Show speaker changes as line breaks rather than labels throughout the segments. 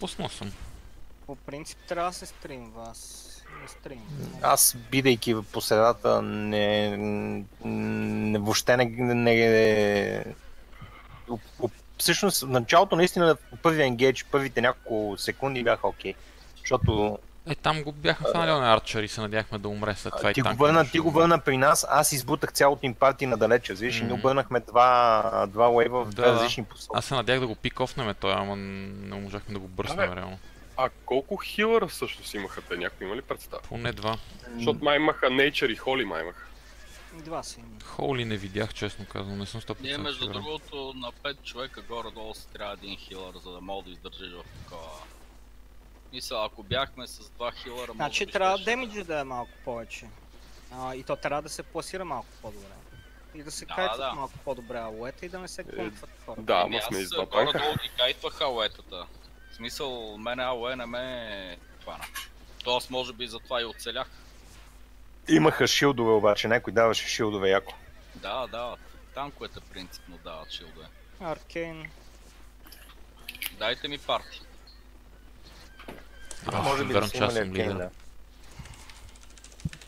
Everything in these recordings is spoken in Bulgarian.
Пуснал съм.
По принцип трябва да се стримва, аз не стрим.
Аз, бидейки по средата, не, не въобще не, не, всъщност в началото наистина първия енгейдж, първите няколко секунди бяха окей. Защото
Е, там го бяха фанали на Арчер и се надяхме да умре след това и
ти го,
танка
върна, ти
да
го върна при нас, аз избутах цялото им парти надалече. Виж,
Мгм.
ние обърнахме два, два уейва в
Да,
две
да.
различни посоки.
Аз се надях да го пикофнем той, ама не можахме да го бърснем
Абе.
реално.
А колко хилъра всъщност имаха те? Някой има ли представа?
Поне два.
Защото май имаха Nature и Holy май имаха.
Два си има.
Холи не видях, честно казвам, не съм 100%
Ние между
сигурен.
другото на 5 човека горе-долу си трябва един хилър, за да мога да издържиш в такова. Мисля, ако бяхме с два хилъра,
Значи трябва демиджа да е малко повече. А, и то трябва да се пласира малко по-добре. И да се
Да,
кайтват
да.
малко по-добре ауета и да не се клонтват хора.
Да,
Еми,
ама сме
аз
избабаха.
горе-долу ги кайтвах ауетата. В смисъл, мене ауе не ме хвана. Тоест, може би затова и оцелях.
Имаха шилдове обаче, някой даваше шилдове яко.
Да, да, танковете принципно дават шилдове.
Аркейн.
Дайте ми парти.
А,
Може би да са
че аз съм лидер.
да.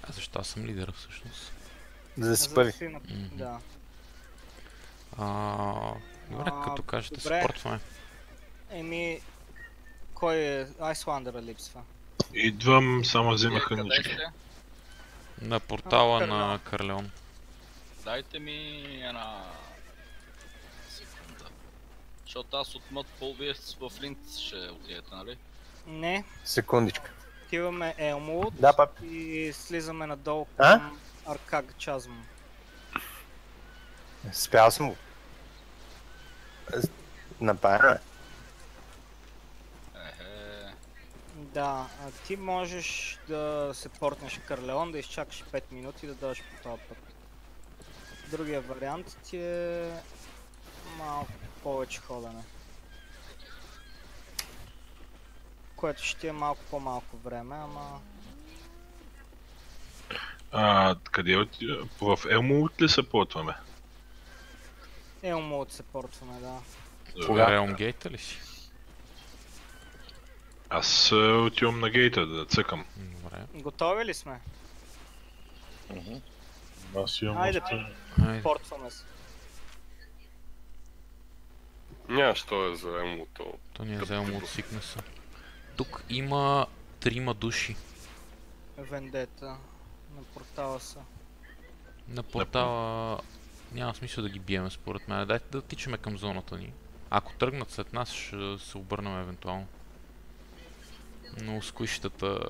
А защо аз съм лидера всъщност?
За да си първи.
Да.
А, добре, като кажете,
добре.
спортваме.
Еми, кой е? Айсландъра липсва.
Идвам, само нички.
сте?
На портала
А,
на Карлеон.
Дайте ми една секунда. Защото аз от мът пол, вие с- в Линт ще отидете, нали?
Не,
Секундичка.
отиваме Елмут
Да, пап.
и слизаме надолу
А?
към Аркаг Чазм.
Спял съм го. Направено е.
Да, а ти можеш да се портнеш Карлеон, да изчакаш 5 минути и да дойдеш по този път. Другия вариант ти е малко повече ходене. Което ще е малко по-малко време, ама...
А, къде оти... В Елмут ли се плътваме?
Елмут се портваме, да.
Кога?
Реалм гейта ли си?
Аз а, отивам на гейта да цъкам.
Добре.
Готови ли сме?
Аз имам
Айде.
още-
Айде.
Портваме се.
Нямаш то е за емото.
То ни е
тъпо.
от сикнеса. Тук има трима души.
Вендета. На портала са.
На портала няма смисъл да ги биеме според мен. Дайте да тичаме към зоната ни. Ако тръгнат след нас, ще се обърнем евентуално. Но с куищата...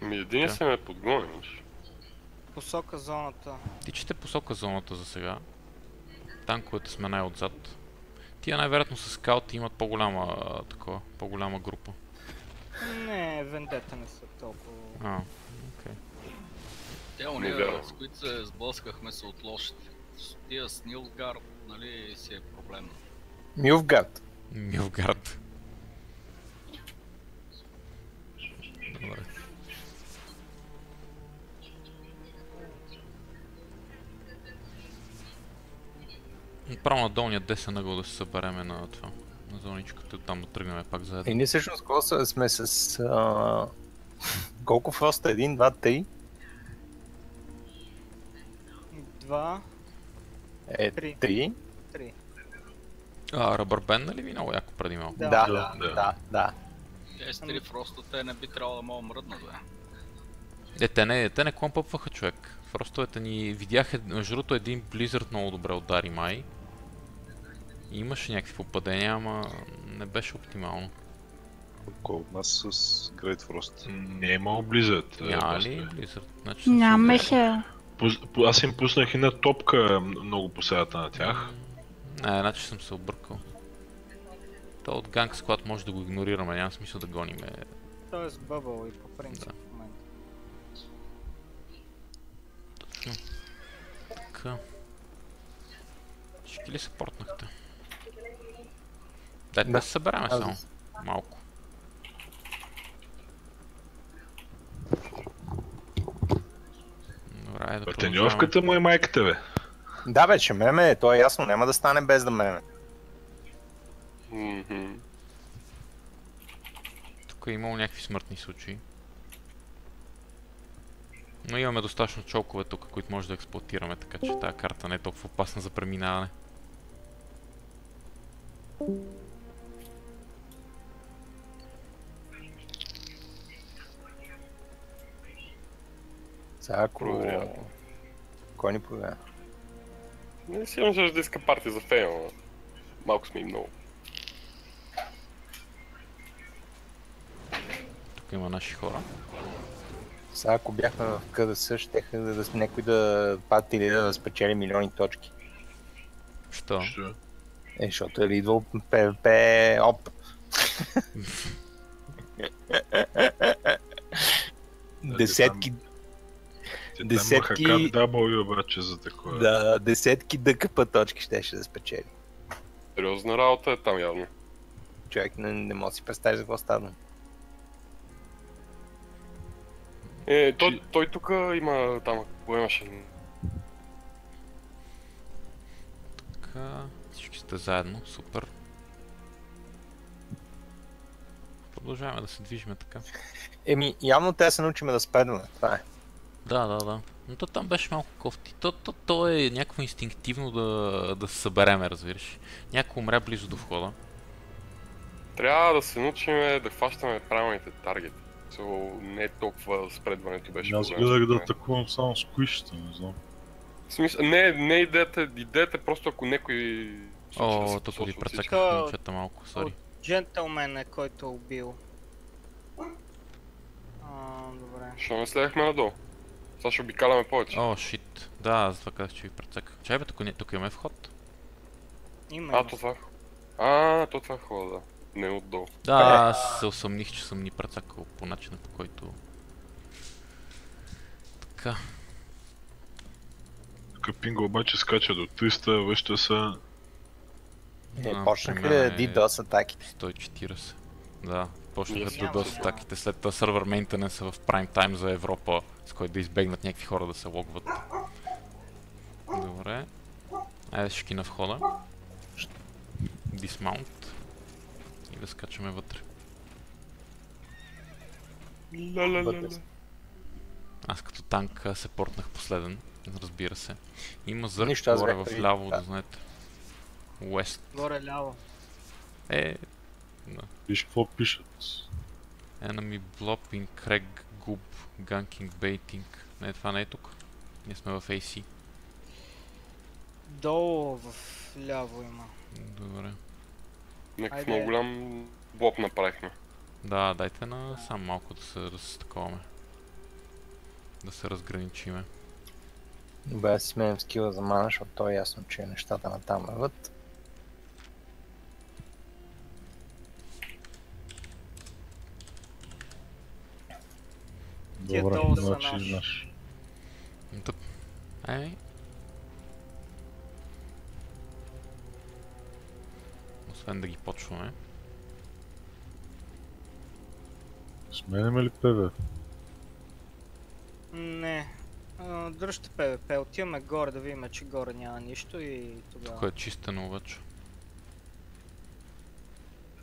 Ми един
Да.
се ме подгони, виж.
Посока зоната.
Тичате посока зоната за сега. Танковете сме най-отзад. Тия най-вероятно с скаути имат по-голяма такова, по-голяма група.
Не, Вендета не са толкова...
А, окей.
Те уния, с които се сблъскахме са от лошите. С Тия с Нилфгард, нали, си е проблемно.
Милфгард.
Милгард. Добре. Направо на долния десен ъгъл да се събереме на това. На зоничката и оттам да тръгнем пак
И
заедно.
ние всъщност колко сме с... А... Колко фроста? Един, два, три?
Два,
Е,
Три.
три.
три.
А, Ръбърбен нали ви много яко преди малко?
Да.
Да,
Да,
да,
да.
да,
с три просто те не би трябвало да могат мръднат, бе.
Е, те не, те не клъмпъпваха човек. Фростовете ни видях, ед- между другото един Blizzard много добре удари май. И Имаше някакви попадения, ама не беше оптимално.
Кой от нас с Great Frost?
Не е имало близът.
Няма ли Blizzard? Значи съм
Няма
сигурен.
се.
Пус- пу- Аз им пуснах една топка м- много по средата на тях.
Не, значи съм се объркал. То от Gang Squad може да го игнорираме, няма смисъл да гониме.
Тоест бъбъл и по принцип
Да.
в момента.
Така. Всички ли се портнахте? Дайте да
Да.
се събереме само. Малко. Добре, да
му е майката, бе.
Да, бе, че меме, то е ясно, няма да стане без да меме.
Мгм.
е имало някакви смъртни случаи. Но имаме достатъчно чолкове тук, които може да експлуатираме, така че тази карта не е толкова опасна за преминаване.
Сега ако... Кой ни проверя?
Не си имам да иска партия за фейл, но малко сме и много.
Тук има наши хора.
Сега ако бяхме в КДС, щеха да, да някой да пати или да спечели милиони точки.
Що?
Що?
Е, защото е идвал ПВП оп. Десетки,
Те
Десетки-
имаха KW обаче за такова.
да, десетки ДКП точки щеше да спечели.
Сериозна работа е там явно.
Човек не, не може да си представи за какво става. дума.
Е, той, той тук има там, какво имаше?
Така, всички сте заедно, супер. Продължаваме да се движиме така.
Еми, явно те се научиме да спедваме. Това е.
Да, да, да. Но то там беше малко кофти. То, то, то е някакво инстинктивно да, да се събереме, разбираш. Някой умря близо до входа.
Трябва да се научим да хващаме правилните таргети. So, не е толкова спредването беше
Аз гледах да атакувам само с куишите, не знам.
В смисъл, не, не е идеята, идеята е просто ако някой...
О, тук ви прецаках
Така-
момчета малко, сори.
Джентълмен е, който е убил. А, добре.
Защо не следахме надолу? Сега ще обикаляме повече.
О, шит. Да, аз това казах, че ви прецаках. Чай бе, тук, не- тук имаме вход.
Има.
А, то това е... А, то това е хода, да. Не отдолу.
Да, аз се усъмних, че съм ни прецакал по начина по който... Така.
Тук пинга обаче скача до 300, връща се.
Е, почнаха
е
DDoS атаките.
140. Да, почнаха да DDoS атаките след това сервер мейнтененс в прайм тайм за Европа, с който да избегнат някакви хора да се логват. Добре. Айде ще на входа. Dismount. И да скачаме вътре. Аз като танк се портнах последен, разбира се. Има зърк горе в ляво, да
Да.
знаете. West.
Горе ляво.
Е, да.
Виж какво пишат.
Enemy Blopping, Craig, Gub, Gunking, Baiting. Не, това не е тук. Ние сме в AC.
Долу в ляво има.
Добре.
Някакъв много голям блок направихме.
Да, дайте на сам малко да се, да се таковаме. Да се разграничиме.
Добре, да си сменям скила за мана, защото то е ясно, че нещата на там върват.
Тия
Добре,
долу са
значи
наши.
наш.
Тук. Ей. Освен да ги почваме.
Сменяме ли ПВ?
Не. Дръжте ПВП, отиваме горе да видим, че горе няма нищо и
Тук
тогава.
е чистено.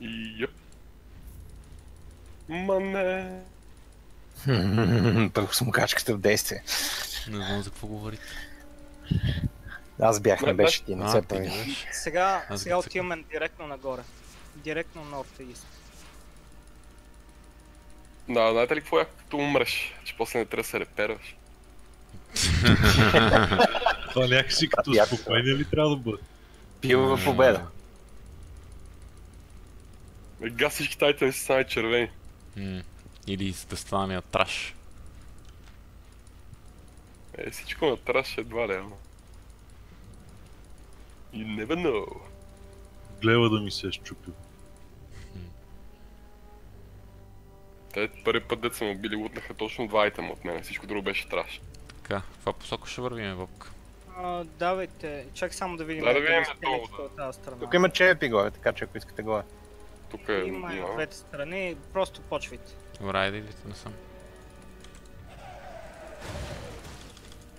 И йоп. Ма не.
Първо смукачката в действие.
Не знам за какво говорите.
Аз бях, не беше ти, не се
беше.
Сега, сега отиваме директно нагоре. Директно North East.
Да, знаете ли какво е? Като умреш, че после не трябва да се реперваш.
Това някакси като спокойно ли трябва да бъде?
Пива в победа.
Ега всички тайтани са сами червени.
Или да стане траш.
Е, всичко на траш едва ли, ама. You never know.
Глева да ми се е щупил.
Те първи път дет са му били лутнаха точно два айтема от мен, всичко друго беше траш.
Така, каква посока ще вървиме, Вълк?
А, давайте, чак само да видим.
Да, да видим долу,
страна.
Тук има черепи горе, така че ако искате горе.
Тук е...
Има и от двете страни, просто почвайте.
Добре, айде идите насам.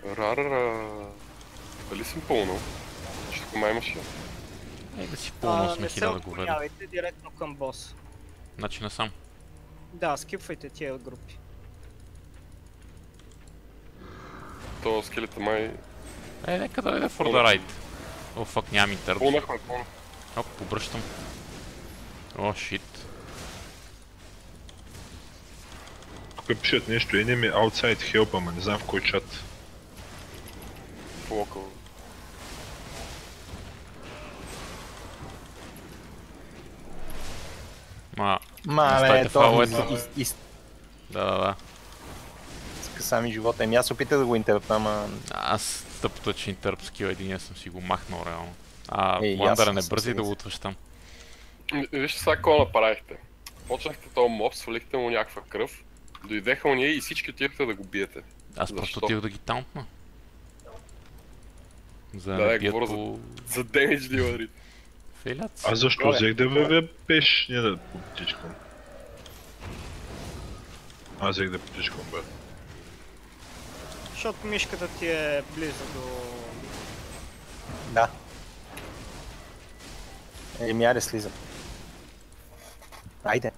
Рарара. Дали съм пълнал? Че тук май имаше.
Ей да си пълно сме
не се
хиляда говеда.
отклонявайте, директно към бос.
Значи насам.
Да, скипвайте тия групи.
То скелета май...
Е, нека да дойде for the ride. О, фак, нямам интерп.
Пълнахме, пълнахме.
Оп, обръщам. О, шит.
Тук пишат нещо, enemy outside help, ама не знам в кой чат.
Локал.
Ма,
бе, то
фаловете.
из, из,
да, да, да.
иска ми живота. Еми аз се опитах да го интерпна, ама
Аз тъпото, че интерп скил един съм си го махнал реално. А,
Е,
Ландъра не
съм
бързи да
съгласен.
лутваш там.
М, Вижте сега какво направихте. Почнахте този моб, свалихте му някаква кръв. Дойдеха уния и всички отидохте да го биете.
Аз
Защо?
просто отидох да ги таунтна. За да,
Да,
бият
говоря за-
по
За демидж дилърите.
фейлят.
Аз защо
Добре.
взех да вървя пеш, не да потичкам. Аз взех да потичкам, бе.
Защото мишката ти е близо до...
да. Еми, аре слизам. Айде.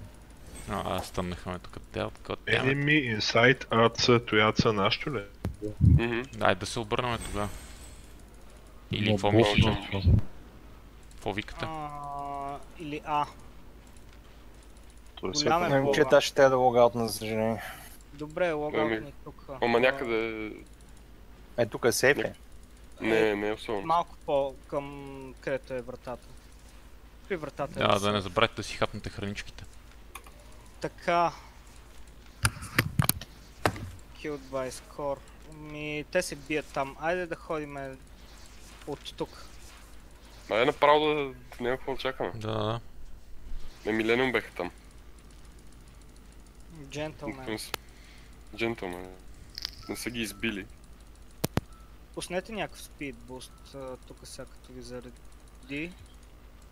А, аз тъмнаха ме тук. Тя, така, тя,
Enemy inside аца, тояца нашето ли?
Мгм.
Дай да се обърнем тогава. Или какво
на-
Какво викате?
Или А.
Е
Голям е
момчета, аз ще трябва да логаутна, за съжаление.
Добре, логаут
Ами,
ни тук.
Ама някъде...
Е, тук е сейф е.
Не, не е особено.
Малко по към където е вратата. При вратата е.
Да, да не забравяйте да си хапнете храничките.
Така. Killed by score. Ми, те се бият там. Айде да ходим от тук.
Ай направо да... Няма какво да чакаме.
Да, да.
Не, Милениум беха там.
Джентълмен.
Джентълмен. Не са ги избили.
Пуснете някакъв speed boost а, тук сега като ви зареди.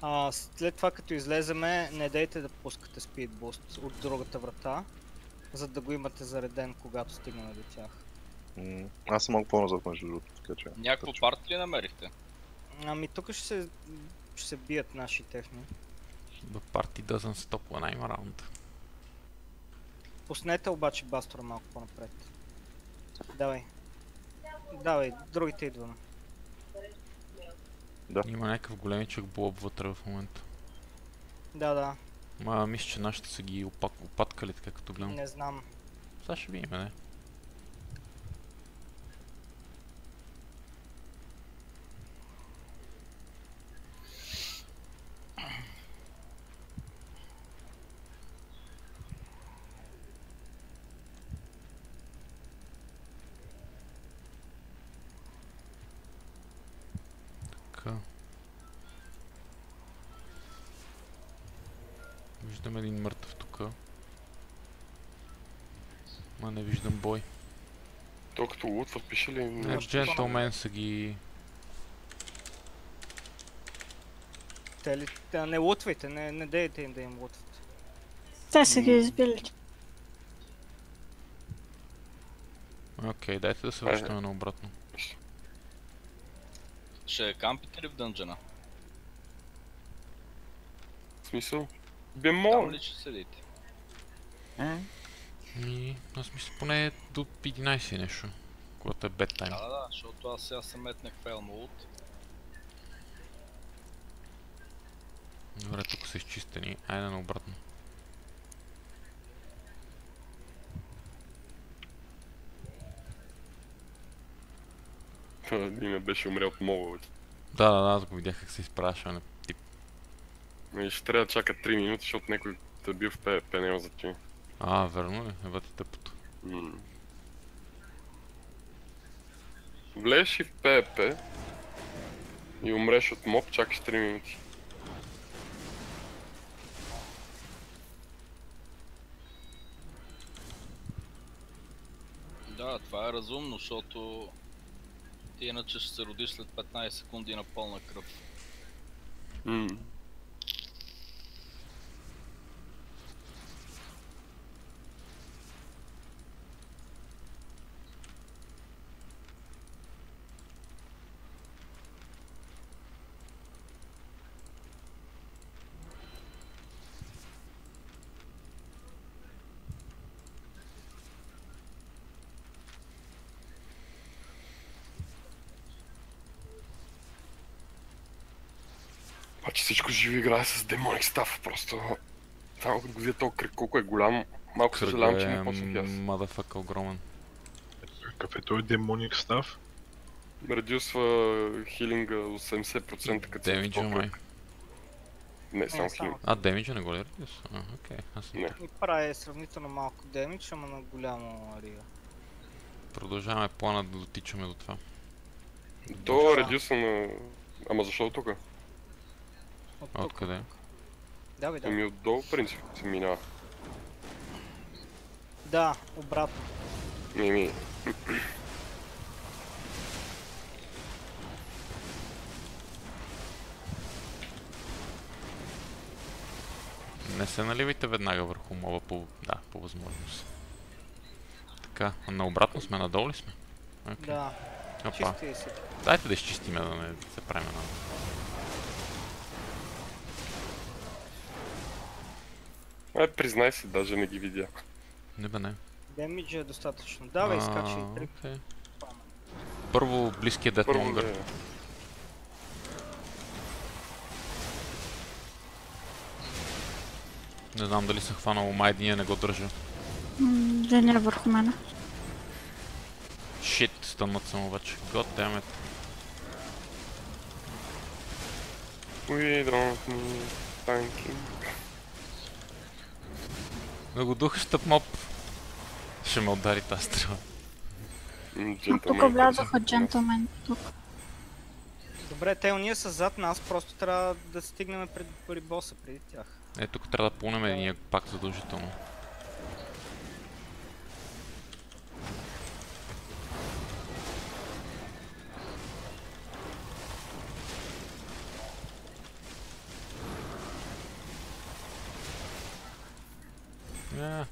А, след това като излеземе, не дейте да пускате speed boost от другата врата, за да го имате зареден, когато стигнем до тях.
М, Аз съм малко по-назад между другото, така че...
Някакво парти ли намерихте?
Ами тук ще се, ще се бият наши техни.
The party doesn't stop when I'm around.
Пуснете обаче бастора малко по-напред. Давай. Давай, другите идваме.
Има някакъв големичък блоб вътре в момента.
Да, да,
Ма, мисля, че нашите са ги опак, опаткали така като гледам.
не знам.
Сега ще видим, не?
То като лутват, пише ли?
Не,
нещо?
джентълмен са ги...
Те ли, не лутвайте, не, не дейте им да им лутват.
Те са ги избили.
Окей, дайте да се връщаме наобратно.
Ще кампите ли в дънжена?
В смисъл? Би
Там
мога.
ли ще седите?
Ми, аз мисля поне до 11 и нещо. Когато е бедтайм.
Да, да, да, защото аз сега съм метнах фейл лут.
Добре, тук са изчистени. Айде наобратно.
Един не беше умрял от мола. бе.
Да, да, да, аз го видях как се изправяше на тип.
И ще трябва да чака 3 минути, защото някой те бил в пе- пенел за ти.
А, верно ли? Ебате тъпото.
М. Влезеш и в ПВП и умреш от моб, чакаш 3 минути.
Да, това е разумно, защото ти иначе ще се родиш след 15 секунди на пълна кръв.
М. че всичко живо играе с демоник став, просто... Само като го видя този кръг, колко е голям, малко съжалявам, че не почнах и аз.
Мадафък огромен.
Какъв е той демоник став?
Редюсва хилинга 80% като
Демиджа май.
Не, само хилинг.
А, демиджа не го ли редюс? А, окей. Аз
Не.
И прави сравнително малко демидж, ама на голямо ария.
продължаваме плана да дотичаме до това.
То е редюса на... Ама защо тук?
От.
Откъде?
Да, бе, да.
Ами отдолу, в принцип, се минава.
Да, обратно.
Ми, ми.
Не се наливайте веднага върху моба по... Да, по възможност. Така, а наобратно сме, надолу ли сме?
Да,
Опа.
чисти си.
Дайте да изчистиме, да не се правим на...
Ай, признай си, даже не ги видя.
Не бе, не.
Демиджа е достатъчно. Давай, скачай
окей. Първо близкия Death
Първо
Monger.
да е.
Не знам дали съм хванал, май единия не го държа.
Да не е върху мене.
Шит, стънат съм обаче. God damn it.
We don't need tanking.
Да го духа тъп моп. Ще ме удари тази стрела.
А тук влязоха джентълмен. Тук.
Добре, те уния са зад нас, просто трябва да стигнем пред, при боса, преди тях.
Е, тук трябва да пълнем единия пак задължително. Е.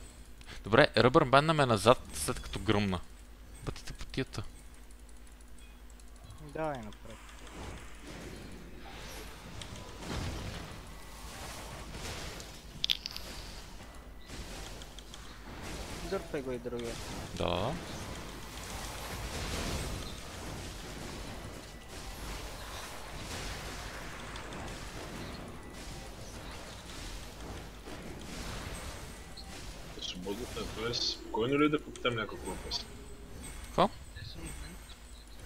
Добре, ръбър бенна ме назад, след като гръмна. Бъдете по тията.
Давай напред. Дърпай го и другия.
Да.
Свободната е спокойно ли е да попитам няколко въпроса?
Какво?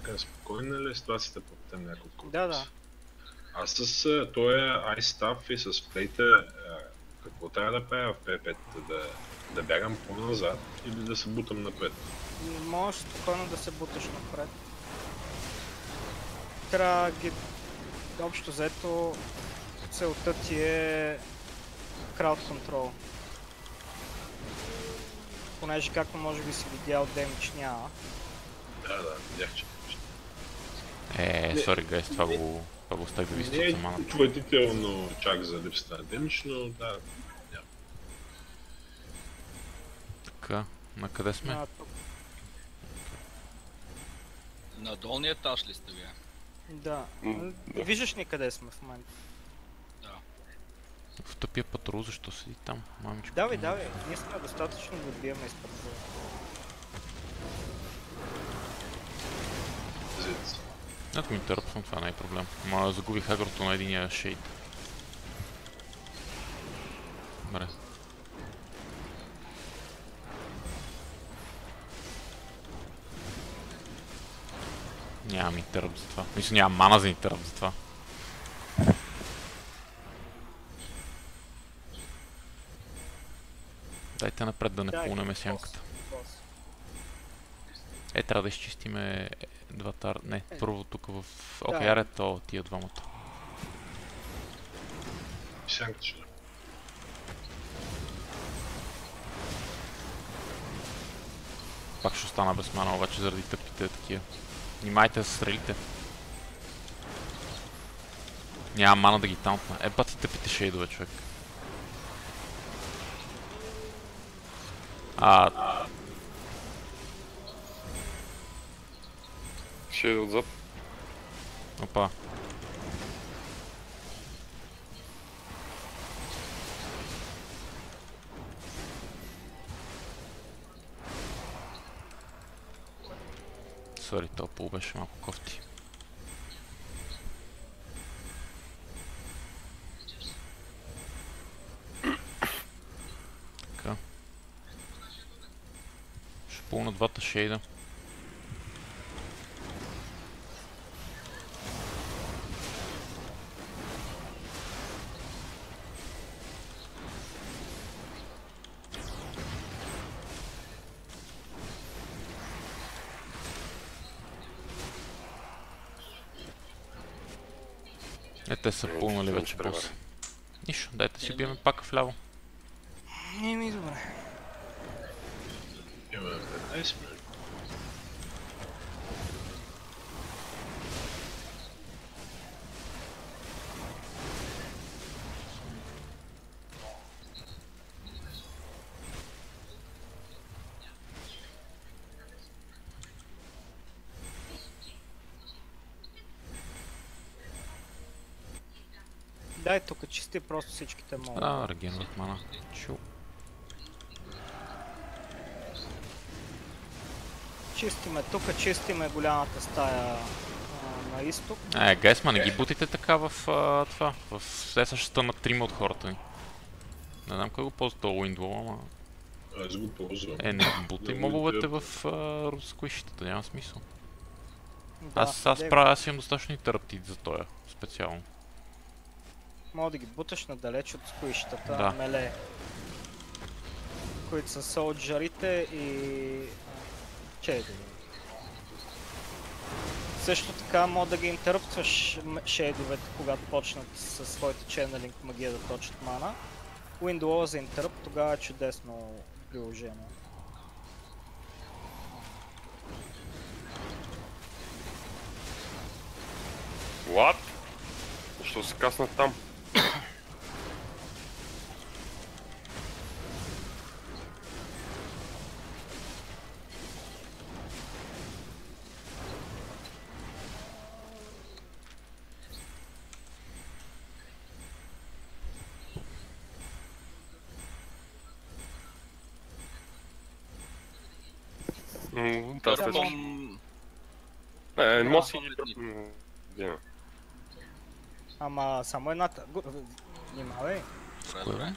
Така, спокойна ли е ситуацията да попитам няколко
Да,
въпроса?
да.
Аз с а, този Ice Staff и с плейта, какво трябва да правя в P5? Да, да бягам по-назад или да се бутам напред?
Можеш спокойно да се буташ напред. Трябва ги... Общо взето целта ти е крауд контрол. Понеже както може би си видял, демидж няма.
Да, да, видях, че.
Е,
Не.
сори гайс, това го... Това го оставих да ви
Не
източа
е
мана.
отвратително чак за липсата на демидж, но да.
Така, на къде сме?
А, тук.
На долния етаж ли сте вие?
Да. Виждаш ни къде сме в момента.
В тъпия патрул, защо седи там, мамичко?
Давай, давай. Ние сме достатъчно да изпод зона.
Зец.
Ако ми търпвам, това не е проблем. Ма загубих агрото на единия шейд. Добре. Нямам интеръп за това. Мисля, нямам мана за интеръп за това. Дайте напред да не
бос,
сянката. Е, трябва да изчистиме двата... Не, първо тук в... Окей, аре, то тия двамата.
Сянката ще.
Пак ще остана без мана, обаче заради тъпите такива. Внимайте да се стрелите. Нямам мана да ги таунтна. Е, бати тъпите шейдове, човек. А,
Ще е отзад.
опа. Сори, то пул беше малко кофти. Пълна двата шейда. Е, те са
Еми,
пълнали вече бос. Нищо, дайте си биеме пак вляво.
Еми, добре.
Имаме 15 минути.
Дай тук чисти просто всичките могат.
А, регенват мана. Чу.
Чистиме тук, чистиме голямата стая а, на изток.
Е, гайс, ма не ги бутите така в а, това. В следващата на трима от хората ни. Не знам кой го ползва този Windwall, ама...
Аз го ползвам.
Е, не бутай мобовете в а, рускоишите, няма смисъл.
Да,
Аз, аз правя, аз имам достатъчно интераптит за тоя, специално.
Мога да ги буташ надалеч от скуищата,
Да.
меле. Които са солджарите и... Чейдове. Също така мога да ги интерптваш м- шейдовете, когато почнат със своите ченелинг магия да точат мана. Windows за интерп, тогава е чудесно приложение.
What? Защо се касна там? М, Да,
Само-
след...
М,
Не, не
Да,
може да си
само
едната. Гу- Внимавай.
добре, добре.
бе?
Еми,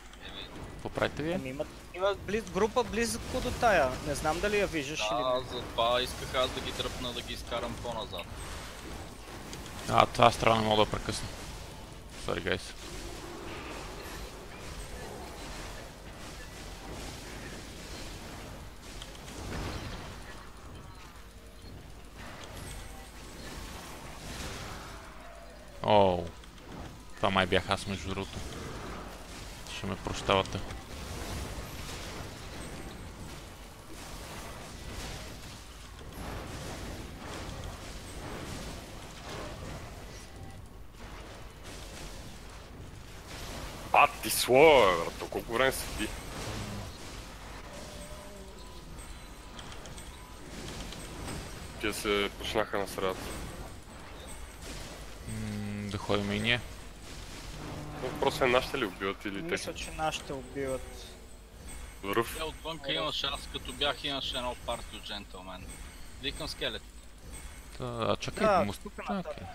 Какво правите вие?
Ами има, има близ, група близко до тая. Не знам дали я виждаш или
Да,
не.
затова исках аз да ги дръпна, да ги изкарам по-назад.
А, това страна не мога да прекъсна. Sorry, guys. Оу. Това май бях аз между другото. Ще ме прощавате.
А, ти слоя, брат. Колко време седи? Те се почнаха на средата.
Да ходим и ние.
Въпросът е нашите ли убиват или те?
Мисля, че нашите убиват.
Ръв.
Е, отвънка имаше, аз като бях имаше едно парти от джентълмен. Викам скелет.
Та, а чакай,
Да,
му...
тук
Чакай.
нататък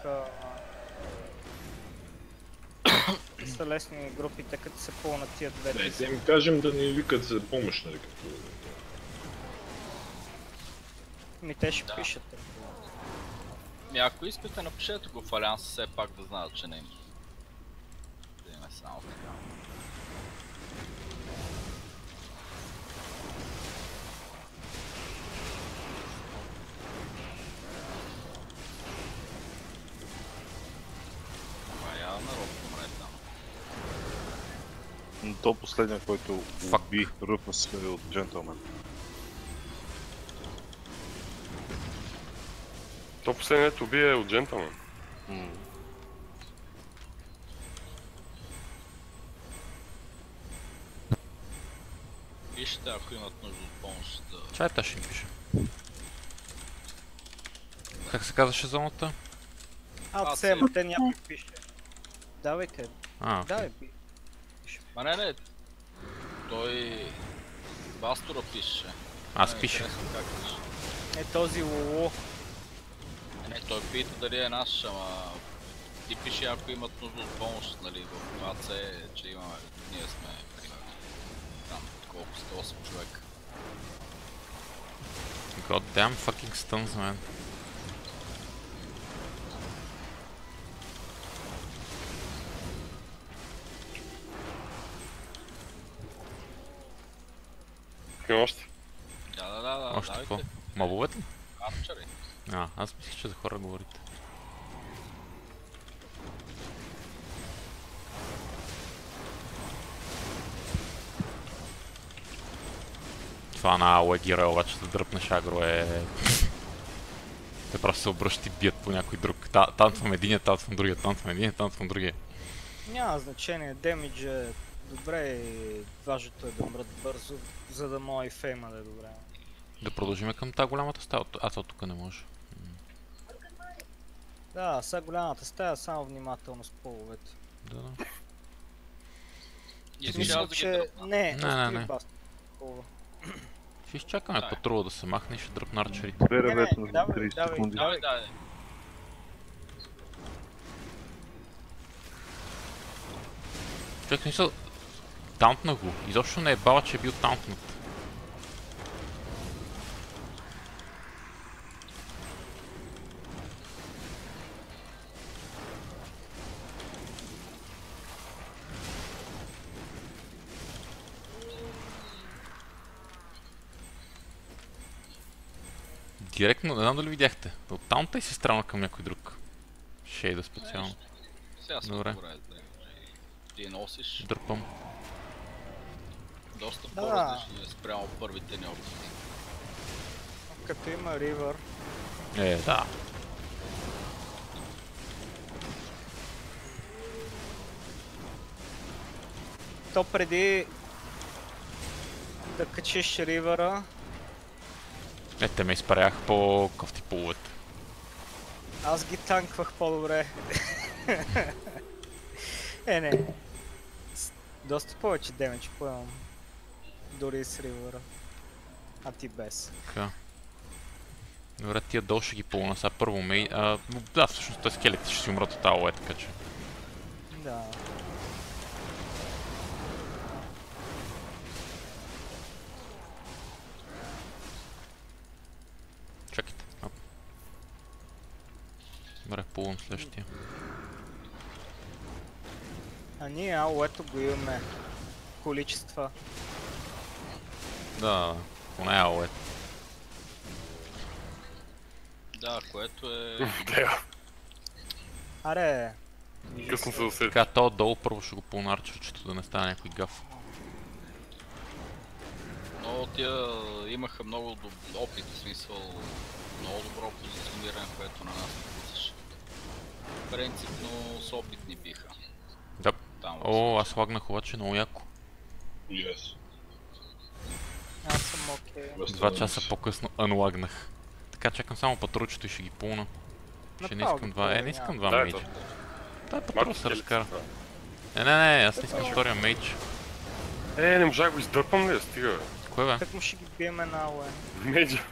са лесни групите, като се пълнат тия две.
Дайте им кажем да ни викат за помощ, нали като...
Ми те ще
Да.
пишат.
Ми ако искате напишете го в Алианс, все пак да знаят, че не им. Е само така. Ама я народ помре там.
Но То последния, който
Фак.
уби ръпа се от джентълмен.
То последният убие от джентълмен.
М.
Пишете, ако имат нужда от помощ. Да...
Чай, та ще им пише. Как се казваше зоната?
А,
си.
ма те някой пише. Давайте,
А, окей.
давай, пи.
Ма не, не. Той... Бастора пише.
Аз
Не, интересно Как пише.
Е този Лоло.
Не, той пита дали е наш, ама... Ти пише, ако имат нужда от помощ, нали, в АЦ, че имаме... Ние сме, колко сте 8 човека.
God damn fucking stuns, man.
Има още.
Да, да, да, да.
Още какво? Мобовете ли?
Арчери.
А, аз мисля, че за хора говорите. Това на Ауе героя обаче да дръпнеш агро е... Те просто се обръщат и бият по някой друг. Та, танцвам единия, танцвам другия, танцвам единия, танцвам другия.
Няма значение, демидж е добре и важното е да умрат бързо, за да може и фейма да е добре.
Да продължиме към тази голямата стая. А, то тук не може.
Да, сега голямата стая, само внимателно с половете.
Да, да.
Мисля, че... Не,
Не, не, не. Ще изчакаме патрула да се махне и ще дръпна арчери.
Бере
Не, не,
вече на
давай,
30
давай,
секунди.
Давай, давай.
Човек, смисъл, таунтна го. Изобщо не е бала, че е бил таунтнат. Директно, не знам дали видяхте. От таунта и се стрелна към някой друг. Шейда специално.
Сега сме
Добре.
Ти носиш
Дърпам.
доста
Да.
по-различни е спрямо първите ни опити.
Като има ривър,
Е, да.
то преди да качиш ривъра,
Е, те ме изпаряха по кофти половете.
аз ги танквах по-добре. е, не. Доста повече демедж поемам. Дори с ривъра. А ти без.
Така. Добре, тия долу ще ги пълна. Сега първо мей... А, да, всъщност те скелетите ще си умрат от АОЕ, така че...
Да.
Чакайте. Оп. Добре, пулвам следващия.
А ние ауето го имаме. Количества.
Да, поне АОЕ.
Да, което е...
Да,
Аре,
късно се усети.
Така, то долу първо ще го пълна арчерчето, да не стане някой гаф.
Но тия имаха много доб... опит, в смисъл много добро позициониране, което на нас. Принципно с опит ни биха.
Да.
Там,
О, аз лагнах обаче много яко.
Yes.
аз съм окей.
Два часа по-късно анлагнах. Така, чакам само патручето и ще ги пълна. Ще не искам два. Е, не искам два мейджа. Тай патрул се разкара.
са.
Не, не, не, аз не искам втория мейдж.
Е, не можа го издърпам ли? Стига, бе.
Кой бе?
Так му ще ги биеме на ауе.
Мейджа.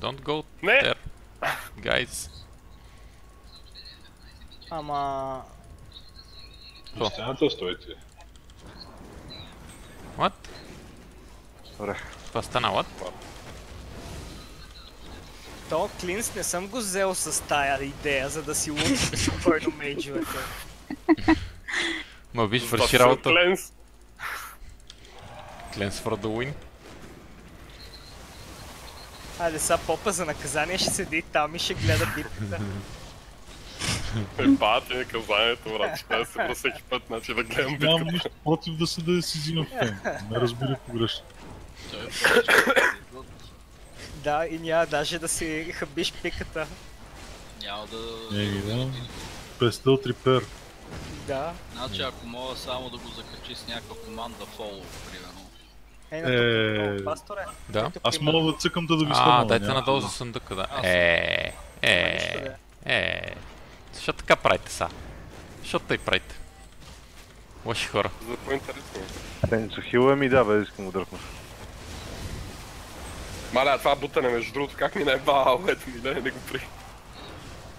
Don't go there. Guys.
Ама...
На стената стойте.
What?
Добре.
Това стана what?
То Клинс не съм го взел с тая идея, за да си лучи спокойно мейджовете.
Ма виж, върши работа.
Кленс.
Cleanse for the win.
Айде сега попа за наказание ще седи там и ще гледа
Е, бати наказанието, брат. Ще се про всеки път, значи да гледам
Нямам
битката.
нищо против да се да си взима фен. Не разбира погрешно.
Е
да, и няма даже да си хабиш пиката.
Няма да...
Ей, да. Песта от репер.
Да.
Значи ако мога само да го закачи с някаква команда follow, примерно.
Е,
Е.
на тук, пасторе.
Да.
Аз мога да цъкам да да ви
А,
сломам.
дайте надолу за съндъка, да. Е, е,
е.
Е. Защо така правите са? Защо тъй правите? Лоши хора.
За по-интересно.
Тенцо хила ми да, бе, искам го дръпна.
Маля, това бутане, между другото, как ми наеба, ето ми, не, не го при.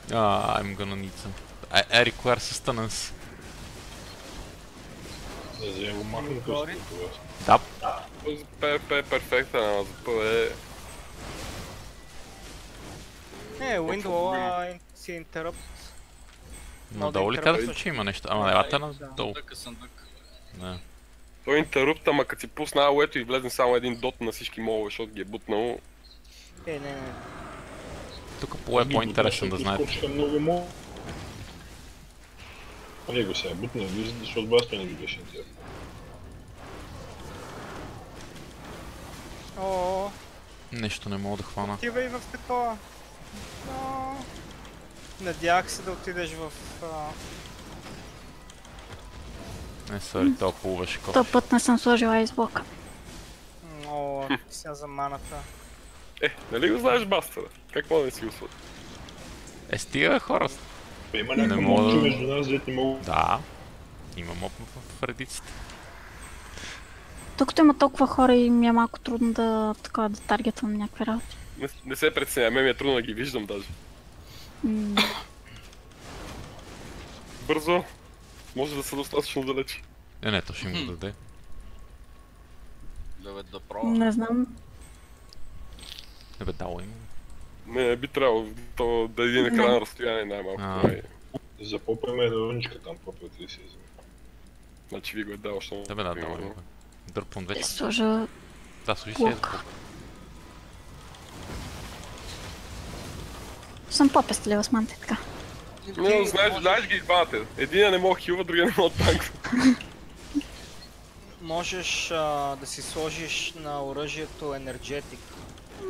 Ah, I'm gonna need some. I, I require sustenance.
Да вземем го махам късно.
Да.
ПП е перфектен, ама за ПВ
Не, Windwall си интеръпт.
Надолу ли казахте, че има нещо? Ама елате надолу.
Съндък е съндък.
Не.
Той интеррупт, ама като си пусна ауето и влезне само един дот на всички молове, защото ги е бутнал.
Е, не, не.
Тук по е по-интересен да знаете.
Скочиха много мол. Ей го сега, бутна вижда, защото басто не ги беше интересно.
О,
Нещо не мога да хвана.
отивай в такова. Надявах се да отидеш в... А...
Не, сори, то плуваше кофе.
То път не съм сложила айсблока.
О, сега за маната.
Е, нали го знаеш бастера? Как мога да си го свърши?
Е, стига хора.
Бе, Има момче
да-
между нас, дете мога.
Да. Има моп в редиците.
Тук като има толкова хора и ми е малко трудно да, така, да таргетвам някакви работи.
Не, не се преценя, ми е трудно да ги виждам даже. Бързо. Може да са достатъчно далеч.
Не, не, то ще им го даде.
Да бе, да пробва.
Не знам.
Не бе, дало им.
Не, би трябвало то да е един екран разстояние най-малко.
А.
Това е.
Запопаме една ръничка там, попът и си вземе.
Значи ви го е дал, що...
Не бе, да, дало им. Дърпун вече.
Сложа
Да, служи си
лук.
езбук.
Съм по-пестелива с така.
Не, знаеш, знаеш ги двамата. Единия не мога хилва, другия не мога танква.
Можеш а, да си сложиш на оръжието Energetic.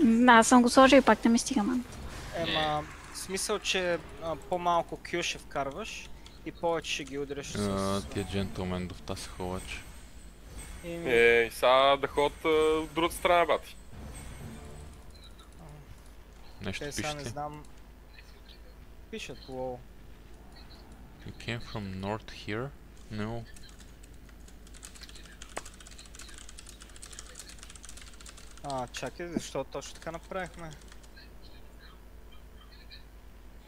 М, Аз съм го сложила и пак не ми стига ман.
Ема, в смисъл, че а, по-малко Q ще вкарваш и повече ще ги удряш
А,
с...
Тия джентлмен до тази ховач.
Е, сега да ходят а, от другата страна, бати.
Нещо
Те сега не
пишете.
знам. Пишат лоу.
You came from north here? No.
А, чакай, защо точно така направихме?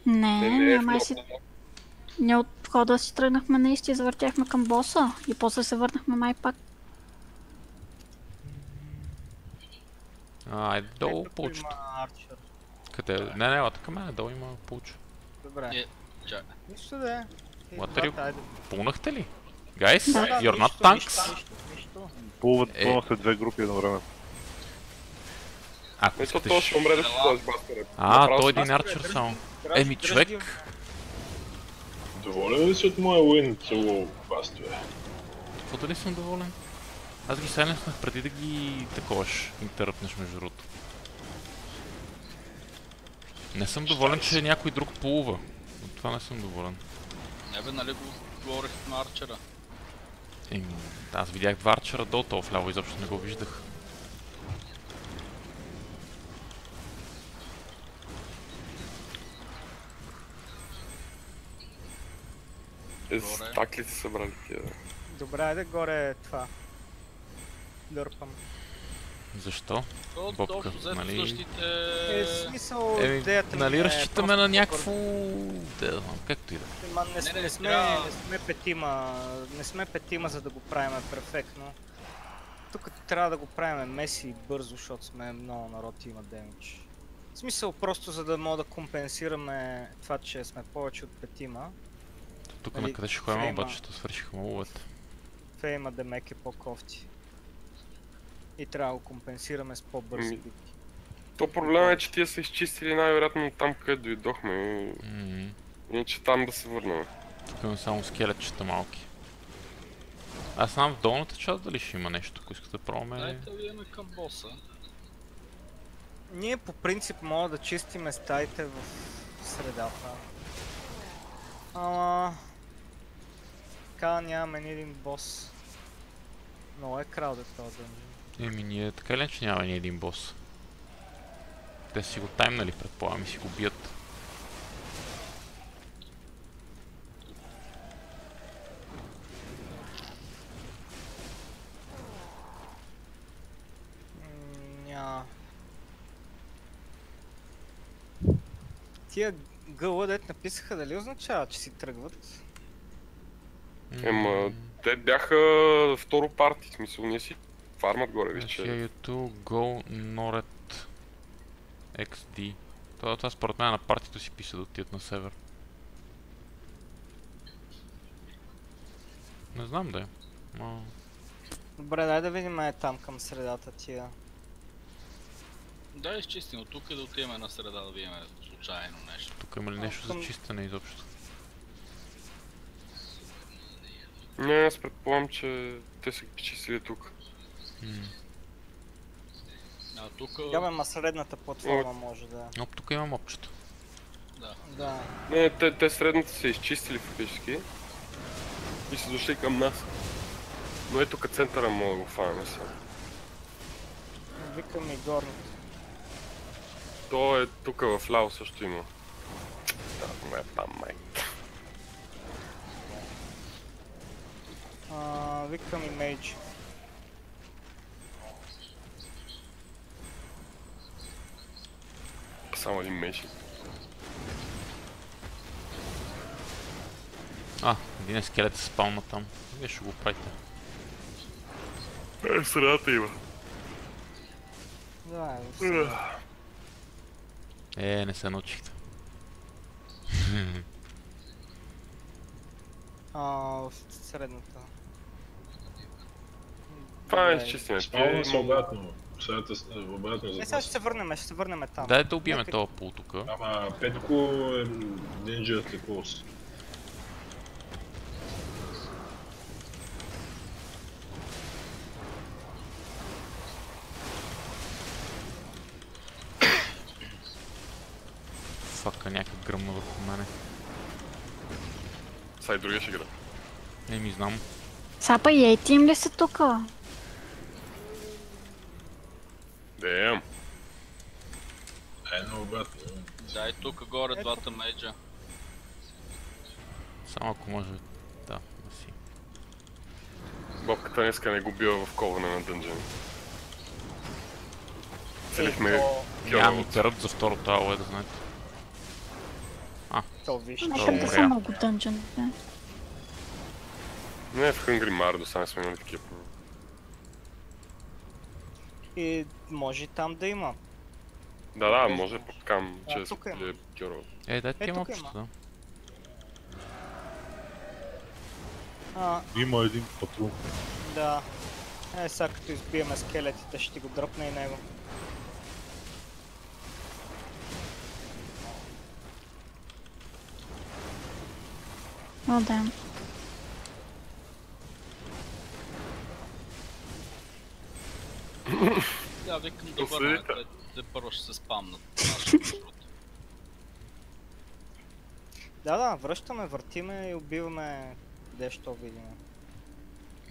Не,
Не, не е
май си... Ние от входа си тръгнахме наистина и завъртяхме към боса. И после се върнахме май пак.
А, айде долу
арчер.
Къде? Не, не, лата към мен, долу има получи.
Добре.
Е.
Нищо да е. И
What are you-
двата, айде.
Пълнахте ли? Guys,
Да.
You're not tanks?
Плуват
Е.
пълно след две групи едновременно.
Ако
Ето
искате ще...
умре да си.
А, той е един арчер само. Еми, човек.
Доволен ли си от моя уин цело бастове?
Какво дали съм доволен? Аз ги сайленснах преди да ги таковаш, интеръпнеш между другото. Не съм доволен, че някой друг плува. От това не съм доволен.
Не бе, нали го говорих на арчера?
Еми, аз видях два арчера долу, то вляво изобщо не го виждах.
Е, так ли са събрали тия?
Добре, айде горе това. Дърпам.
Защо? Бобка, нали?
същите...
Е, смисъл,
Еми,
идеята ми
нали
е
разчитаме на някакво... Да, знам, както и да. е.
Ма, не, сме,
не,
не, сме,
трябва-
не сме петима, не сме петима, за да го правим перфектно. Тук трябва да го правим меси и бързо, защото сме много народ и има демидж. В смисъл просто за да мога да компенсираме това, че сме повече от петима.
Тук
Нали,
на къде ще ходим, обаче ще свършиха моловете.
Фейма демек е по-кофти. И трябва да го компенсираме с по-бързи
Ми,
битки.
То проблема е, че тия са изчистили най-вероятно там, където дойдохме.
Мгм.
Иначе там да се върнем.
Тук има само скелетчета малки. Аз знам в долната част дали ще има нещо, ако искате да пробваме.
Дайте виеме към боса.
Ние по принцип мога да чистиме стаите в средата. Ама... Така нямаме ни един бос. Много е краудът този дънжен.
Еми ние така или иначе нямаме ни един бос. Те си го таймнали, предполагам, и си го бият.
Тия гъла, дет написаха, дали означава, че си тръгват?
Ема, те бяха второ парти, смисъл, ние си фармат горе, виж,
Значи
че...
you to go north XD. Това, това според мен на партито си пише да отидат на север. Не знам да е. Ма...
Добре, дай да видим е там към средата тия.
Да, изчистим от тук и да отиваме на среда да видим случайно нещо.
Тук има ли
А,
нещо за
към-
чистене изобщо?
Не, аз предполагам, че те са ги чистили тук.
А тук...
Я бе, ма средната платформа може да...
Оп, тук има мопчета.
Да.
Да.
Не, те, те средната са изчистили фактически. И са дошли към нас. Но ето тук центъра мога да го фанем сега.
Викам и горното.
То е тук в ляво също има. Да, ме там май.
А, викам и мейдж.
Само един меч.
А, един скелет се спална там. Вие ще го правите.
Е, средата има.
Да, е,
Е, не се научихте.
а, в средната.
Това е.
Спалва се обратно. Средата с- обратно за
Е, сега ще се върнем, ще се върнем там.
Дай да убиеме
Нека-
този пул тук.
Ама Петко е Ninja Close.
Фака, някак гръмна върху мене.
Сега и другия ще игра.
Не ми знам.
Сапа и ей тим ли са тука?
Дем.
Едно обратно.
Дай тук горе двата мейджа.
Само ако може. Да, да си.
Бобката днеска не го бива в коване на дънжен. Целихме
Е, то,
Няма ми
Кьорал.
перат за второто ало, да знаете.
то виж,
Добре.
да са много дънжен. Да.
Не, в Hungry Mar до сега сме имали такива проблеми.
И може там да има.
Да, да, може пък там,
А,
че е Кьорал.
Е, дайте
Е,
ти
има.
да.
Има един патрул.
да. Е, сега като избиеме скелетите, ще ти го дръпне и него.
О, да.
Да, викам да
Последите.
върнем, те, първо ще се спамнат. нашия маршрут.
Да, да, връщаме, въртиме и убиваме дещо видим.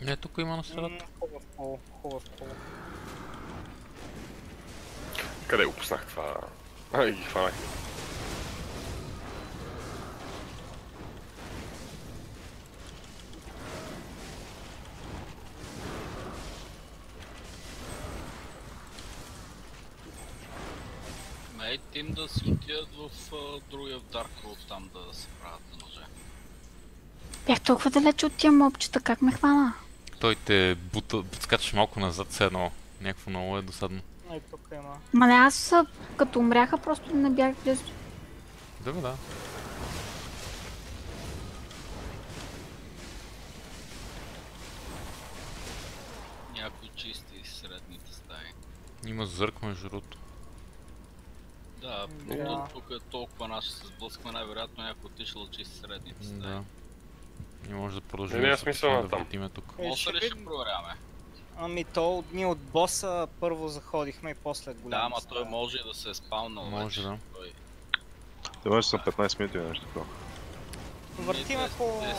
Не, тук има на средата.
Хубав пол, хубав пол.
Къде го пуснах това? Ай, ги хванах.
Ей, тим да си отидат в а, другия в Dark Road там да се правят на ножа.
Бях толкова далече от тия мопчета, как ме хвана?
Той те бута, подскачаш малко назад, все едно. Някакво много е досадно.
Ай, тук има.
Ма не, аз като умряха, просто не бях близо.
Да, бе, да.
Някой чисти средните стаи.
Има зърк между другото.
Да,
Да.
да. тук е толкова наш се сблъскваме, най-вероятно някой отишъл да чисти средните стаи.
Да. И може да продължим
Не,
да
смисъл на
да
там.
въртиме тук.
Е,
После ли
ще
проверяваме?
Ами то, ние от боса първо заходихме и после
Да,
голяма
ама той може да се е спалнал
Може, да.
Той...
Те може да са 15 минути или нещо такова.
Въртиме по...
10-15.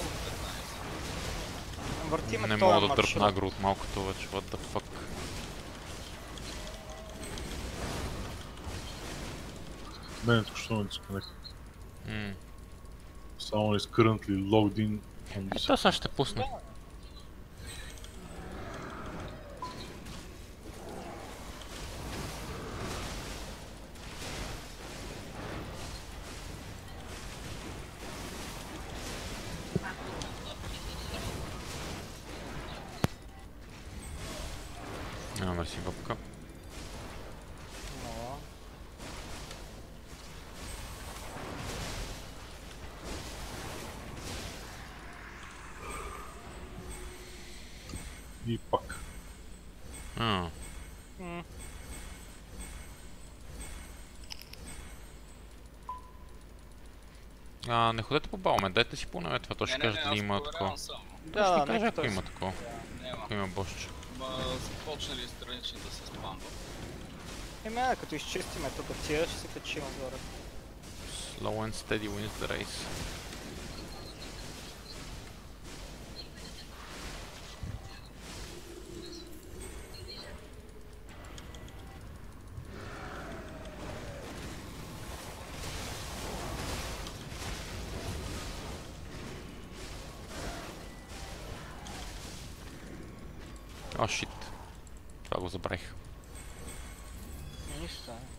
Въртиме
Не мога да дръпна агро от малкото вече, what the fuck.
Мен току-що ме дисконект.
М.
Само is currently logged in on
Е,
this.
то сега ще пусне. А, не ходете по балмен, дайте си поне това, то ще каже дали има такова. Да, ще
Да,
каже
нека
ако има такова, ако има бошче.
Ма започнали странични да се спамват.
Еми, а, като изчистиме тук тия, ще се качим отгоре.
Slow and steady wins the race. О, шит. Това го забравих.
Нищо. е.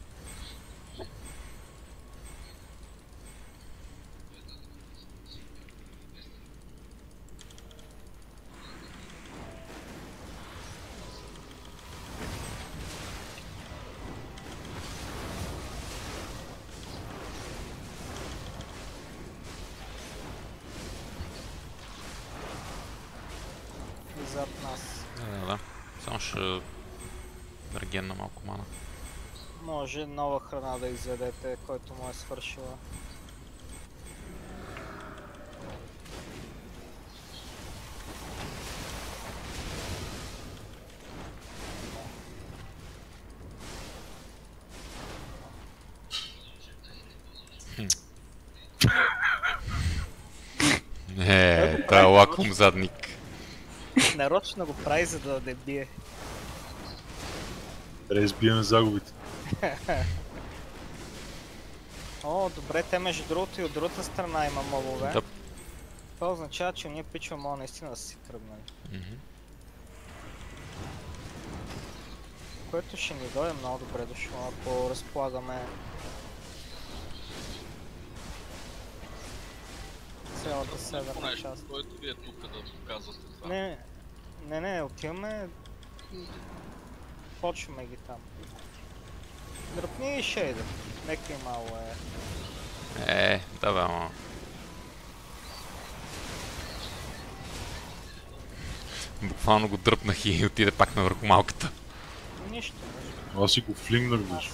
И зад нас.
Да, да, да. Само ще регенна малко мана.
Може нова храна да изядете, който му е свършила.
Не, това е лаком задник.
Нарочно го прави, за да не бие.
Трябва да избием загубите.
О, добре, те между другото и от другата страна има мобове.
Да.
Това означава, че ние пичва мога наистина да си тръгнали.
Мгм.
Което ще ни дойде много добре дошло, ако разполагаме цялата северна част.
който ви е тук да показвате това.
Не, не, не, отиваме почваме ги там. Дръпни и шейда. Нека и мало е.
Е, да бе, ама. Буквално го дръпнах и отиде пак на върху малката.
Нищо.
Аз си го флингнах,
Аз
виж.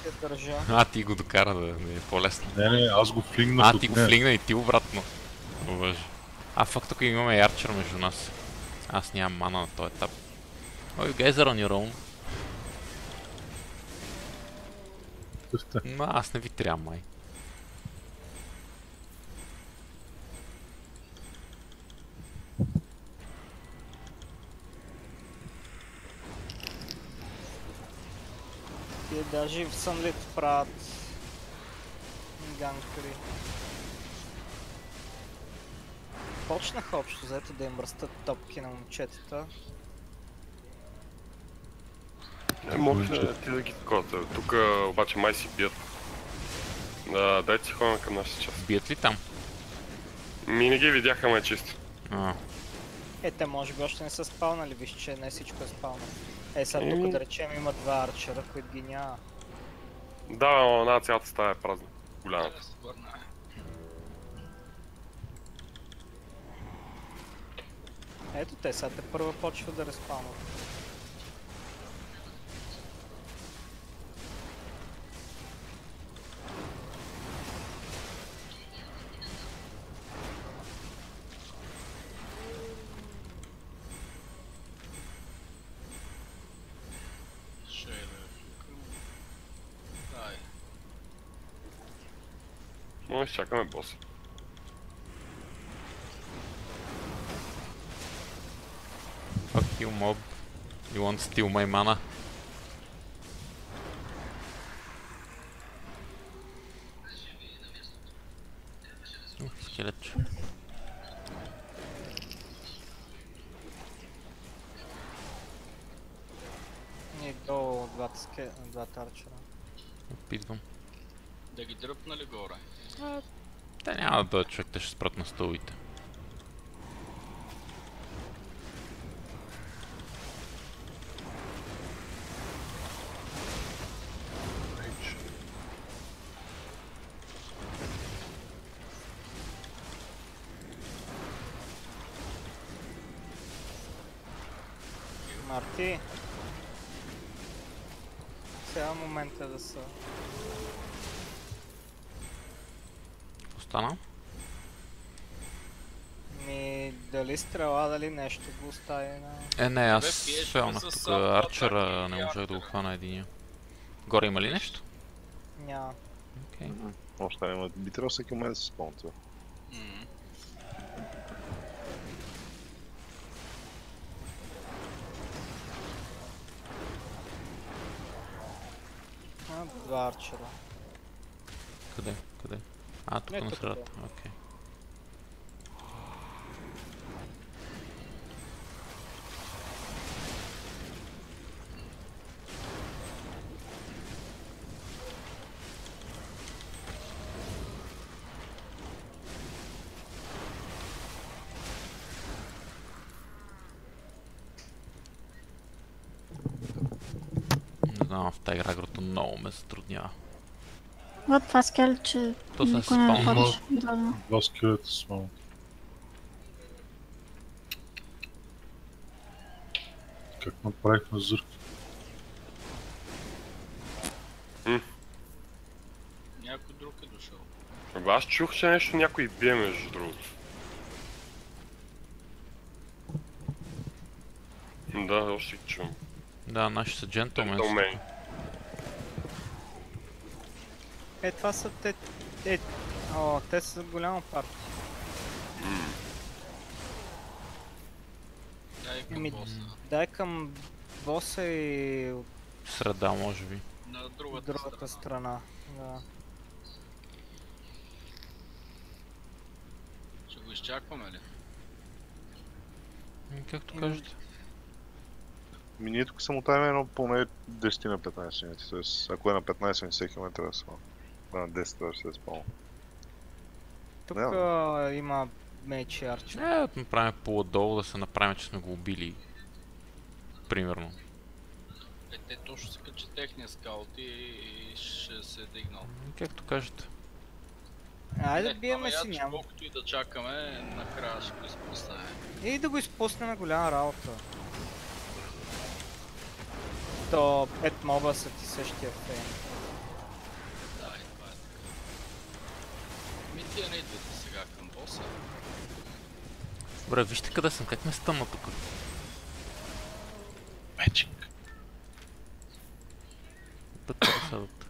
А, ти го докара да, да е по-лесно.
Не, не, аз го флингнах
А, ти го флигна и ти обратно. Объж. А, факт, тук имаме ярчер между нас. Аз нямам мана на този етап. Oh, you guys are on your own.
Тъфта.
Ма, аз не ви трябва, май.
Те даже и в Sunlit правят ганкери. Почнаха общо заето да им растат топки на момчетата.
Не мога да ти да ги такова. Тук обаче май си бият. Да, дайте ходим към нашата част.
Бият ли там?
Ми не ги видяха, ма е чисто.
А,
Е, те може би още не са спалнали, виж, че не всичко е спалнало. Е, сега тук да речем има два арчера, които ги няма.
Да, но една цялата стая е празна. Голямата.
Ето те, сега те първа почва да респалнат.
Шейда е тук. Дай.
Но изчакаме боса.
fuck you mob. You want to steal my mana? Ух, скелетче.
И долу двата, ски... двата арчера.
Опитвам.
Да ги дръпна ли горе?
Те няма да дойдат човек, те ще спрат на стълбите.
Дали нещо го остави на...
Е, не, аз фелнах тук арчера,
атаки
не можах да го хвана единия. Горе има ли нещо?
Няма.
Окей.
Още има. Би трябвало всеки момент да се спомня това.
Два арчера.
Къде? Къде? А, тук на
тук,
средата. Окей знам, в тази игра агрото много ме затруднява.
Вот това скел, че
То се.
Да, да.
Два скелета с малко. Как направихме зърки?
Някой друг е дошъл.
Абе, Аз чух, че нещо някой бие между другото. Да, още чувам.
Да, наши са джентълмен.
Джентълмени.
Е, това са те... Е, о, те са голяма партия.
Дай към
Еми,
боса.
Дай към боса и
Среда, може би.
На другата,
другата страна. Да.
Ще го изчакваме ли?
М, Както кажете.
Ми ние тук само тайме едно поне 10 на 15 минути. Тоест, ако е на 15 минути, всеки момент трябва да се. А, На 10 трябва да се спомня.
Тук
Да.
а, има меч и арчер.
Е, да направим по-отдолу, да се направим, че сме го убили. Примерно.
Е, те точно се качи техния скаут и ще се е дигнал.
Както кажете.
Айде
Е,
биеме си, няма.
Колкото и да чакаме, накрая ще го изпоставим.
И да го изпуснем голяма работа. То 5 моба са ти същия фейн.
Тия не идвате сега към боса.
Добре, вижте къде съм, как ме стъмна тук.
Мечик.
Път да седат.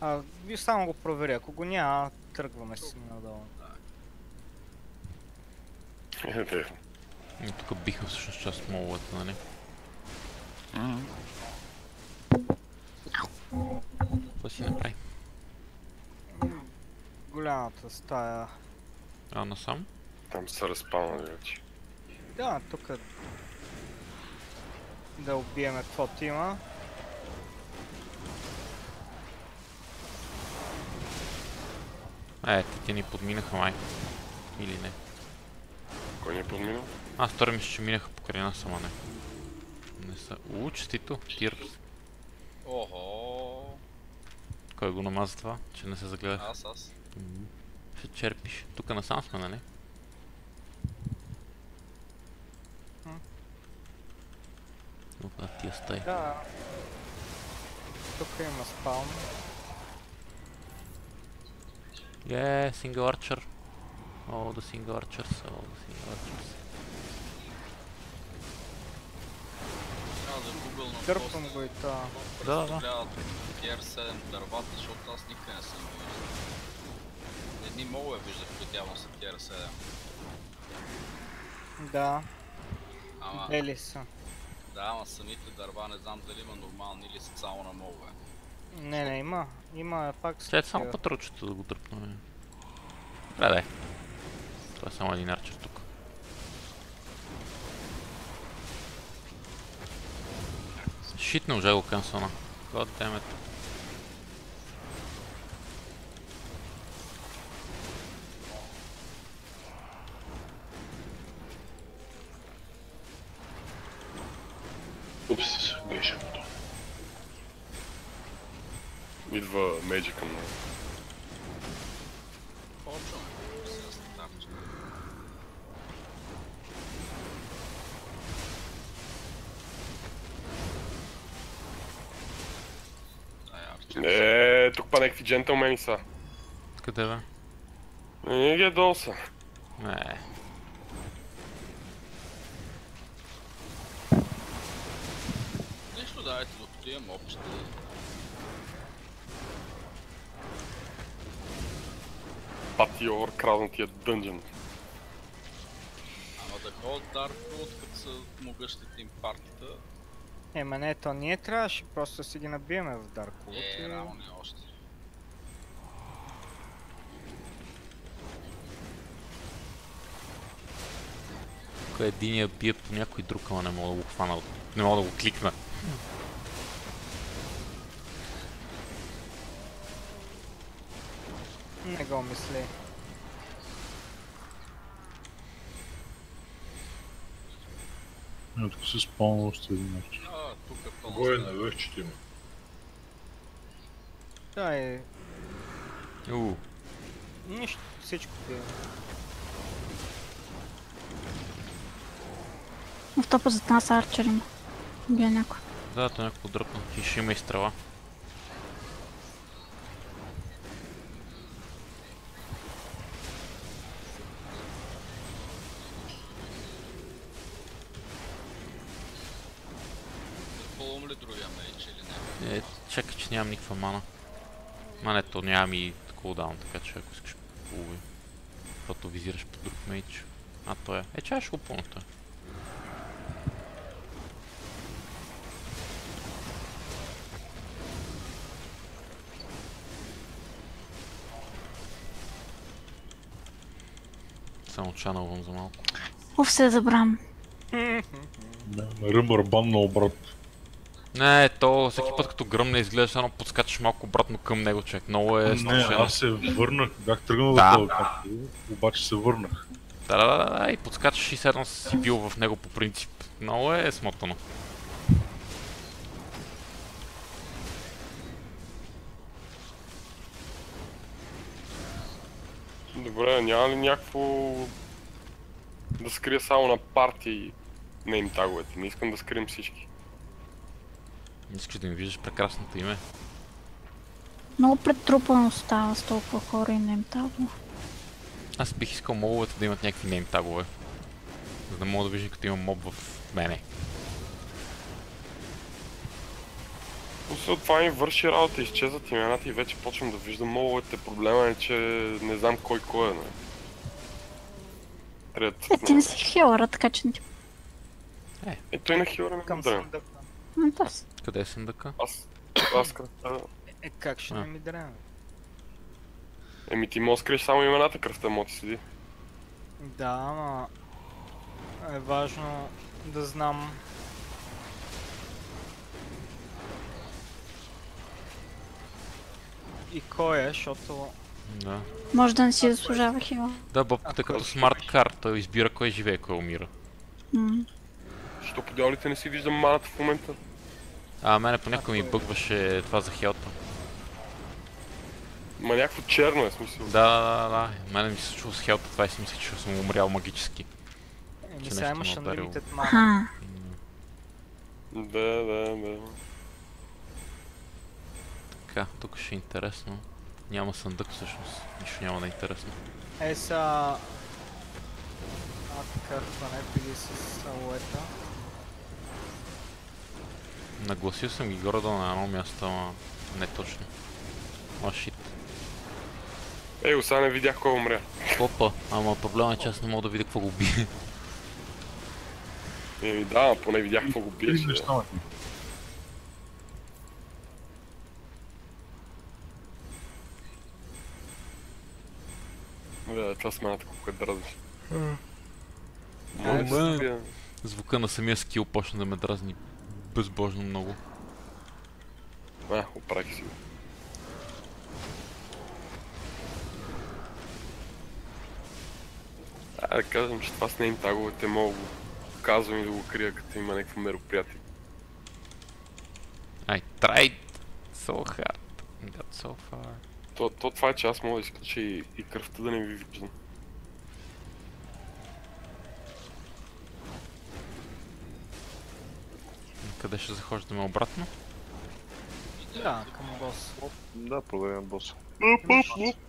А, ви само го провери, ако го няма, тръгваме си надолу.
Е,
тук биха всъщност част от моловете, нали? Какво си направи?
Голямата стая.
А, насам?
Там са разпалнали вече.
Да, тук да убиеме каквото има.
Е, те, ни подминаха май. Или не.
Кой ни е подминал?
Аз втори мисля, че минаха покрай нас, ама не. Не са. У, честито.
Охо,
Кой го намаза това? Че не се загледах.
аз, аз.
М, Ще черпиш. Тук насам сме, нали? На тия стаи.
Да. Тук има спаун.
Yeah, single archer. All the single archers, all the single archers.
Трябва да
Дърпам го и това.
Да, да.
Tier 7 дървата, защото аз никъде не съм го виждал. Едни мога виждах, които явно са Tier 7.
Да,
Ама,
бели са.
да, ама самите дърва не знам дали има нормални или са само на могове.
Не, не, има. Има пак
Сега е само
такива.
патрулчето да го дръпнем. Добре, дай. Това е само един арчер тук. Шитна уже го канцона. God damn it.
Упс, то.
Идва Мейджи към.
Почваме. Сега стартче. Ай, арче.
Е, тук па някакви джентълмени са.
Къде бе?
Не, не ги е долу са.
Не.
Нищо дайте, докато имам опит. ще-
Пати овър кразнатия дънжен.
Ама да ходят Dark Road, като са могъщите им партита,
Ема не, то ние трябваше просто да си ги набиеме в Dark Wood.
е,
и-
рано не още.
Тук единия бие по някой друг, ама не мога да го хвана. Не мога да го кликна.
Не го мисли.
Тук се спомня още един арчер.
А, тук е пълно.
Кого е навърх, че има?
Да, е...
У,
Нищо, всичко ти е.
В топа зад нас арчер има. Бия някой.
да, то някакво дръпна. И ще има и стрела.
Полум ли другия меч или не?
Е, чакай, че нямам никаква мана. Ма не, то нямам и кулдаун, така че ако искаш полови. Защото визираш по друг мейдж. А, той е. Е, чай ще го пълна той. Само чаналвам за малко.
Оф, се забрам.
Да, ръбър бан на обрат.
Не, то всеки път като гръмне изглежда, едно подскачаш малко обратно към него, човек. Много е
Не, аз се върнах, бях тръгнал
Да.
да както, обаче се върнах.
Да, да, да, да, и подскачаш и все едно си бил в него по принцип. Много е смотано.
Добре, няма ли някакво... Да скрия само на парти нейм таговете? Не искам да скрием всички.
Не искаш да ми виждаш прекрасното име.
Много претрупано става с толкова хора и не им тавно.
Аз бих искал мобовете да имат някакви нейм тагове. За да мога да виждам като има моб в мене.
После от това ми върши работа, изчезват имената и вече почвам да виждам мововете. Проблема е, че не знам кой кой е. Не. Трябва да
Е, ти не си хилъра, така че не ти...
Е, той на хилъра ми
Към
ударя.
съндъка.
М, Да.
Къде е съндъка?
Аз... Аз кръвта...
Е, как ще не ми дрема?
Еми ти може да скриеш само имената, кръвта му ти седи.
Да, ама... Е важно да знам... И кой е, защото...
Да.
Може да не си заслужава хила.
Да, бобката е като смарт кар, той избира кой живее, кой умира.
М.
Що по дяволите не си виждам маната в момента?
А, мене понякога ми бъгваше това за хелта.
Ма някакво черно е смисъл.
Да, да, да, да. Мене ми се случва с хелта, това и си мисля, че съм умрял магически.
Еми сега имаш. Unlimited Mana.
Да, да, да.
Така, тук ще е интересно. Няма съндък всъщност. Нищо няма да е интересно.
Е са... Откърпване били с салуета.
Нагласил съм ги горе на едно място, ама не точно. О, шит.
Ей, сега не видях кой умря.
Опа, ама проблема е, че аз не мога да видя какво го бие.
Еми да, поне видях какво го биеше. Да, това смената колко е дразниш.
О,
Може да
мен.
бия.
Звука на самия скил почна да ме дразни безбожно много.
А, оправих си го. А, да кажем, че това с нейм таговете мога го казвам и да го крия, като има някакво мероприятие.
I tried so hard got so far.
То, то това е, че аз мога да изключа и, и кръвта да не ви виждам.
Къде ще захождаме обратно?
Да, към бос.
Да, проверим боса.
Моп,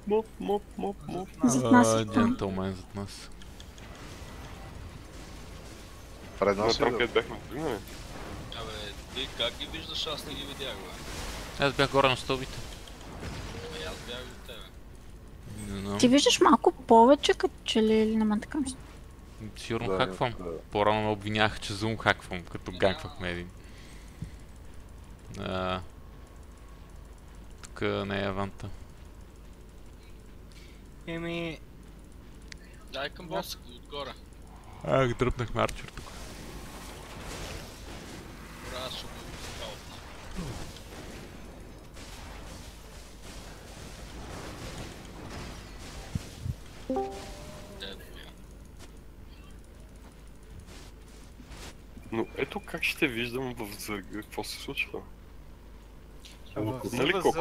моп, моп, моп, моп.
Зад нас е.
Джентълмен зад нас.
Пред нас
там където бяхме тръгнали.
Абе, ти как ги виждаш? Аз не ги видях, бе.
Аз бях горе на стълбите.
Ами аз бях от тебе.
Не знам.
Ти виждаш малко повече, като че ли или не ме така мисля.
Сигурно
Да,
хаквам.
да.
По-рано ме обвиняваха, че зум хаквам, като ганквахме един. А, тук не е ванта.
Еми,
Дай към боса, отгоре.
А, дръпнахме арчер тук.
Добре, аз ще го
Но ето как ще виждам в зърга какво се случва.
в
Нали
ЗВЗ
колко?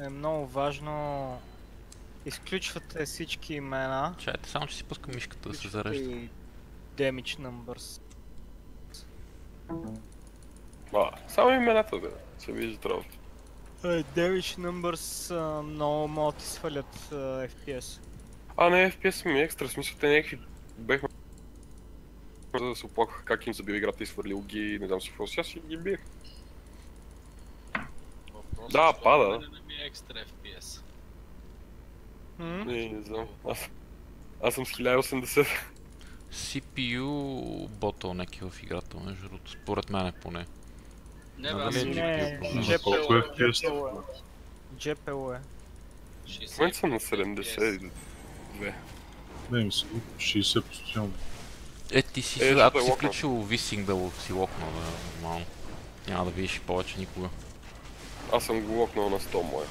е много важно. Изключвате всички имена
Чайте, само че си пускам мишката да се зарежда.
и damage numbers.
А, само имената, бе. Се виждат работа.
Е, Damage numbers много могат да ти свалят FPS.
А, не, FPS ми е екстра, смисъл те някакви бехме за да се оплакаха как им забил играта и свалил ги, не знам си какво, сега си ги биех.
Въпросът
Да,
е,
пада.
Не ми е екстра FPS.
Не, не знам. Аз, аз съм с 1080.
CPU bottleneck в играта, между другото, според мен поне.
Не, бе,
Нали
аз
е
съм
Не,
GPU?
Е?
GPU е. GPU е.
В момента съм на 72.
Не, ми се 60 постоянно.
Е, ти си,
Е,
е, ако
е
си включил го си локнал, да е нормално. Няма да видиш повече никога.
Аз съм го локнал на 100 моя.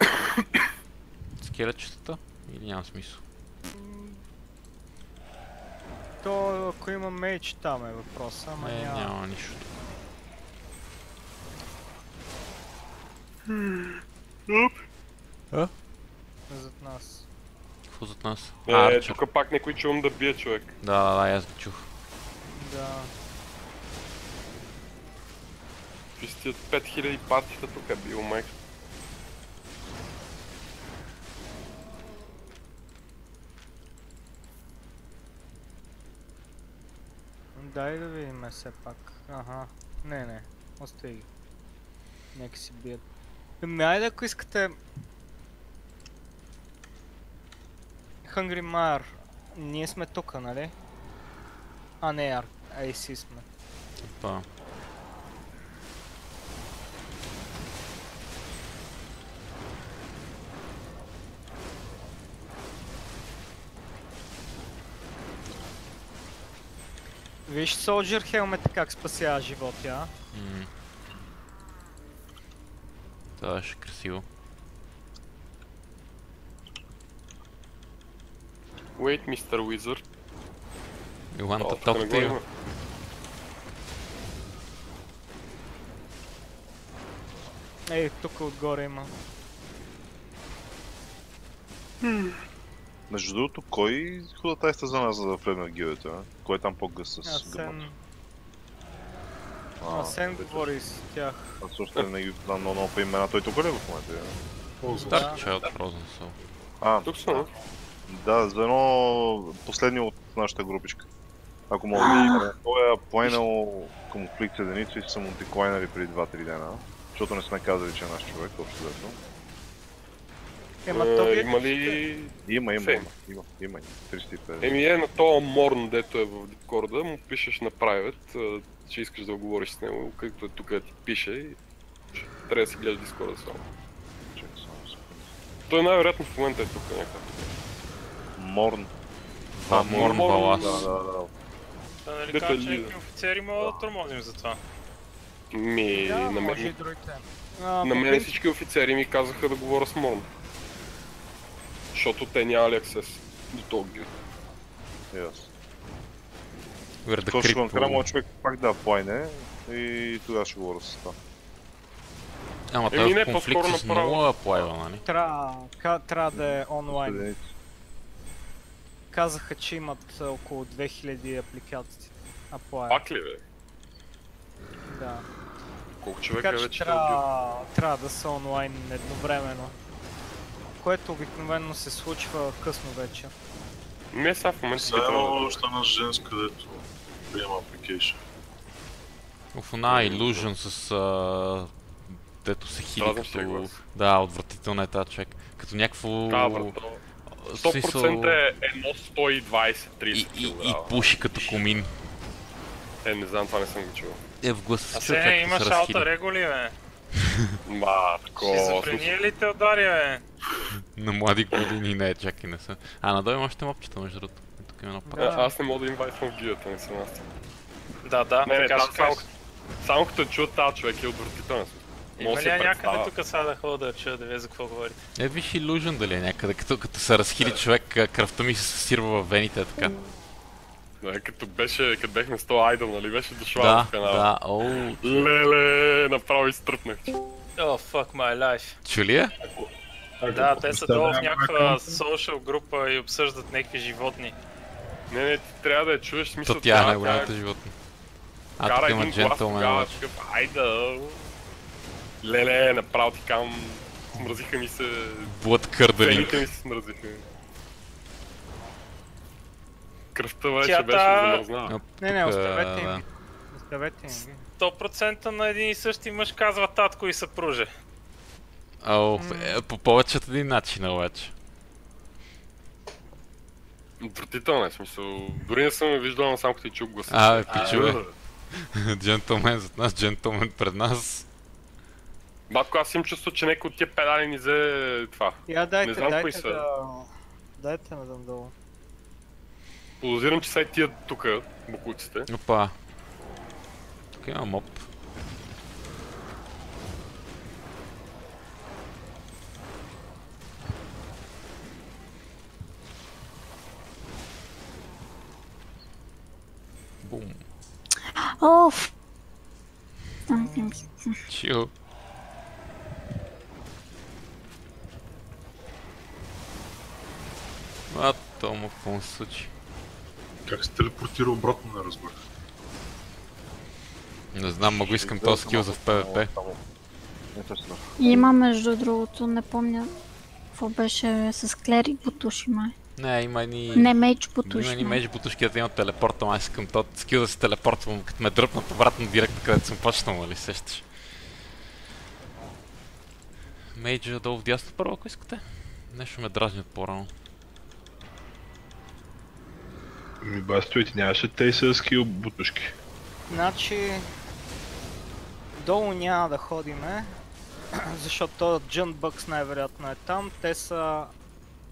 Скелетчетата? Или няма смисъл?
То, ако има меч, там е въпроса, ама
Не,
няма.
няма нищо.
Зад нас.
Какво зад нас?
Е,
А, Арчер.
тук пак някой чувам да бие човек.
Да, да, да, аз го чух.
Да.
Какви 5000 партията тук е бил майк.
Дай да видим все пак. Ага. Не, не. Остави ги. Нека си бият. Ами айде ако искате... Hungry Mire. Ние сме тука, нали? А, не, Ар. AC сме.
Па.
Виж Soldier Helmet как спасява животи, а?
М. Това ще е красиво.
Wait, Mr. Wizard.
You want to talk to you?
Ей, тук отгоре има.
Между другото, кой ходатайства за нас, за да влезе в гилдията? Кой е там по-гъст с гъмата?
Асен говори с тях.
Аз още не ги знам много по имена. Той тук ли е в момента? бе?
Старт чай от Frozen Soul.
А,
Тук съм.
да, за едно последни от нашата групичка. Ако мога да той е плайнал конфликт с единица и са му деклайнали преди 2-3 дена. Защото не сме казали, че е наш човек, общо взето.
Ема
Е,
то ги...
Има ли...
Има, има, има, има, има, 350.
Еми е на този Морн, дето е в Дискорда, му пишеш на private, че искаш да говориш с него, както е тук да ти пише и трябва да си гледаш Дискорда само.
Чакай само секунда.
Той най-вероятно в момента е тук някъде.
Морн.
А,
Морн,
Балас.
Да, да, да.
Да, нали
Дето
кажа, че някакви офицери могат да тормозим за това.
Ми,
Да,
на мен.
А,
на мен всички офицери ми казаха да говоря с Морн. Защото те нямали аксес до този гилд.
Yes. Го накара
creep.
моят човек пак да плайне и тогава ще говоря с това.
Ама той е в конфликт
по-скоро
с много плайва, нали?
Трябва, да е онлайн. Казаха, че имат а, около 2000 апликации. Apply.
Пак ли бе?
Да.
Колко човека
Така че
вече трябва...
трябва, трябва да са онлайн едновременно. Което обикновено се случва късно вече.
Не, сега в момента
Сега
трябва
едно стана женска, дето приема application.
В една Illusion с... А... Дето се хили като... Да, отвратителна е тази човек. Като някакво...
Да, брат, то-
в
100% е едно 120-30
И, и, и пуши като комин.
Е, не знам, това не съм го чувал.
Е, в гласа се, човек,
имаш
се разхили.
алта рего ли, бе?
Матко,
Шизофрения ли те удари, бе?
На млади години не, чакай не са. А, има още мопчета, между другото. Тук има едно пак.
Аз не мога да инвайтвам в гилията, не съм аз.
Да, да,
Не, не,
така ще
само, само като чуят тази човек е отвратителен.
Има ли я някъде тук сега да ходя да чуя да вие за какво говорите?
Е, виж Illusion дали е някъде, като, като се разхили човек, а, кръвта ми се съсирва във вените, така.
Да, като беше, като бехме с този айдол, нали беше дошла
Да,
в канала.
да, оу.
Леле, направо изтръпнах.
О, fuck my life.
Чули я?
Да, те са долу в някаква
как-
social група и обсъждат някакви животни.
Не, не, ти трябва да я чуеш, смисъл.
То тя е най-голямата животни. А,
Кара
тук има джентълмен
айда. Леле, направо ти кам, смразиха ми се,
Blood Curdling.
вените ми се смразиха. Кръвта вече беше замръзнала.
Не, не, оставете им. Оставете им. ги.
100% на един и същи мъж казва татко и съпруже.
Ау, е, по повече от един начин обаче.
Отвратително е, смисъл. Дори не съм я виждал, но само като ти чух гласа.
А, бе, пичове. Джентълмен зад нас, джентълмен пред нас.
Батко, аз имам чувство, че някой от тия педали ни взе това.
Я дайте,
Не знам кои
дайте
са.
да... Дайте на долу.
Подозирам, че са и тия тук, букуците.
Опа. Тук има моп.
Ф- Ам,
Чил. А, то му какво му се случи?
Как се телепортира обратно, не разбрах.
Не знам, ма го искам този скил за в
страх.
Има между другото, не помня какво беше с Клери Бутуши май.
Не, има едни...
Не, Мейдж
Има
Бутуши
едни
май.
меч бутушки, да имат телепорта, ама аз искам този скил да се телепортвам, като ме дръпнат обратно директно където съм почнал, нали сещаш? Мейджа долу вдясно първо, ако искате. Нещо ме дразнят по-рано.
Ми басто и ти нямаше те с скил бутушки.
Значи... Долу няма да ходиме, защото то Джънбъкс най-вероятно е там. Те са...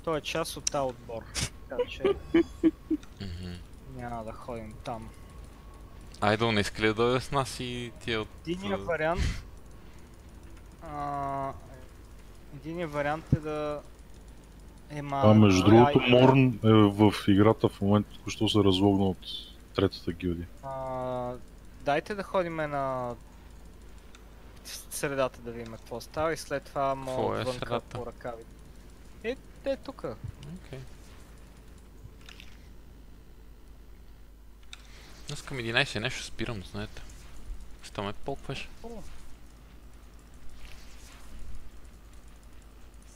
Той е част от тази отбор. Така че няма да ходим там.
Айдол не иска ли да дойде с нас и тия от...
Единият вариант... А, единият вариант е да... Ема...
А между
той
другото, Морн е в играта в момента, току-що се разлогна от третата гилдия.
А, дайте да ходиме на средата да видим какво става и след това
Какво
мога
е
отвънка
средата?
по ръкавите. Е, те тука.
Окей. Днес към 11 е нещо спирам, знаете. Що ме полкваш?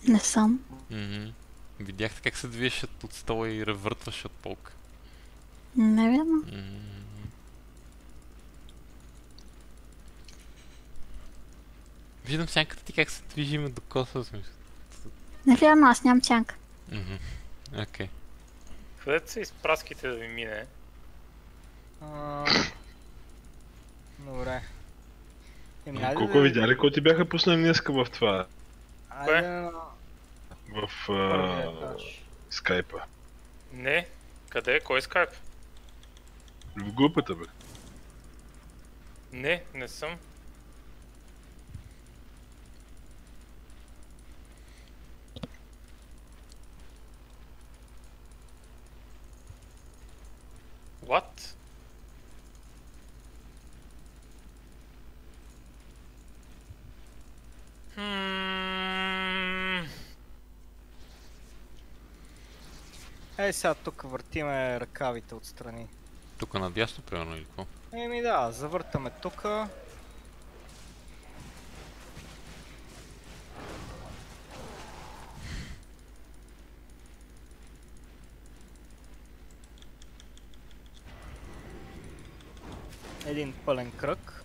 Не съм.
Мгм. Видяхте как се движеше от стола и ревъртваше от полка.
Не.
Мгм. Виждам сянката ти как се движиме до коса, смисъл.
Вярно, аз нямам сянка.
Мгм. Окей.
Където се изпраските да ви мине?
А, добре. Еми, айде
Колко
да-
видя ли, кой ти бяха пуснали днеска в това,
на
в а, скайпа?
Не. Къде? Кой скайп?
В групата, бе.
Не, не съм. What? Hmm.
Ей сега тук въртиме ръкавите отстрани.
Тук надясно, примерно, или какво?
Еми да, завъртаме тука. Един пълен кръг.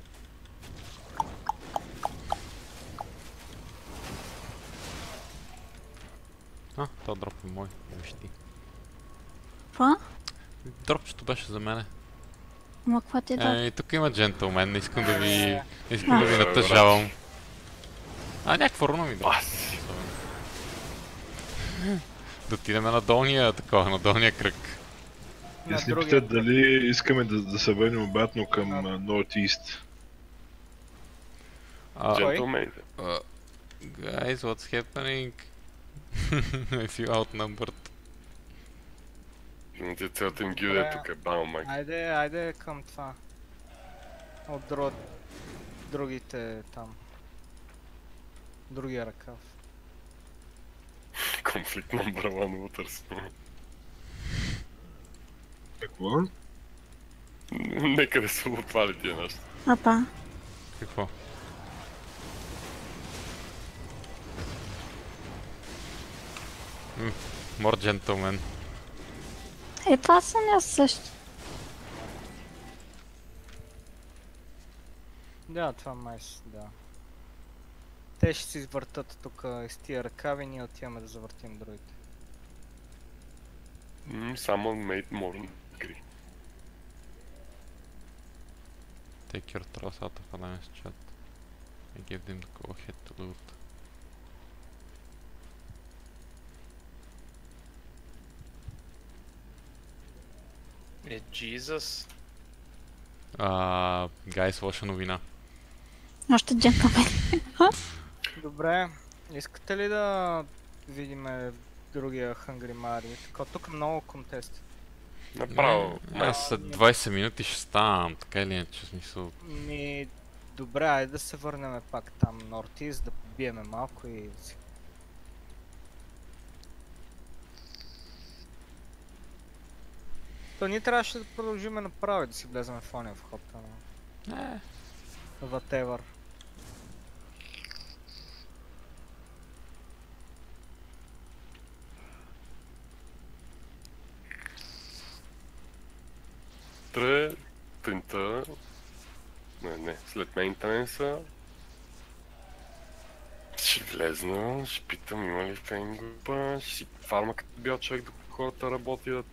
А, то дроп е мой. Виж ти.
Това?
Дропчето беше за мене.
Ама какво ти е да?
Е, тук има джентълмен, не искам да ви... Не искам да ви натъжавам. А, някаква руна ми дропа. Да отидем на долния, такова, на долния кръг.
На
Если
другия
питат дали искаме да, да се върнем обратно към а, North East.
А,
Джентълмените.
uh, guys, what's happening? I feel outnumbered.
Те цялата им гилдия тук е бам, майка.
Айде, айде към това. От друг... другите там. Другия ръкав.
Конфликт номер 1 утърс.
Какво?
Нека да се отвали тия неща.
Апа.
Какво? More gentleman.
Е, това съм аз също.
Да, това май с- да. Те ще си извъртат тук с тия ръкави, ние отиваме да завъртим другите.
М, Someone made more
Take your trust out of alliance chat. I give them the go ahead to loot.
Е, Jesus.
А, гайс, лоша новина.
Още джентълмен.
Добре, искате ли да видим другия Hungry Mari? Така, тук много контести.
Направо.
Не, Аз след 20 минути ще ставам, така или иначе, смисъл.
Ми, добре, айде да се върнем пак там Нортис, да побиеме малко и... То ние трябваше да продължим направо и да си влезем в ония вход, ама...
Не.
Whatever.
Утре, тънта, не, не, след мейнтененса, ще влезна, ще питам има ли фейн група, ще си фарма като бял човек, докато хората работят.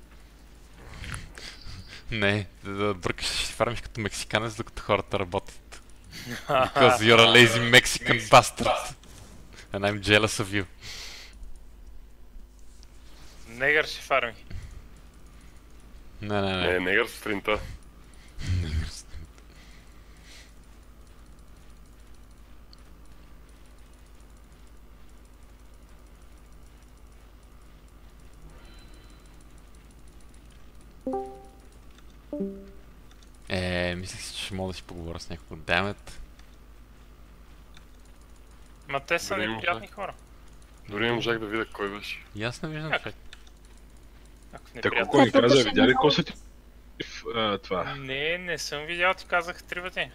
Не, да, да бъркаш, ще си фармиш като мексиканец, докато хората работят. Because you're a lazy Mexican bastard. And I'm jealous of you.
Негър ще фарми.
Не, не,
Не,
не.
негър сутринта.
Е, мислех си, че ще мога да си поговоря с някой. Damn
Ма те са неприятни хора.
Дори не можах да видя кой беше.
И аз не виждам
Как? Ако
Те
неприятни.
колко ни каза, видя ли коса ти в а, това?
Не, не съм видял, ти казах три пъти.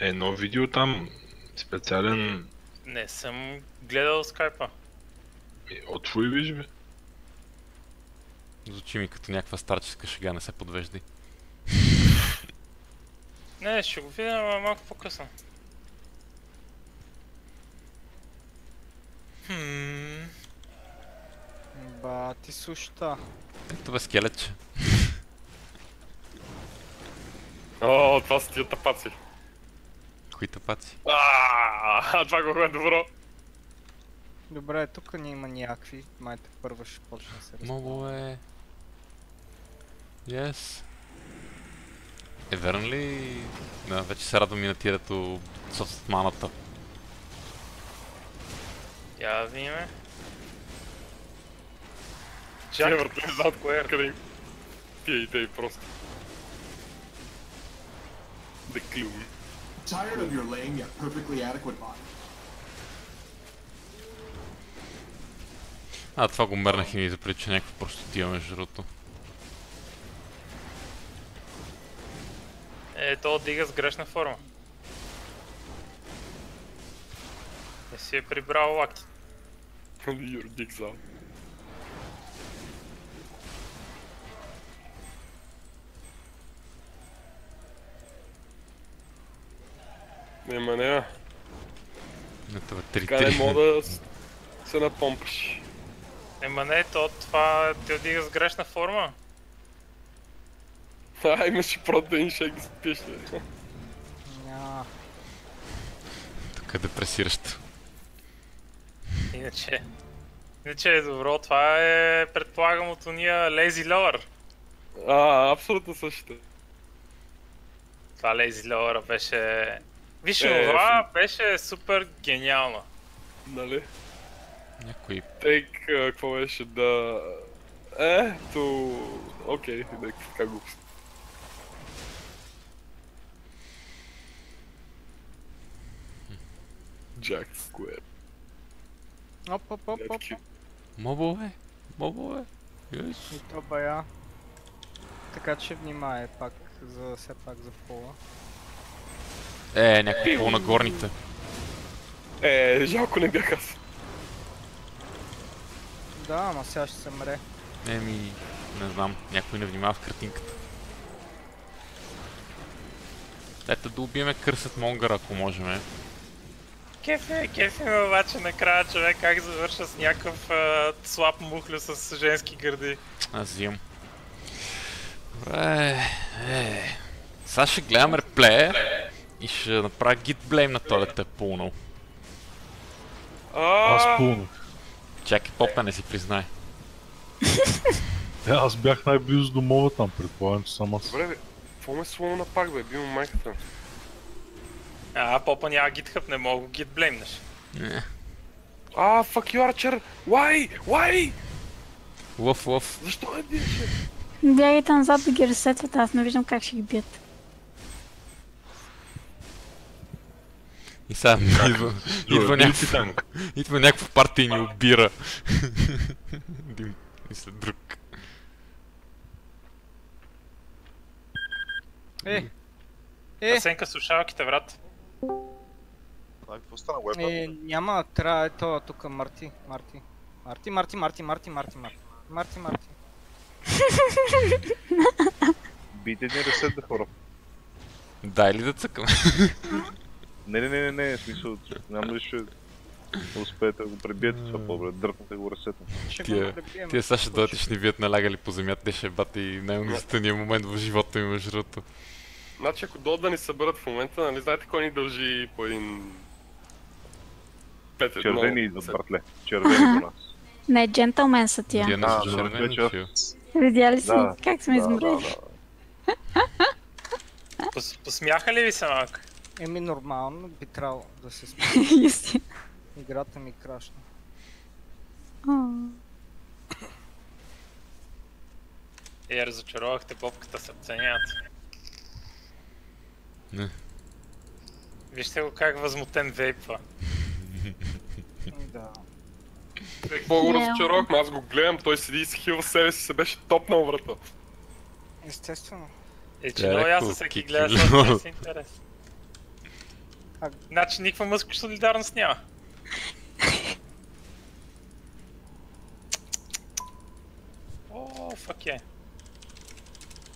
Едно видео там, специален,
Не съм гледал скайпа.
Ми, отвори виж бе.
Звучи ми като някаква старческа шега, не се подвежди.
Не, ще го видя ама малко по-късно. Хм.
Ба, ти суща.
Ето бе скелетче.
О, това са тия тапаци.
Кои тапаци?
Ааа, това го е добро.
Добре, тук ни има някакви. Майте първо ще почне да се разпада.
Много е... Yes. Е, верно ли? Да, вече се радвам и на тия, дето соцат маната.
Я да видим.
Тия
Чак,
въртли не знам
кое е?
къде им. Тия идеи просто. Да клюм.
Tired of your lame yet perfectly adequate body.
А, това го мернах и ми заприлича някаква простотия между другото.
Е, то дига с грешна форма. Не си е прибрал лаки.
Your dick's Нема, няма.
На това 3
Така не мога да се напомпаш.
Ема не, то това ти отига с грешна форма.
А, имаше протеин шейк да спиш.
Няма.
Тук е депресиращо.
Иначе. Иначе е добро, това е предполагам от уния Lazy Lower.
А, абсолютно същото.
Това Lazy Lower беше... Виж,
Е,
това беше супер гениално.
Нали?
Някой...
Тейк, какво беше да... Е, то... Окей, някаква така глупост. Jack Square.
Оп, оп, оп, оп.
Мобове! Мобове! Yes.
И то бая. Така че внимай пак за все пак за пола.
Е, някакво по на горните.
Е, жалко не бях аз.
Да, ама сега ще се мре.
Еми, не знам, някой не внимава в картинката. Ето да убиеме Кърсът Монгър, ако можем.
Кефе, кефе ме обаче накрая човек как завърша с някакъв а, слаб мухлю с женски гърди.
Аз взимам. Добре, е. Сега ще гледам реплея и ще направя git blame на е пулнал.
Аз пълнах.
Чакай, попа не си признай.
Е, аз бях най-близо до мола там, предполагам, че съм аз.
Добре, бе. Какво ме слона пак, бе? Бил майката.
А, попа няма GitHub, не мога го git блеймнеш.
Не.
А, fuck you, Archer! Why? Why?
Лъв, лъв.
Защо е дише?
Бягайте назад да ги ресетвате, аз не виждам как ще ги бият.
И сега идва, идва, някакво, идва някаква партия и ни обира. Един и след друг.
Е!
Е. Асенка слушалките, брат.
А, какво стана? Уеб?
Е, няма, трябва е това тук Марти. Марти. Марти, Марти, Марти, Марти, Марти, Марти. Марти, Марти.
Бийте един ресет да хора.
Дай ли да цъкам?
Не, не, не, не, не, в смисъл, знам ли ще успеете да го пребиете това по-добре, дръпнете го ресета.
Тия, тия сега ще дойдат и ще ни бият налягали по земята, те ще бати най-унизителният момент в живота ми между другото.
Значи ако дойдат да ни съберат в момента, нали знаете кой ни дължи по един... Пет едно.
Червени идват, братле. Червени до нас.
Не, джентълмен са тия.
Тия не
А,
са
добре,
червени.
Видя ли си как сме.
Пос, посмяха ли ви се малко?
Еми нормално, би трябвало да се.
Истина.
Играта ми крашна.
Е, разочаровахте попката сърценят.
Не.
Вижте го как възмутен вейпва.
Да.
Какво го разочаровахме? Аз го гледам, той седи и се хилва себе си, се беше топнал врата.
Естествено.
Е, че
Тя е
много ясно всеки гледа с интерес.
А-
Значи никаква мъска солидарност няма. О, фак е.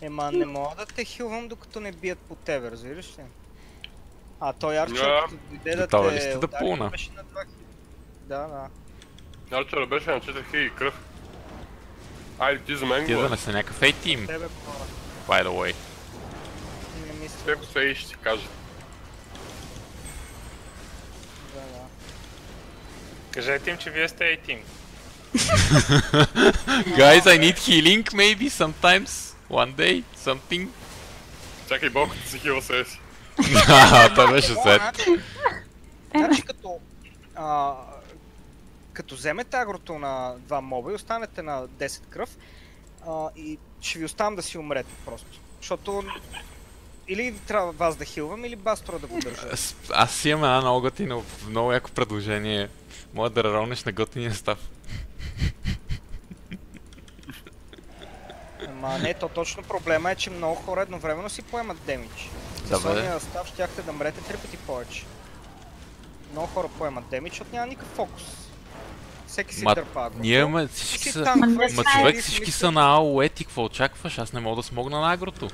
Ема не мога да те хилвам докато не бият по тебе, разбираш ли? А той Арчо,
Да.
като дойде да те
сте да
удари, беше на 2 Да, да.
Арчера беше на 4000 кръв. Айде ти за мен
Тия да
го.
не са някакъв A-team, by the way.
Не мисля.
Те ако се и ще ти кажа.
Да, да.
Кажете им, че вие сте A-team.
Guys, I need healing maybe sometimes. One day, something.
Чакай болката си хилва себе си.
Ха, това беше сет.
Значи, значи като, а, като вземете агрото на два моба и останете на 10 кръв, а, и ще ви оставам да си умрете просто. Защото или трябва вас да хилвам, или Бастора да го държа.
Аз, аз имам една много готина, много яко предложение. Моля да ролнеш на готиния став.
Ама не, то точно проблема е, че много хора едновременно си поемат демидж.
Да,
С
бе.
ония став щяхте да мрете три пъти повече. Много хора поемат демидж, защото няма никакъв фокус. Всеки си
Ма,
дърпа
ние ама всички са...
танкват,
Ма
всички
човек
си
всички са на АОЕ, ти какво очакваш? Аз не мога да смогна на агрото.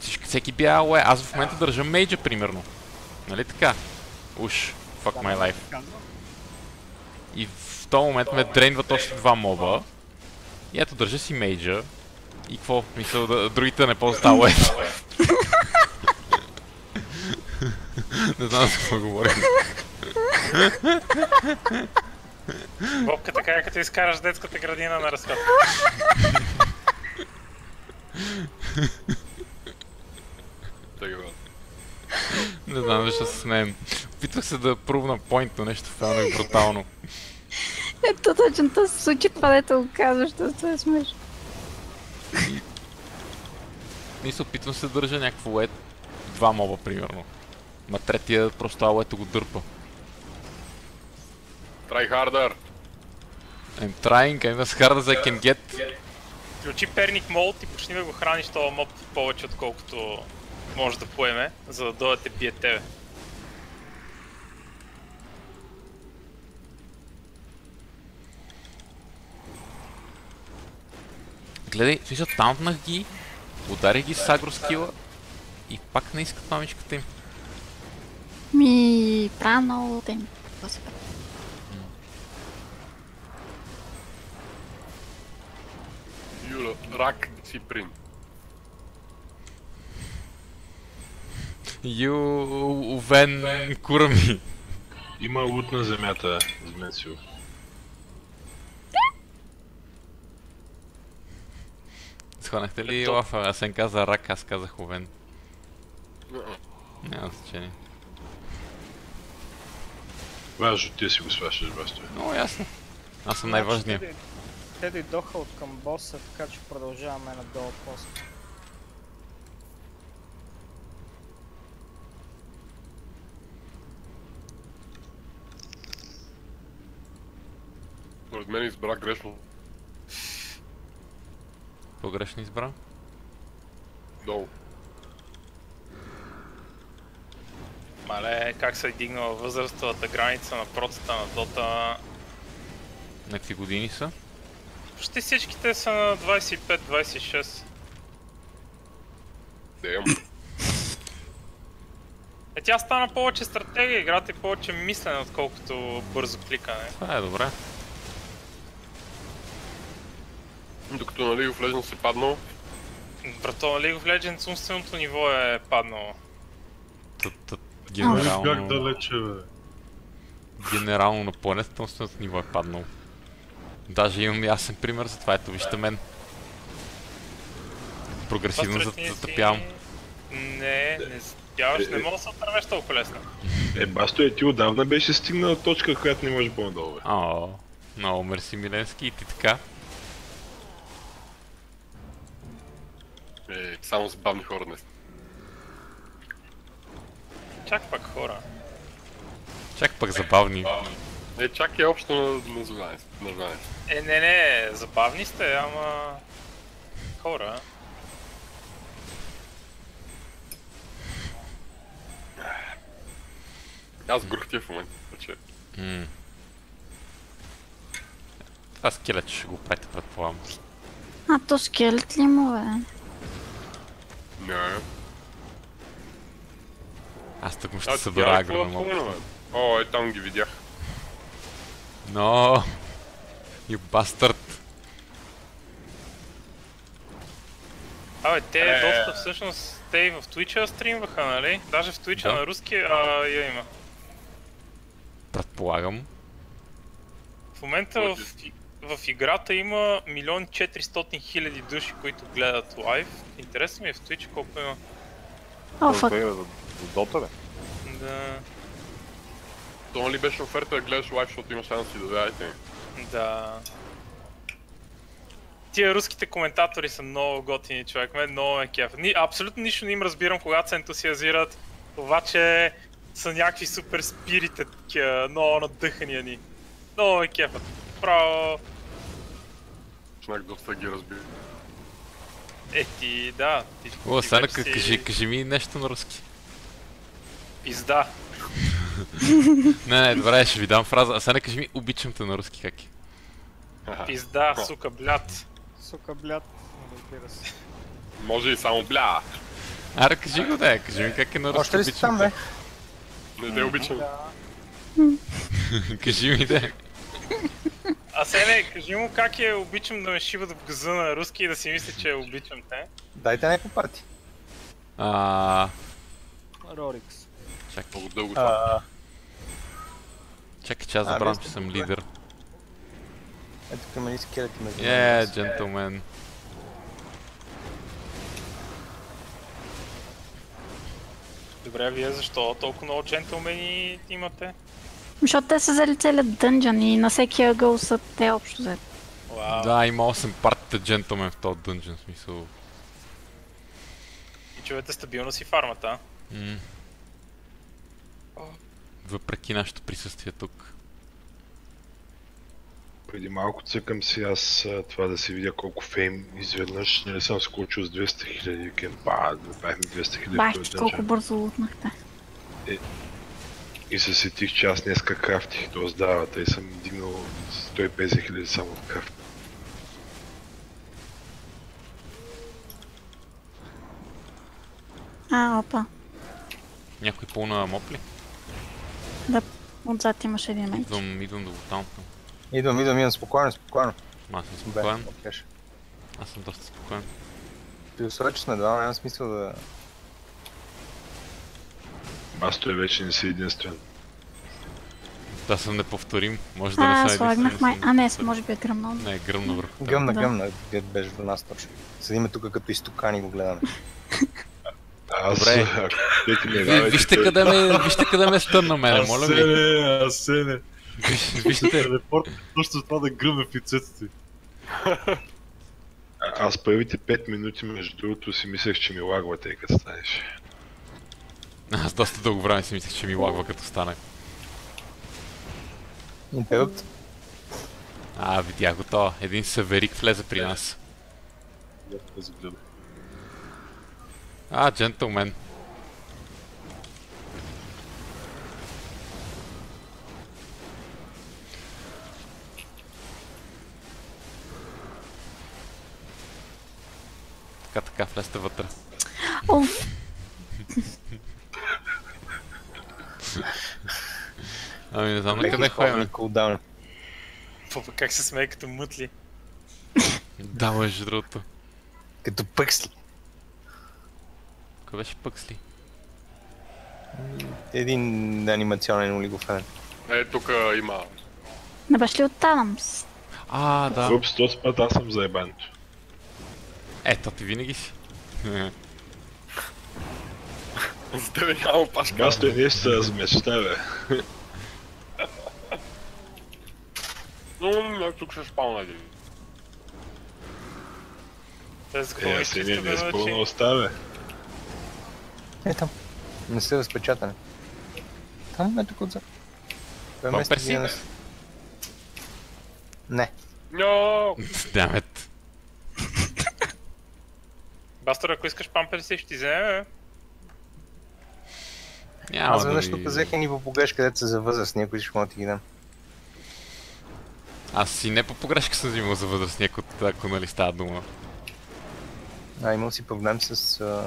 Всички, всеки бия АОЕ. Аз в момента държа мейджа, примерно. Нали така? Уж, fuck my life. И в този момент ме дрейнват още два моба. И ето държа си мейджа. И какво? Мисля, да, другите не уед. не знам за какво говорим.
Бобка така е като изкараш детската градина на разход.
Така.
Не знам защо се смеем. Опитвах се да пробна поинт, но нещо и брутално.
Ето точно то се случи това, дето го казваш, да е смешно.
Мисля, опитвам се да държа някакво уед. Два моба, примерно. Ма третия просто ауето го дърпа.
Try harder.
I'm trying, I'm as hard as I can get.
Включи перник молот и почни да го храниш този моб повече отколкото може да поеме, за да дойде те бие тебе.
Гледай, смисъл, таунтнах ги, ударих ги с агро скила и пак не искат мамичката им.
Ми, правя много тем. Прави?
Юля, рак си прин.
Ю, Овен, курами.
Има лут на земята, Зменсио.
Схванахте ли лафа? Асен каза рак, аз казах Овен. Няма значение.
Важно, ти си го сващаш, басто.
Много ясно. Аз съм най-важният.
Значи, те дойдоха от към боса, така че продължаваме надолу после.
Според мен избрах грешно.
Погрешно избра?
Долу.
Мале, как се е дигнала възрастовата граница на процата на Дота.
На какви години са?
Почти всичките са на 25-26.
Дем.
Е, тя стана повече стратегия, играта е повече мислене, отколкото бързо кликане.
Това е добре.
Докато на League of Legends си паднал,
Брато, на League of Legends умственото ниво е паднало.
Бях
Генерално,
далече, бе.
генерално на планетата умственото ниво е паднало. Даже имам ясен пример за това. Ето вижте мен. Прогресивно затъпявам.
Не, не затъпяваш, не мога да се отървеш толкова лесно.
Е, басто е, ти отдавна беше стигнал точка, която не може по-надолу, бе.
О, много мерси Миленски и ти така.
Е, само забавни хора днес.
Чак пак хора.
Чак пък забавни.
Е, чак е общо на, на.
Е, не, не, забавни сте, ама... Хора.
Аз грохтя в момента, че
М. Това скелет ще го правите, предполагам.
А то скелет ли му, бе?
Не.
Аз тък му ще събера
тя е
агро на
какво
моб.
бе? О, е, там ги видях.
Но, you bastard.
Абе, те
Е.
доста всъщност, те и в Twitch стримваха, нали? Даже в Twitch
Да.
на руски, а я има.
Предполагам.
В момента в, в играта има милион 400 хиляди души, които гледат лайв. Интересно ми е в Twitch колко има.
О, фак.
за, за Дота, бе?
Да,
То ли беше оферта да гледаш лайв, защото има шанси да дадете.
да. Тия руските коментатори са много готини, човек. Мен много ме кеф. Ни, абсолютно нищо не им разбирам, когато се ентусиазират. Това, че са някакви супер спирите, такива, много надъхания ни. Много ме кефът. Право.
Знак доста ги разбира.
Е, ти, да. Ти,
О,
ти си-
кажи, кажи ми нещо на руски.
Пизда.
Не, не, добре, ще ви дам фраза. А сега кажи ми, обичам те на руски, как е?
Пизда, сука, блят.
Сука, блядь, разбира се.
Може и само бля.
Аре, кажи го, да, кажи ми как е на руски.
Още ли си
обичам
там, бе?
Не те обичам.
Кажи ми да.
А Селе, кажи му как е обичам да ме шибат в газа на руски и да си мисля, че е обичам те.
Дайте някакво парти.
А,
Рорикс.
чакай,
Много дълго това.
А,
чакай, че аз забравям, че съм лидер.
ето тук има и скелети между
Е,
нас.
джентълмен.
Добре, вие защо толкова много джентълмени имате?
Защото те са взели целият дънжън и на всеки ъгъл са те общо взето.
Вау.
Да, има 8 партита джентълмен в този дънжен, смисъл.
И чувате стабилно си фармата. а?
М. Въпреки нашето присъствие тук.
Преди малко цъкам си аз това да си видя колко фейм изведнъж. Нали съм скочил с 200 хиляди. Кемпа, направихме 200 хиляди.
Бахте, колко бързо лутнахте.
И се сетих, че аз днеска крафтих, т.е. да, тъй съм дигнал 150 хиляди само от крафт.
А, опа.
Някой пълна моп ли?
Отзад имаше един меч.
Идвам, идвам да го таунтам.
Идвам, идвам, идвам, спокойно, спокойно.
Аз съм
Бе,
спокоен.
окей.
Аз съм доста спокоен.
При условие, че сме двама, няма смисъл да...
Аз той вече не си единствен.
Да съм неповторим. Може да не
А,
съм
слагнах
единствен.
май... А, не, може би е гръмнал.
Не, гръмна върху.
Гъмна,
Да.
гъмна, где беше до нас точно. Седиме тук като изтокани го гледаме.
Аз,
Добре.
ако те ти не
Ви, вижте къде ме, вижте къде ме стънна мене, моля ви.
Асене, Асене.
Виж- Вижте,
Телепорт, точно това да гръмне в лицето ти.
Аз първите 5 минути, между другото, си мислех, че ми лагвате, като станеш.
аз доста дълго време си мислех, че ми лагва като стане.
Интеррупт.
А, видях го това. Един северик влезе при нас. А, джентълмен. Така, така, влезте вътре.
Оф,
Ами не знам на къде ходим.
Кулдаун.
Пупа, как се смее като мътли.
Да, между другото.
Като пъксли.
Кой беше пъксли?
Един анимационен олигофрен.
Е, тук има.
не беше ли от Адамс?
А, да.
Упс, този път аз съм заебането.
Ето ти винаги си.
За тебе няма опашка.
Аз той нещо се размечта, бе.
Но, не, тук ще спална един.
Те
Е,
искате
не, не спълна
научи?
оста, бе.
Е там. Не са разпечатани. Там е тук отзад. Кой
Бампер
место
си,
ги е нас- Не.
Ньо!
Дамет.
Бастор, ако искаш памперси, ще ти вземе, бе.
Няма
Аз
да
веднъж
ви...
тук взех едни по погрешка, където са за възрастни, ако искаш мога да ти ги дам.
Аз си не по погрешка съм взимал за възрастни, ако, ако нали става дума.
А, имал си проблем с... А...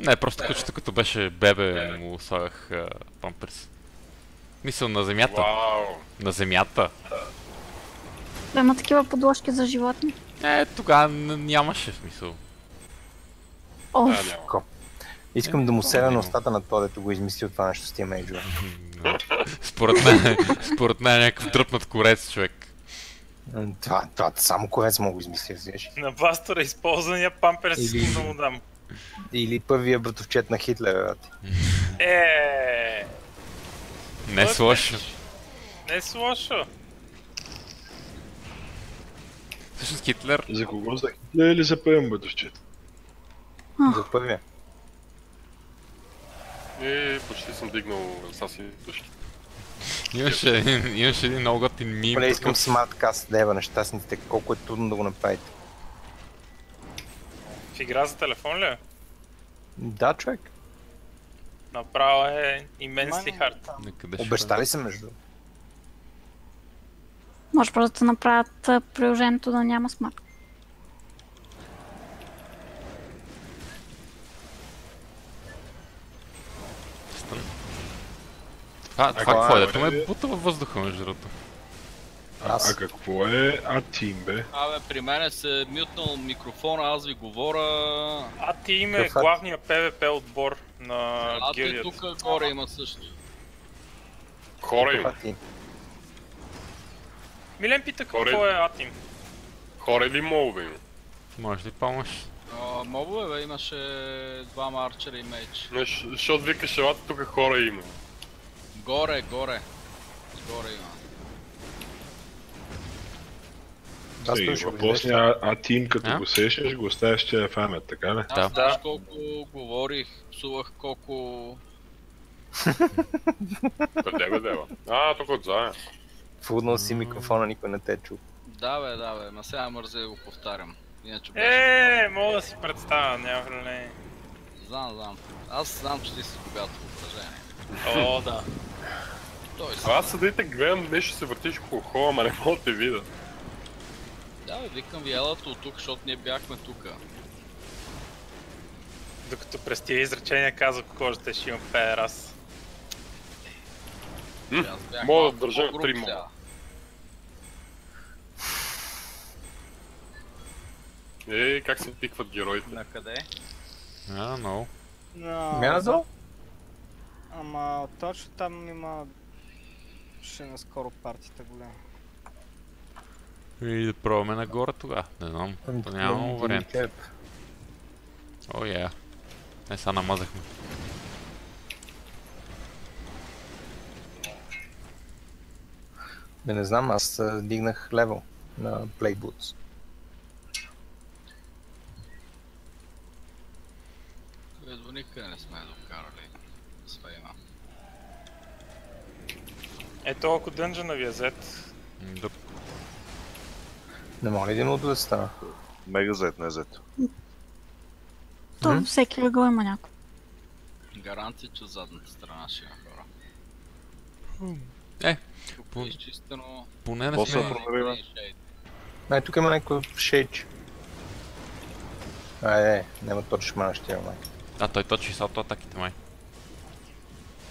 Не, просто кучето като беше бебе му слагах а, памперс. Мисъл на земята.
Вау!
На земята.
Да има такива подложки за животни.
Е, тогава нямаше смисъл.
Да,
Оф,
няма.
Искам да му селя на устата на това, дето го измислил това нещо с тия мейджове.
Но, според мен, според мен е някакъв дръпнат корец, човек.
Това, това само ковец мога го измисля, знаеш.
На Бастора използвания памперс
Или-
искам да му дам.
Или първия братовчет на Хитлер, брат.
Е,
Не е лошо.
не е лошо.
Всъщност Хитлер,
За кого? За Хитлер или за първен бъдущет?
За първия.
И почти съм дигнал Асаси души.
имаше един, имаше един много готин мим.
Поле искам смарткаст, дева нещастните, колко е трудно да го направите.
В игра за телефон ли е?
Да, човек.
Направо е.
Накъде ще
Обещали се между
може просто да направят приложението да няма смарт.
стане? Това, това
Ага,
какво е? Дето ме бута във въздуха, между другото.
А, а какво е А-Тим, бе?
Абе, при мен се е мютнал микрофона, аз ви говоря.
А ти им е главния ПВП отбор на гилдията.
тук горе има също.
Хора има.
Милен пита какво е Атим.
Хора или мове има?
Може ли помощ?
Мобове, бе, имаше двама арчера и меч.
Защото викаш, елата тук хора има.
Горе, горе. Горе има.
Аз го
въпросния А-Тим, като
А?
го сещаш, го оставяш, че е фамет, така ли?
Аз
Да.
знаеш
Да.
колко говорих, псувах колко...
Къде бе, дева? А, тук отзад.
Фуднал си микрофона, никой не те е чул.
Да бе, да бе, ма сега мързе да го повтарям. Иначе беше...
Е, мога да си представя, няма проблем.
Знам, знам. Аз знам, че ти си богато въображение.
О, да.
Той си.
Аз седите гледам нещо се въртиш около хола, ама не мога да те видя.
Да бе, викам ви елата от тук, защото ние бяхме тука.
Докато през тия изречения казах кожата ще имам педерас.
Мога да държа три мога. Ей, как се пикват героите?
На къде?
А, много.
На...
Мязо?
Ама точно там има... Ще наскоро партията голяма.
И да пробваме нагоре тогава. Не знам. То няма вариант. О, я. Не, сега намазахме.
Не, не знам, аз дигнах левел на Play Boots.
Къде до никъде не сме докарали.
Ето ако дънжена ви е зет.
Да,
Не мога ли да има от да стана?
Мега зет, не зет.
То всеки ъгъл има някой.
Гаранция, че от задната страна ще има хора.
Е, по-
изчистено.
поне не сме...
Ай, тук има някой шейдж. Ай, е, няма точно шманащия, май.
А, той точи с автоатаките май.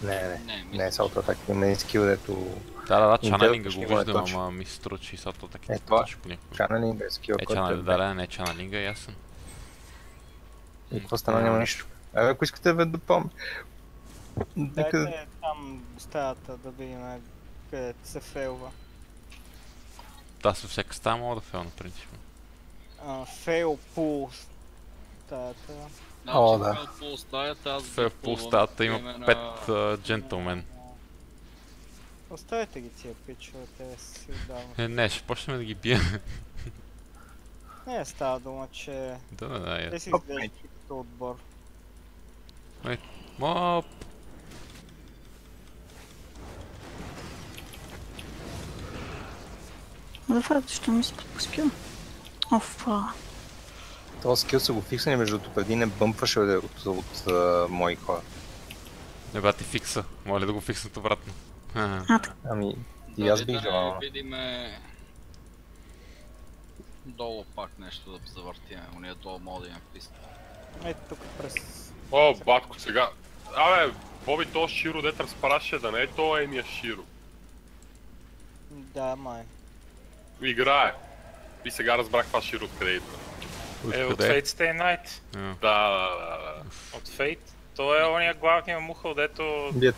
Не, не,
Не,
не,
мисля,
е с аутоатак, има един скил, дето
Да, да, да,
ще
го
е
виждам,
точно.
ама ми се струва, че и с автоатаките
Е,
точи понякога.
чанелинг е скил,
Е,
който е
да, да, не чаналинга, ясен.
И какво стана, няма нищо. Абе, ако искате да допълня. Нека...
Дайте там стаята да видим къде се фейлва.
Да, със всяка стая мога да фелна, принцип.
А, фейл пул стаята.
Значи,
О, да.
фейл по стаята, аз
В
бих
пулстата
по
има
на-
5 джентлмен.
Оставете ги тия пичове, те си отдавна.
Е, не, ще почнем да ги бием.
Не става дума, че
да, да, да,
те си изглеждат като отбор.
Моп!
Да факт, що ми се подпускил. Оф,
Това скил са го фиксани, между другото, преди не бъмпваше от, от, от а, мои хора.
Не бати фикса. Моля да го фикснат обратно.
А.
Ами, и аз бих
да
желал.
не видиме долу пак нещо да завъртиме, уния долу мога да имам писта.
Ето тук през...
О, батко, сега. Абе, Боби, то Широ дет разпараше да не е то ения Широ.
Да, май.
Играе. И сега разбрах това Широ откъде идва.
Е, от? Fate Stay Night.
А.
Да, да, да, да.
От Fate. Той е ония главния мухъл, дето...
Вие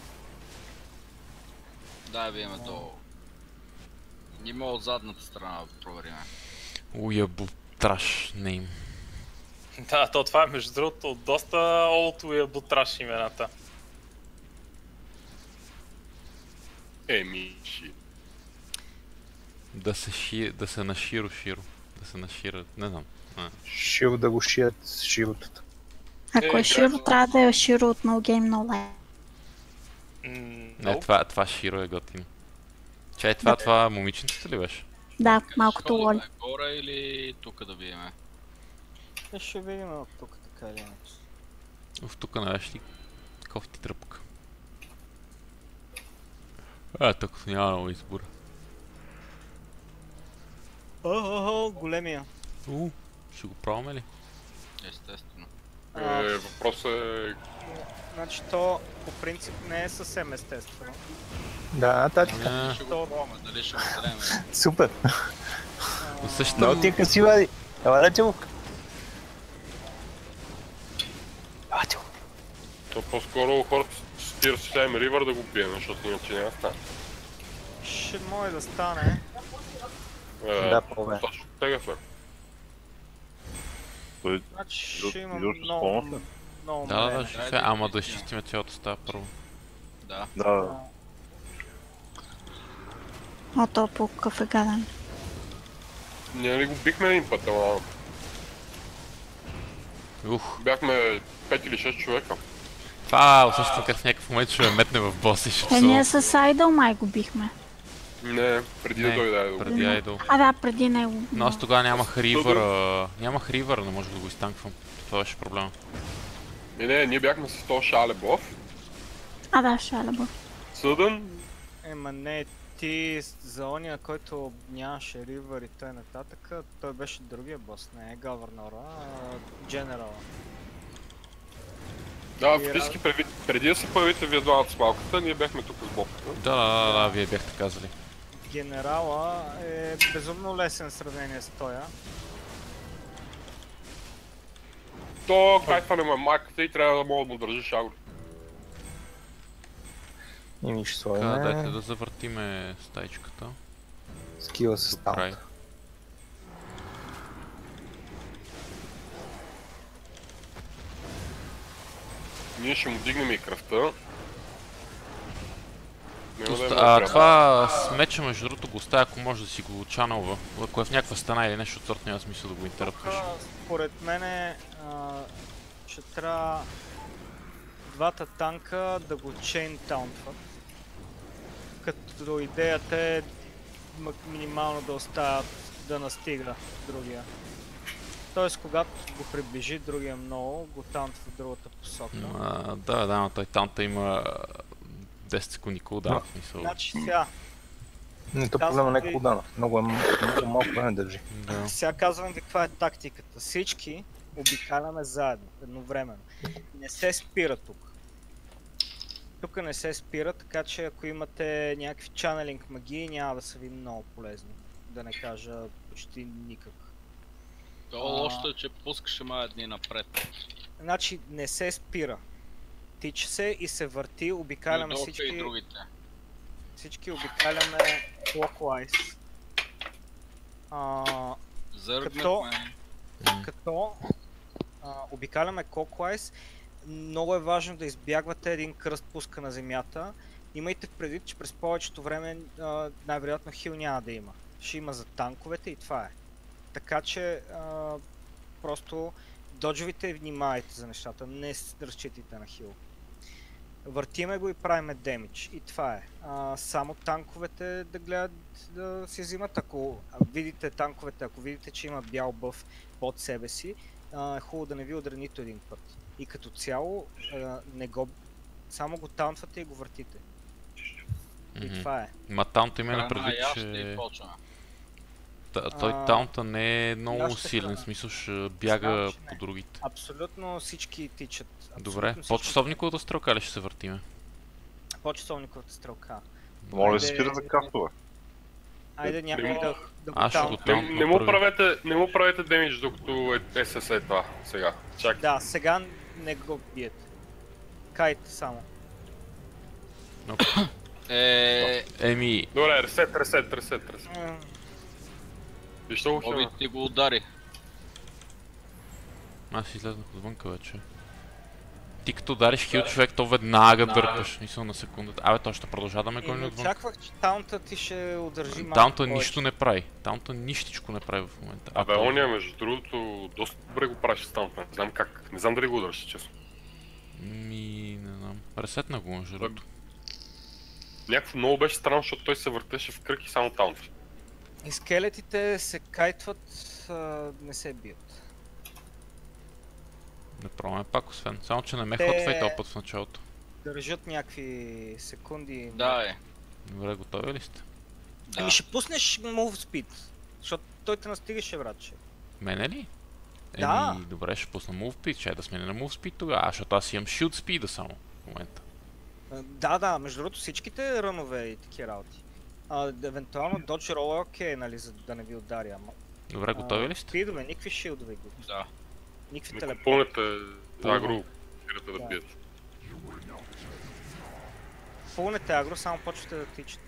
Да, вие ме долу. Има от задната страна да провериме.
Уябу траш нейм.
Да, то това е между другото от доста old уебу траш имената.
Еми, ши.
Да се ши... да се наширо широ. Да се нашира, не знам.
Шил да го шият с шилотата.
Ако
Е,
е Широ, трябва да е Широ от No Game No Life.
Не, това, това широ е готино. Чай, това, това момиченцето ли беше?
Да, малкото
ще ходим,
лоли.
бе? Горе или тук да биеме?
И ще видим от тук така или иначе.
Уф, тук не беше ли кофти тръпка. А, тук няма много избор.
О, големия.
У, ще го пробваме ли?
Естествено.
А,
Е, въпросът е
Значи то по принцип не е съвсем естествено.
Да.
Не,
Ще го пробваме, дали ще го вземем.
Супер.
усещам...
Много ти е красива. Ела да чувак. Ела чувак.
То по-скоро хората с Tears of Time River да го бием, защото иначе няма стане.
Ще може да стане.
Е,
Да, по-добре.
Точно тега.
Той
Значи ще имам много,
Да, да, ще се... Ама да изчистиме цялата стая първо.
Да.
да,
О, то по кафе гаден.
Ние ли го бихме един път, ама
Ух,
бяхме 5 или 6 човека.
това усещам как в някакъв момент ще ме метне в бос и ще
Е, ние с Айдъл май го бихме.
Не, преди да
Не,
дойде да го
преди Idol.
А, да, преди него.
Но аз тогава нямах ривър, а... нямах ривър, не може да го изтанквам. Това беше проблема.
Не, не, ние бяхме с този Шалебов,
А, да, Шалеба.
Съдън,
Ема не, ти за ония, който нямаше ривър и т.н. нататък, той беше другия бос, не е гавърнора, а дженерала.
да, фактически преди, преди да се появите вие двамата с малката, ние бяхме тук с бобката.
Да, да, да, да, вие бяхте казали.
Генерала е безумно лесен в сравнение с тоя.
То кайфане му е майката и трябва да мога да му държиш агро.
И ми ще
Така, дайте да завъртиме стайчката.
скила с
До край.
таунт.
Ние ще му дигнем и кръвта. Да е
А, това с меча, между другото, го оставя, ако може да си го чаналва. Ако е в някаква стена или нещо от сорта, няма смисъл да го интеръпваш.
Според мене, а, ще трябва двата танка да го чейн таунтват. Като идеята е минимално да оставят да настига другия. Тоест, когато го приближи другия много, го таунтва в другата посока.
А, да, да, но той танта има 10 секунди кулдаун, в смисъл.
Значи сега,
Не, то проблема не е кулдана. Много, е, много малко време държи.
Да.
Сега казвам ви каква е тактиката. Всички обикаляме заедно, едновременно. Не се спира тук. Тук не се спира, така че ако имате някакви чанелинг магии, няма да са ви много полезни. Да не кажа почти никак.
То лошото е, че пускаше мая дни напред.
Значи не се спира. Тича се и се върти, обикаляме
Юдока и
всички,
другите.
всички обикаляме clockwise. А,
Зъргнахме.
като а, обикаляме clockwise, много е важно да избягвате един кръст пуска на земята. Имайте предвид, че през повечето време най-вероятно хил няма да има. Ще има за танковете и това е. Така че а, просто доджовите и внимавайте за нещата, не разчитайте на хил. Въртиме го и правиме демидж. И това е. А, само танковете да гледат да си взимат. Ако видите танковете, ако видите, че има бял бъв под себе си, а, е хубаво да не ви удари нито един път. И като цяло, а, не го... Само го таунтвате и го въртите. И
Мгм.
това е.
Ма таунта има на предвид, че... Та- Той
А,
таунта не е много силен, в смисъл ще бяга
Знам, че
по другите.
Абсолютно всички тичат.
Добре,
всички
по-часовниковата стрелка ли ще се въртиме?
По-часовниковата стрелка.
моля да спира за кастове.
Айде някой
Не
да, да го
ще го.
Не, му правете, не му правете демидж, докато е, е с е това. Сега. Чакай.
Да, сега не го биете. Кайте само.
Е,
Еми,
Добре, ресет, ресет, ресет, ресет.
М,
Вижте го хема.
ти го удари.
аз излезнах отвънка вече. Ти като удариш хил човек, то веднага дърпаш, мисъл на секундата. Абе, той ще продължа да ме
И
гони отвън.
очаквах, че таунта ти ще удържи малко
Таунта
повече.
нищо не прави. Таунта нищичко не прави в момента.
Абе, ония между другото доста добре го правиш с таунта. Не знам как. Не знам дали го удръща, честно.
Ми, не знам. Ресетна го, между другото.
Някакво много беше странно, защото той се въртеше в кръг и само таунта.
И скелетите се кайтват, а, не се бият.
Не пробваме пак, освен. Само, че не ме
Те-
хотва и този път в началото.
Държат някакви секунди.
Да, е.
Добре, готови ли сте?
Да.
Ами ще пуснеш move speed, защото той те настигаше, братче.
Мене ли? Еми,
Да.
добре, ще пусна Move Speed, чай да сменя на Move Speed тогава, защото аз имам Shield Speed само в момента.
А, Да, да, между другото всичките рънове и такива работи. А, евентуално Dodge Roll е окей, нали, за да не ви удари, ама...
Добре, готови ли сте?
Спидове, никакви шилдове, ги.
Да.
Никакви
Не
телепорти.
купълнете
Пълно.
агро, да
Да.
бият.
Пълнете агро, само почвате да тичате.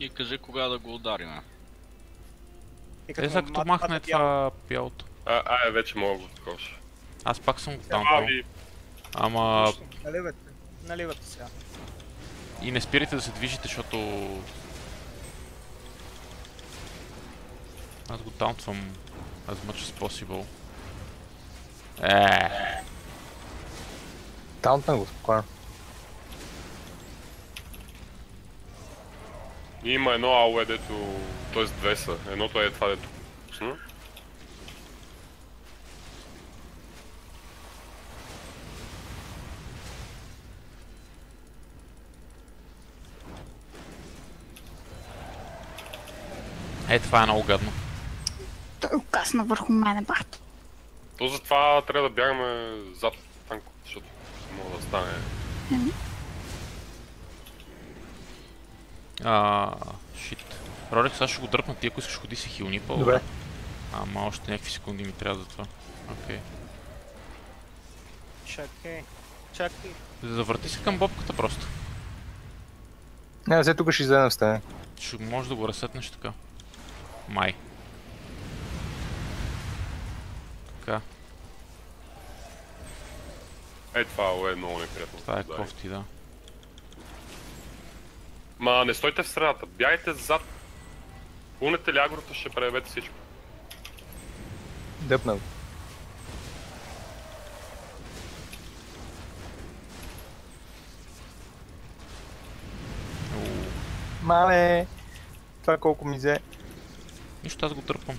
И кажи кога да го удариме.
И
Е, сега като махне това бялото.
А, а, е, вече мога да го такош.
Аз пак съм го таунтал.
ви,
Ама
Наливате, наливате сега.
И не спирайте да се движите, защото... Аз го таунтвам as much as possible. Е,
Таунтна го, спокойно.
има едно АОЕ, дето... т.е. две са. Едното е това, дето пусна.
Е, това е много гадно.
Той касна върху мене, бахте.
То затова трябва да бягаме зад танко, защото мога да стане.
А, шит. Рорик, сега ще го дръпна ти, ако искаш ходи си хилни по
Добре.
Ама още някакви секунди ми трябва за това. Окей.
Чакай. Чакай.
Завърти се към бобката просто.
Не, взе тук ще излезем в стане.
Ще може да го разсетнеш така. Май. Така,
Е, това е много неприятно.
това е кофти, да.
Ма не стойте в средата, бягайте зад. Пълнете ли агрото, ще пребете всичко.
Дъпна го.
Уу.
Мале! Това колко ми взе.
Нищо, аз го дърпам.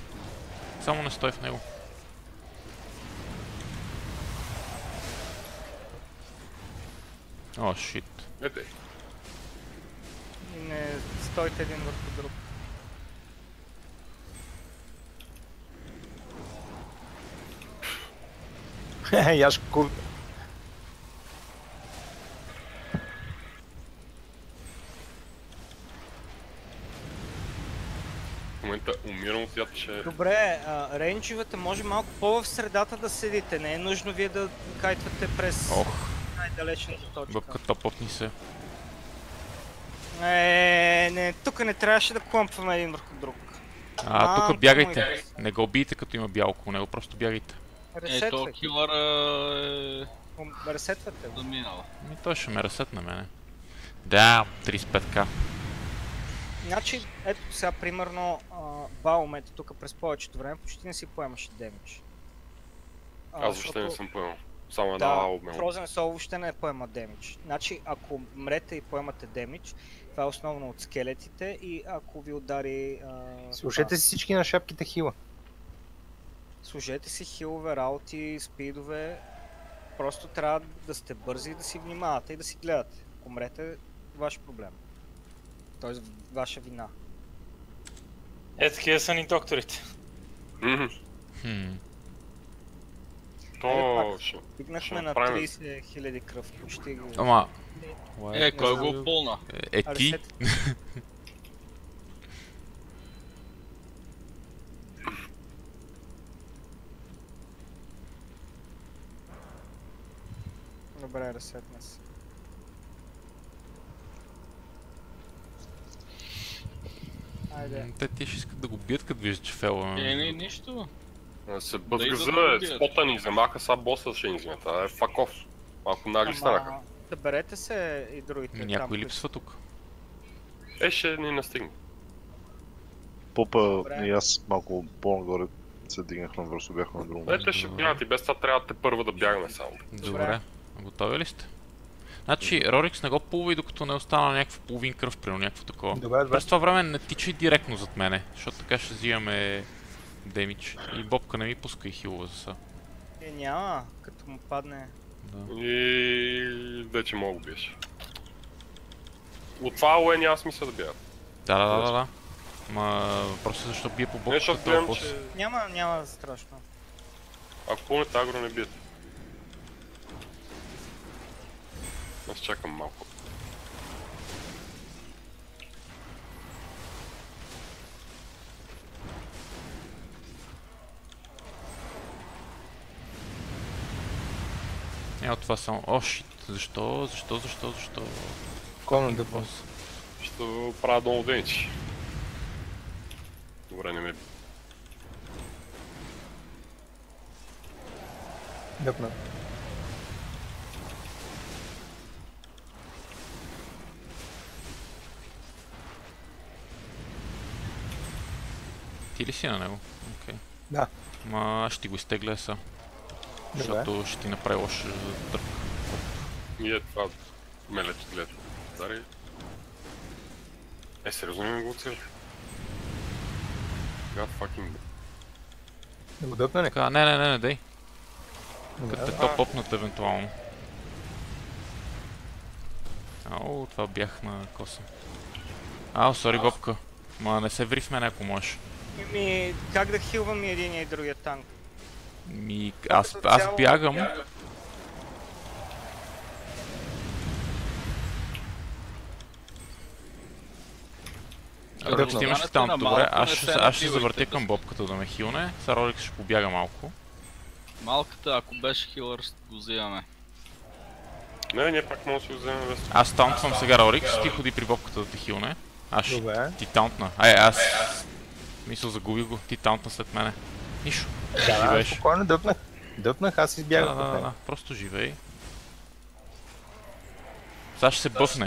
Само не стой в него. О, шит.
Ете,
И не стойте един върху друг.
Яшко.
В момента умирам от яд, че...
Добре, а, рейнджовете може малко по-в средата да седите. Не е нужно вие да кайтвате през
Ох,
най-далечната точка.
бъбка топъпни се.
Е, не, тук не трябваше да клъмпваме един върху друг.
А, тук бягайте.
е.
Не го убийте като има бяло около него, просто бягайте.
Е, то
Ресетвайте.
килъра е
Ресетвате го.
заминал.
Ми той ще ме разсетне мене. Да, 35к.
Значи, ето сега, примерно, Баумет тук през повечето време почти не си поемаше демидж.
Аз въобще не съм поемал. Само една
Да,
АО обмел.
Frozen Soul въобще не поема демидж. Значи, ако мрете и поемате демидж, това е основно от скелетите и ако ви удари... А,
Слушайте си всички на шапките хила.
Служете си хилове, раути, спидове. Просто трябва да сте бързи и да си внимавате и да си гледате. Ако умрете, ваш проблем. Тоест, ваша вина.
Е, такива са ни докторите.
То
Стигнахме на
направим.
30 000 кръв, почти ги...
Ама...
Е, кой го пълна?
Е, е ти?
Ресет. Добре, ресетна се. Айде.
Те ти ще искат да го бият, като виждат, че фелва.
Е, не, нищо.
Да се
Да
бъзга
идват
за
да
е, спота ни вземаха, са боса ще ни вземе. Това е факов. Малко нагли станаха.
Съберете се и другите.
Ми някой липсва тук.
Е, ще ни настигне.
Попа
Добре.
и аз малко по-нагоре се дигнахме, просто бяхме на друго.
Е, те ще бягат и без това трябва те първа да бягаме само.
Добре. Готови ли сте? Значи, Рорикс не го плувай, докато не остана някаква половин кръв, примерно някакво такова.
Добре, добре.
През това време не тичай директно зад мене, защото така ще взимаме демидж. И Бобка не ми пуска и хилова за са.
Е, няма, като му падне.
Да.
И вече мога да биеш. От това АОЕ няма смисъл да бягат.
Да, да, да, да. Ма въпросът е защо бие по
Не,
Бобка
защото че...
Няма, няма страшно.
Ако пълнете агро не биете. Аз чакам малко.
Е, от това само... О, шит. Защо? Защо? Защо? Защо?
Кой ме дъпва?
Бос.
Ще правя долу денчи. Добре, не
Ти ли си на него? Окей.
Да.
Ма аз ще ти го изтегля са. Защото ще ти направи лош тръп.
И е това... Меле, че гледа. Дари. Е, сериозно ли ми го оцелих? God fucking...
Да го дъпна ли?
Така, не, не, не, не.
Добре.
Като те то попнат евентуално. Ау, това бях на коса. Ау, сори Бобка. Ма не се ври в мен, ако можеш.
Ми, как да хилвам и единия и другия танк?
Ми, аз, аз бягам. Ако ще имаш там, добре, аз ще, аз ще завъртя към бобката да ме хилне, Саролик ще побяга малко.
Малката, ако беше хилър, го взимаме.
Не, ние пак може да си го вземем вест.
Аз таунтвам сега Рорикс, ти ходи при бобката да те хилне. Аз ще ти таунтна. Ай, аз... Мисля, загубих го, ти таунтна след мене. Нищо.
Да, да,
Живееш.
спокойно дъпнах. Дъпнах, аз избягах
да, да, да, просто живей. Сега ще се бъфне.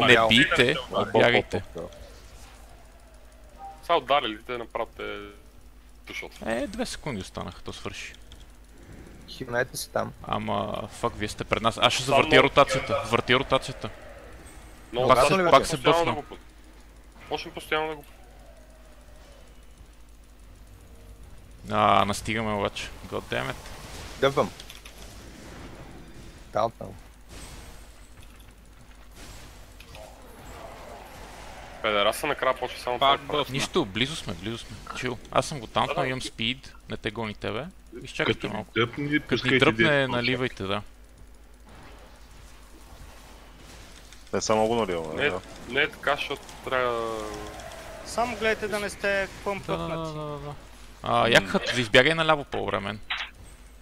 Не бийте, бягайте.
Сега удари ли те направите тушот?
Е, две секунди останаха, то свърши.
Хилнете си там.
Ама, фак, вие сте пред нас. Аз ще завъртя ротацията. Въртя ротацията.
Много
Пак се-
бъфна.
да го път. Почнем постоянно да го
А, настигаме обаче. God damn it.
Дъпвам. Таунтнал.
Педераса накрая почва само
Пак
това
бъфна.
Нищо, близо сме, близо сме. Чил. Аз съм го таунтнал, имам спид. Не те гони тебе. Изчакайте
Като
малко.
дъпни,
Като ни дръпне, наливайте, да.
Не са много наливаме.
Не,
да.
не е така, защото трябва...
Само гледайте да не сте пъм
Да, да, да, да. А, якът, да избягай наляво по време.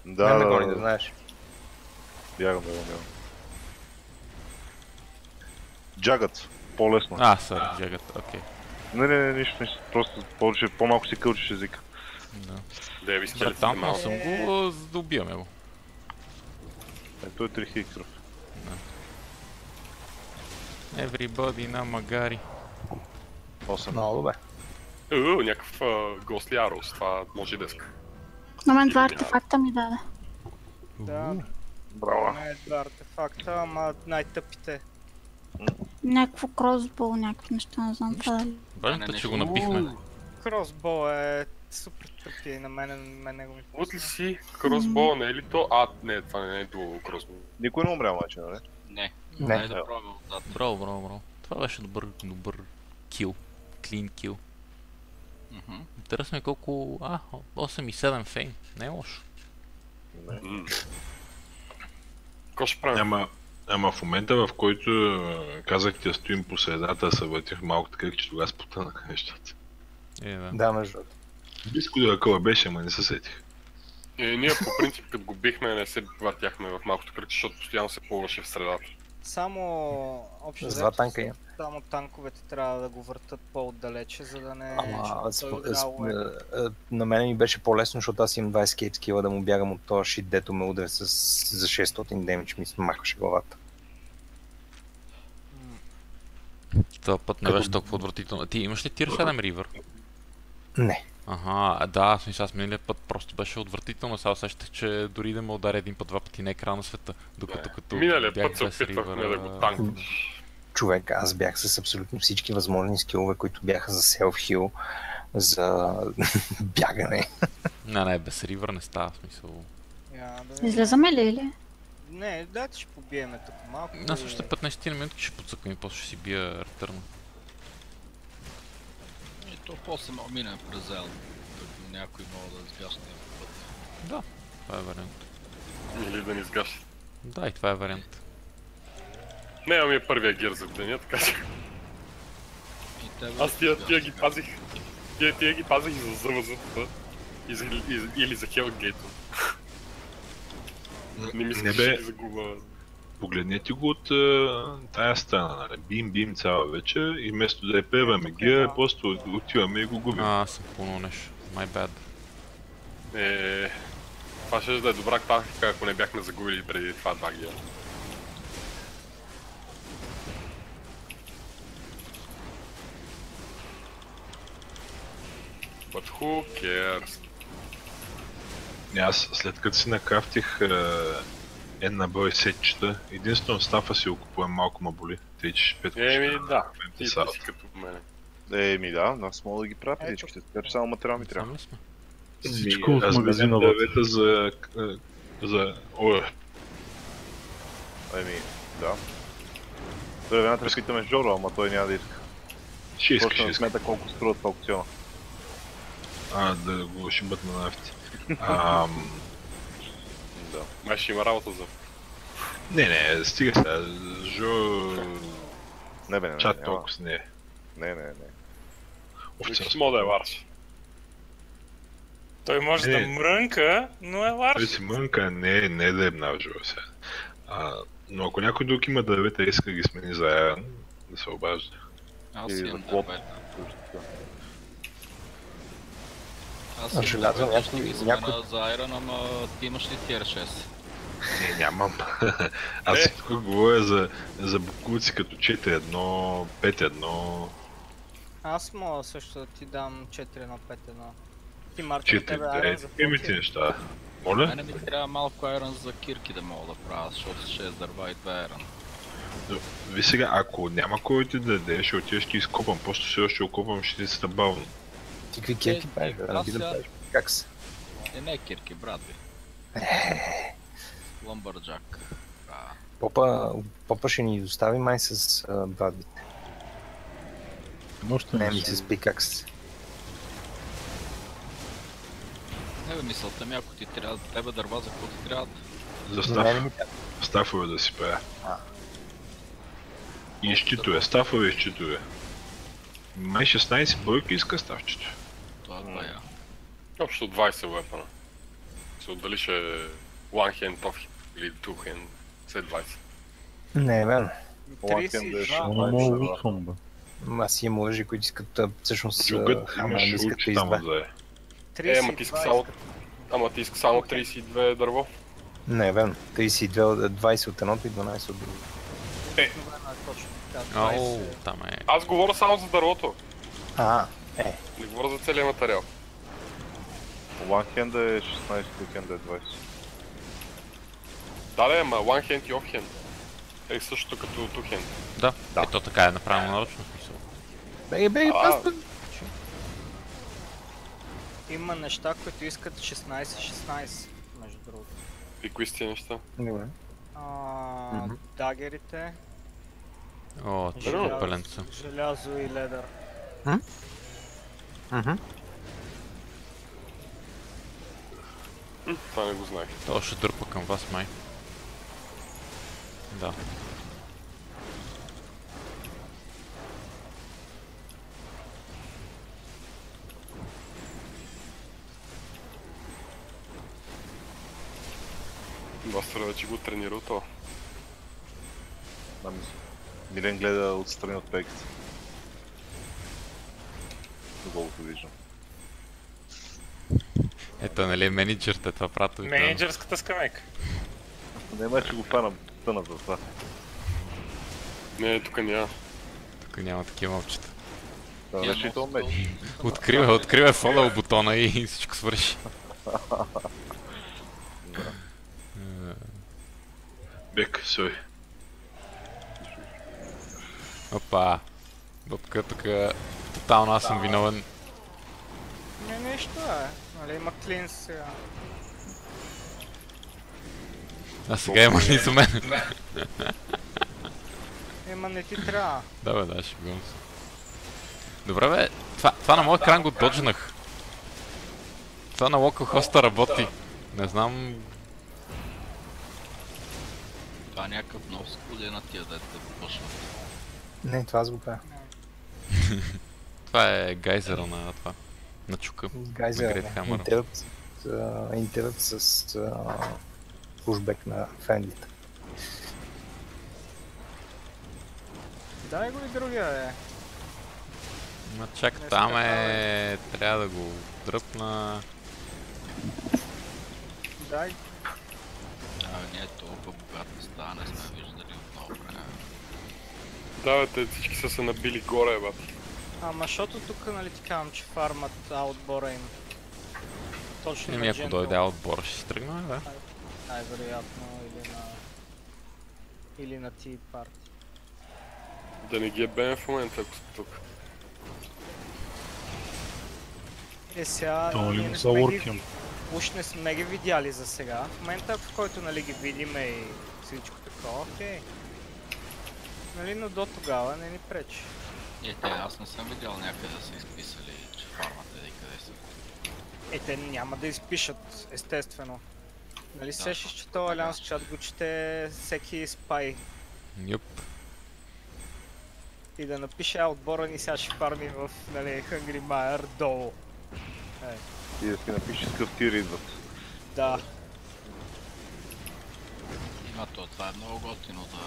Да,
Да,
да,
гони,
да,
да знаеш.
бягам, бягам, бягам. Джагът, по-лесно.
А, са, джагът, окей.
Не, не, не, нищо, нищо. Просто повече, по-малко си кълчиш езика.
Да.
Да, ви
Да, таунтнал
малко.
съм го, за да убиваме го.
Е, той е 3000 кръв.
Everybody на магари.
8.
Много добре.
Е, е, някакъв uh, Ghostly Arrows, това може и деска.
На мен два артефакта ми даде.
Да,
Браво.
не е два артефакта, ама най-тъпите.
Някакво кросбол, някакви неща, не знам това дали.
Важното,
не,
че
не.
го набихме.
Кросбол е супер тъпи и на мен, мен не го ми
От ли си? Кросбол, не е ли то? А, не, това не е дуо кросбол.
Никой не умря, маче, нали?
Не.
Не.
Дай да пробвам.
Браво, браво, браво. Това беше добър, добър кил. Клин кил.
Мгм.
Интересно е колко... А, 8 и 7 фейм. Не е лошо.
М. Какво ще правим?
Ама, ама в момента, в който е, казахте да стоим по средата, се въртих малко така, че тогава спотънаха нещата.
Е, да.
Да, между другото.
Близко до ръкава беше, ама не се сетих.
Е, ние по принцип, като го бихме, не се въртяхме в малкото кръг, защото постоянно се плуваше в средата.
Само общо взето,
танка има.
Само танковете трябва да го въртат по-отдалече, за да не...
Ама сп- сп-
е-
е, на мен ми беше по-лесно, защото аз имам 20 escape скила да му бягам от този шит, дето ме удря с, за 600 демидж, ми смахваше главата.
Това път не беше толкова отвратително. Ти имаш ли тир 7 ривър?
Не.
Ага, да, в смисъл аз миналия път просто беше отвратително. Сега усещах, че дори да ме удари един път, два пъти на екрана на света. Докато като
Миналия
бях
път се опитвахме да го танкваш.
Човек, аз бях с абсолютно всички възможни скилове, които бяха за self-heal, за бягане.
Не, не, без ривър не става смисъл.
Я да...
Излизаме ли или?
Не, дайте ще побиеме тук малко.
На
и-
същите 15 на минутки ще подсъкам и после ще си бия ретърна.
То после ме мине през зел. Като някой мога да изгасне път.
Да, това е вариант.
Или да ни сгаш.
Да, и това е вариант.
Не, ами е първия гир за деня, така че... Аз тия, тия ги пазих. Тия, тия ги пазих за ЗВЗ и за, и, или за Hellgate. Не ми ще
бе,
ги загубя.
Погледнете го от а, тая страна, нали? Бим, бим цяла вечер и вместо да я певаме гия, просто отиваме и го губим.
А, съм пълно нещо. My bad.
Е, това ще да е добра тактика, ако не бяхме загубили преди това два гия. But who cares?
Аз след като си накрафтих а, една брой сетчета, единствено стафа си го купувам малко ма боли. Тъй, че пет
Еми да, ти, си като мене.
Еми да, аз мога да ги правя предичките, така че само материал ми трябва.
Всичко в магазина
вътре. за... а, за... О,
Еми, да. Добре, веднага да питаме Жоро, ама той няма да иска.
ще
Просто
ще
не
искаш.
смета колко струват в аукциона.
А, да го шибат на нафти. Ам,
Да.
Май ще има работа за...
не, не, стига сега. Жо...
Не бе, не, не,
Чат толкова с не.
Не, не, не.
Офицерско.
Мога да е варш.
Той може
Е.
да мрънка, но е
Той
ларш.
си мънка, не, не да е обнаржава сега. А, но ако някой друг има дървета и иска да ги смени за Айрон, да се обажда.
Аз имам дървета. Аз имам
желязо, някой- някой-
за Iron, ама ти имаш ли тир 6?
Не, нямам. Аз
Е.
тук говоря за, за букуци като 4-1, 5-1,
Аз мога също да ти дам 4 на 5 1. Ти Марчо, тебе
4-2.
Айрон за
Имите
функция?
неща. Моля?
Мене ми трябва малко Iron за кирки да мога да правя, защото с 6 дърва и 2 Iron.
Ви сега, ако няма кой ти да даде, ще отидеш ще изкопам. Просто все още окопам ще ти бавно.
Ти какви кирки
Е,
правиш, бе? да правиш. Как се?
Е, не кирки, брат ви. Лъмбърджак. А,
Попа, попа ще ни достави май с а, брадвите.
Още
Не
не
ми се спи как се.
не бе, мисълта ми, ако ти трябва, тебе дърва, за какво ти трябва?
За
трябва.
стафове да си правя.
А.
И изчитове, стафове изчитове. Май 16 бройки иска ставчето.
Бая.
Общо 20 вепана. Се отдали ще е one hand, off hand или two hand, след 20.
Не е верно.
Ланкен да е
32.
Но не мога да виквам, бе.
М, Аз имам лъжи, които искат всъщност
Жугът
а, ама
имаш руки там
32.
да е.
32
Е, ама ти иска само... Ама ти иска само 32 дърво.
Не е верно. 32, от- 20 от едното и 12 от другото.
Добре, е точно така.
Ау,
20.
там е.
Аз говоря само за дървото.
А, е.
Не говоря за целия материал.
One hand е 16, two hand е 20.
Да, да, ама one hand и off hand. Е също като two hand.
Да, ето така е направено нарочно смисъл.
Беги, беги, просто.
Има неща, които искат 16-16, между другото.
И кои тия неща?
Добре.
А, дагерите,
О,
Желязо.
това паленца.
желязо и ледър.
М, Това не го знаех.
То ще дърпа към вас, май. Да.
Бастър вече го тренирал то.
Милен гледа отстрани от пеката. Доколкото виждам.
Ето, нали, менеджерта, това прато.
Менеджерската скамейка.
Не ме, че го фана тъна за това.
Не, тук няма.
Тук няма такива момчета.
Да, вече и то меч.
Открива, открива фолъл бутона и всичко свърши.
Бек, сой.
Опа. Бобка, тук тотално аз съм виновен.
Не, нещо е. Нали, има клин сега.
А сега има ли за мен?
Има не ти трябва.
да бе, да, шегувам се. Добре бе, това, това на моя екран го доджнах. Това на Local Host работи. Не знам,
Това е някакъв нов скуди на тия дете да почват.
Не, това аз го правя.
това е гайзера на това. На чука.
Гайзер,
Great Hammer.
интерът, а, интерът с пушбек на фендите.
Дай го и другия, е.
Ма чак
Не
там е... Трябва да го дръпна.
Дай.
А, не е толкова богат не става, не сме виждали от много време.
Да, бе, всички са се набили горе, бе.
Ама, защото тук, нали ти казвам, че фармат аутбора им. Точно
Еми ако дойде отбора ще си тръгнем, да.
Най-вероятно или на... Или на ти парти.
Да не ги е бен в момента, ако са тук.
Е, сега
То
ние
ли
не ги,
Warcamp?
уж не сме ги видяли за сега. В момента, в който нали ги видиме и всичко такова, окей. Нали, но до тогава не ни пречи.
Е, те, аз не съм видял някъде да са изписали, че фармата еди къде са.
Е, те няма да изпишат, естествено. Нали сещаш, че този Алианс чат го чете всеки спай
Юп.
и да напише а отбора ни сега ще фарми в нали, Hungry Mire долу. Е,
И да си напишеш с какъв тир идват.
да.
Има то, това е много готино да...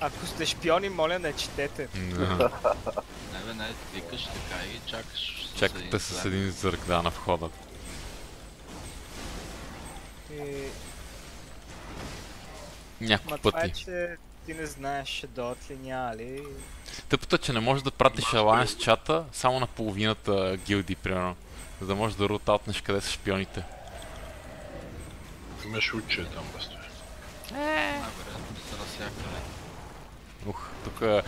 Ако сте шпиони, моля не четете.
Да.
Не бе, не, викаш така и чакаш. с
Чакате с
един
зърк да на входа.
И...
Няколко
Ма това е,
пъти.
че ти не знаеш ще дойдат ли няма ли.
Тъпото е, че не можеш да пратиш алайанс чата само на половината гилди, примерно. За да можеш да рутаутнеш къде са шпионите.
Имаш уче там да стоиш.
Най-вероятно са навсякъде.
Ух, тук ня-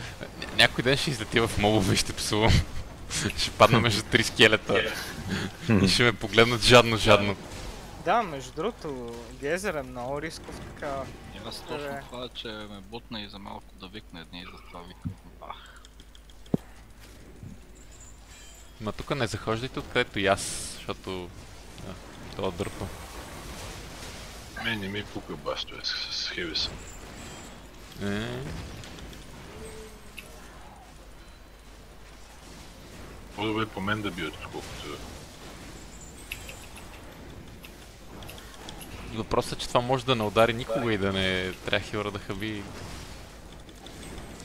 някой ден ще излети в мобове и ще псувам. ще падна между три скелета. и ще ме погледнат жадно, жадно.
Да, между другото, Гезер е много рисков така.
И аз точно това, че ме бутна и за малко да викне едни и затова викам. Ах,
Ма тук не захождайте откъдето и аз, защото... Да, това дърпа.
Мен не ми пука е с, с хеви съм.
Е,
По-добре по мен да бият, отколкото...
въпросът е, че това може да не удари никога и да не трябва хилра да хаби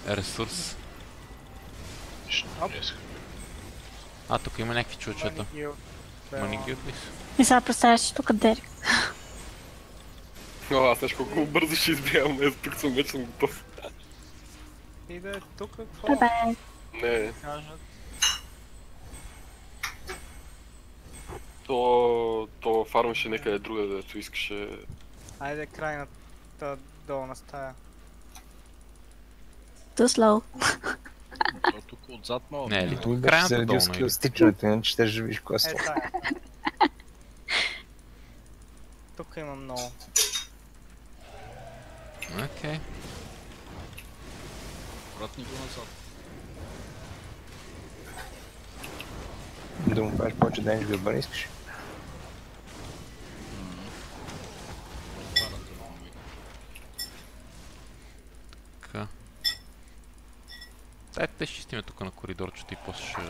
ресурс. А, тук има някакви чучета. Манигют ли са?
И сега представяш, че тук Дерек.
О, аз нещо колко бързо ще избягам, не, тук съм вече готов.
И да е тук какво
Бе,
Не,
кажат.
То, то фармеше някъде друга, дето искаше.
Айде край на та долна стая.
too slow.
то тук отзад мога
Не, ли тук крайната долна
скил
или?
стичането, иначе ще же виж кое
Е. Тук има много.
Окей.
Вратни го назад.
Да му правиш повече денег да бъде искаш.
Парата много вика.
Така. Дайте да изчистиме тук на коридорчето и после ще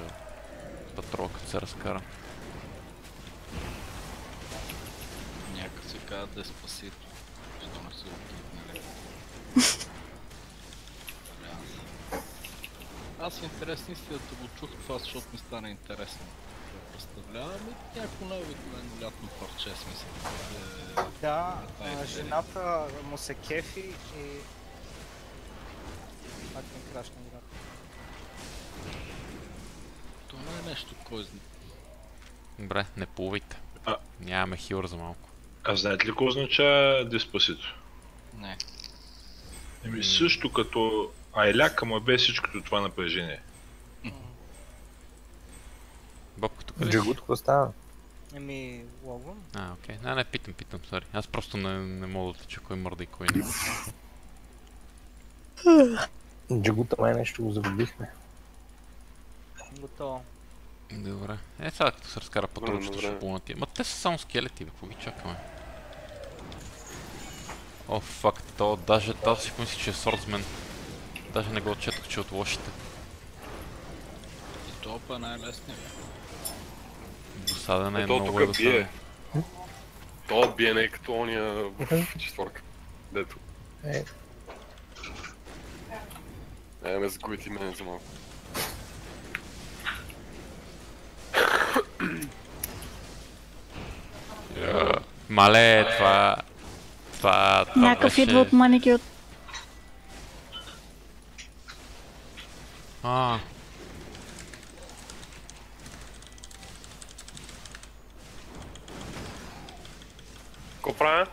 патрола като се разкара.
Някак се казва Деспасито. Що не се окипнали. Аз в интерес на истината го чух това, защото ми стана интересно. Да представлявам и някакво най-обикновено лятно парче, смисъл. Е,
Да,
е
а,
серия.
жената му се кефи и... Пак ми крашна играта.
Това не е нещо, кой знае.
Добре, не плувайте.
А.
Нямаме хилър за малко.
А знаете ли какво означава Деспасито?
Не.
Еми също като Айляка, ма без всичкото това напрежение.
Бобка тук ли? си?
Джагут, какво става?
Еми, логвам.
А, окей. Не, не, питам, питам, сори. Аз просто не, не мога да отлича кой мърда и кой не.
Джагута май нещо го загубихме.
Готово.
Добре. Е, сега като се разкара патрулчето ще тия. Ма те са само скелети, бе, какво ги чакаме? О, фак, то даже тази си помисли, че е сордсмен. Даже не го отчетох, че е от лошите.
И то па най-лесният.
Досаден е
Е,
много е
тук бие.
досаден.
То бие не е като ония в четвърка. Дето.
Е.
Е, ме загубите мене за малко.
Мале, това... Това... това
Някакъв
беше...
идва от маникюр.
А,
Какво правя?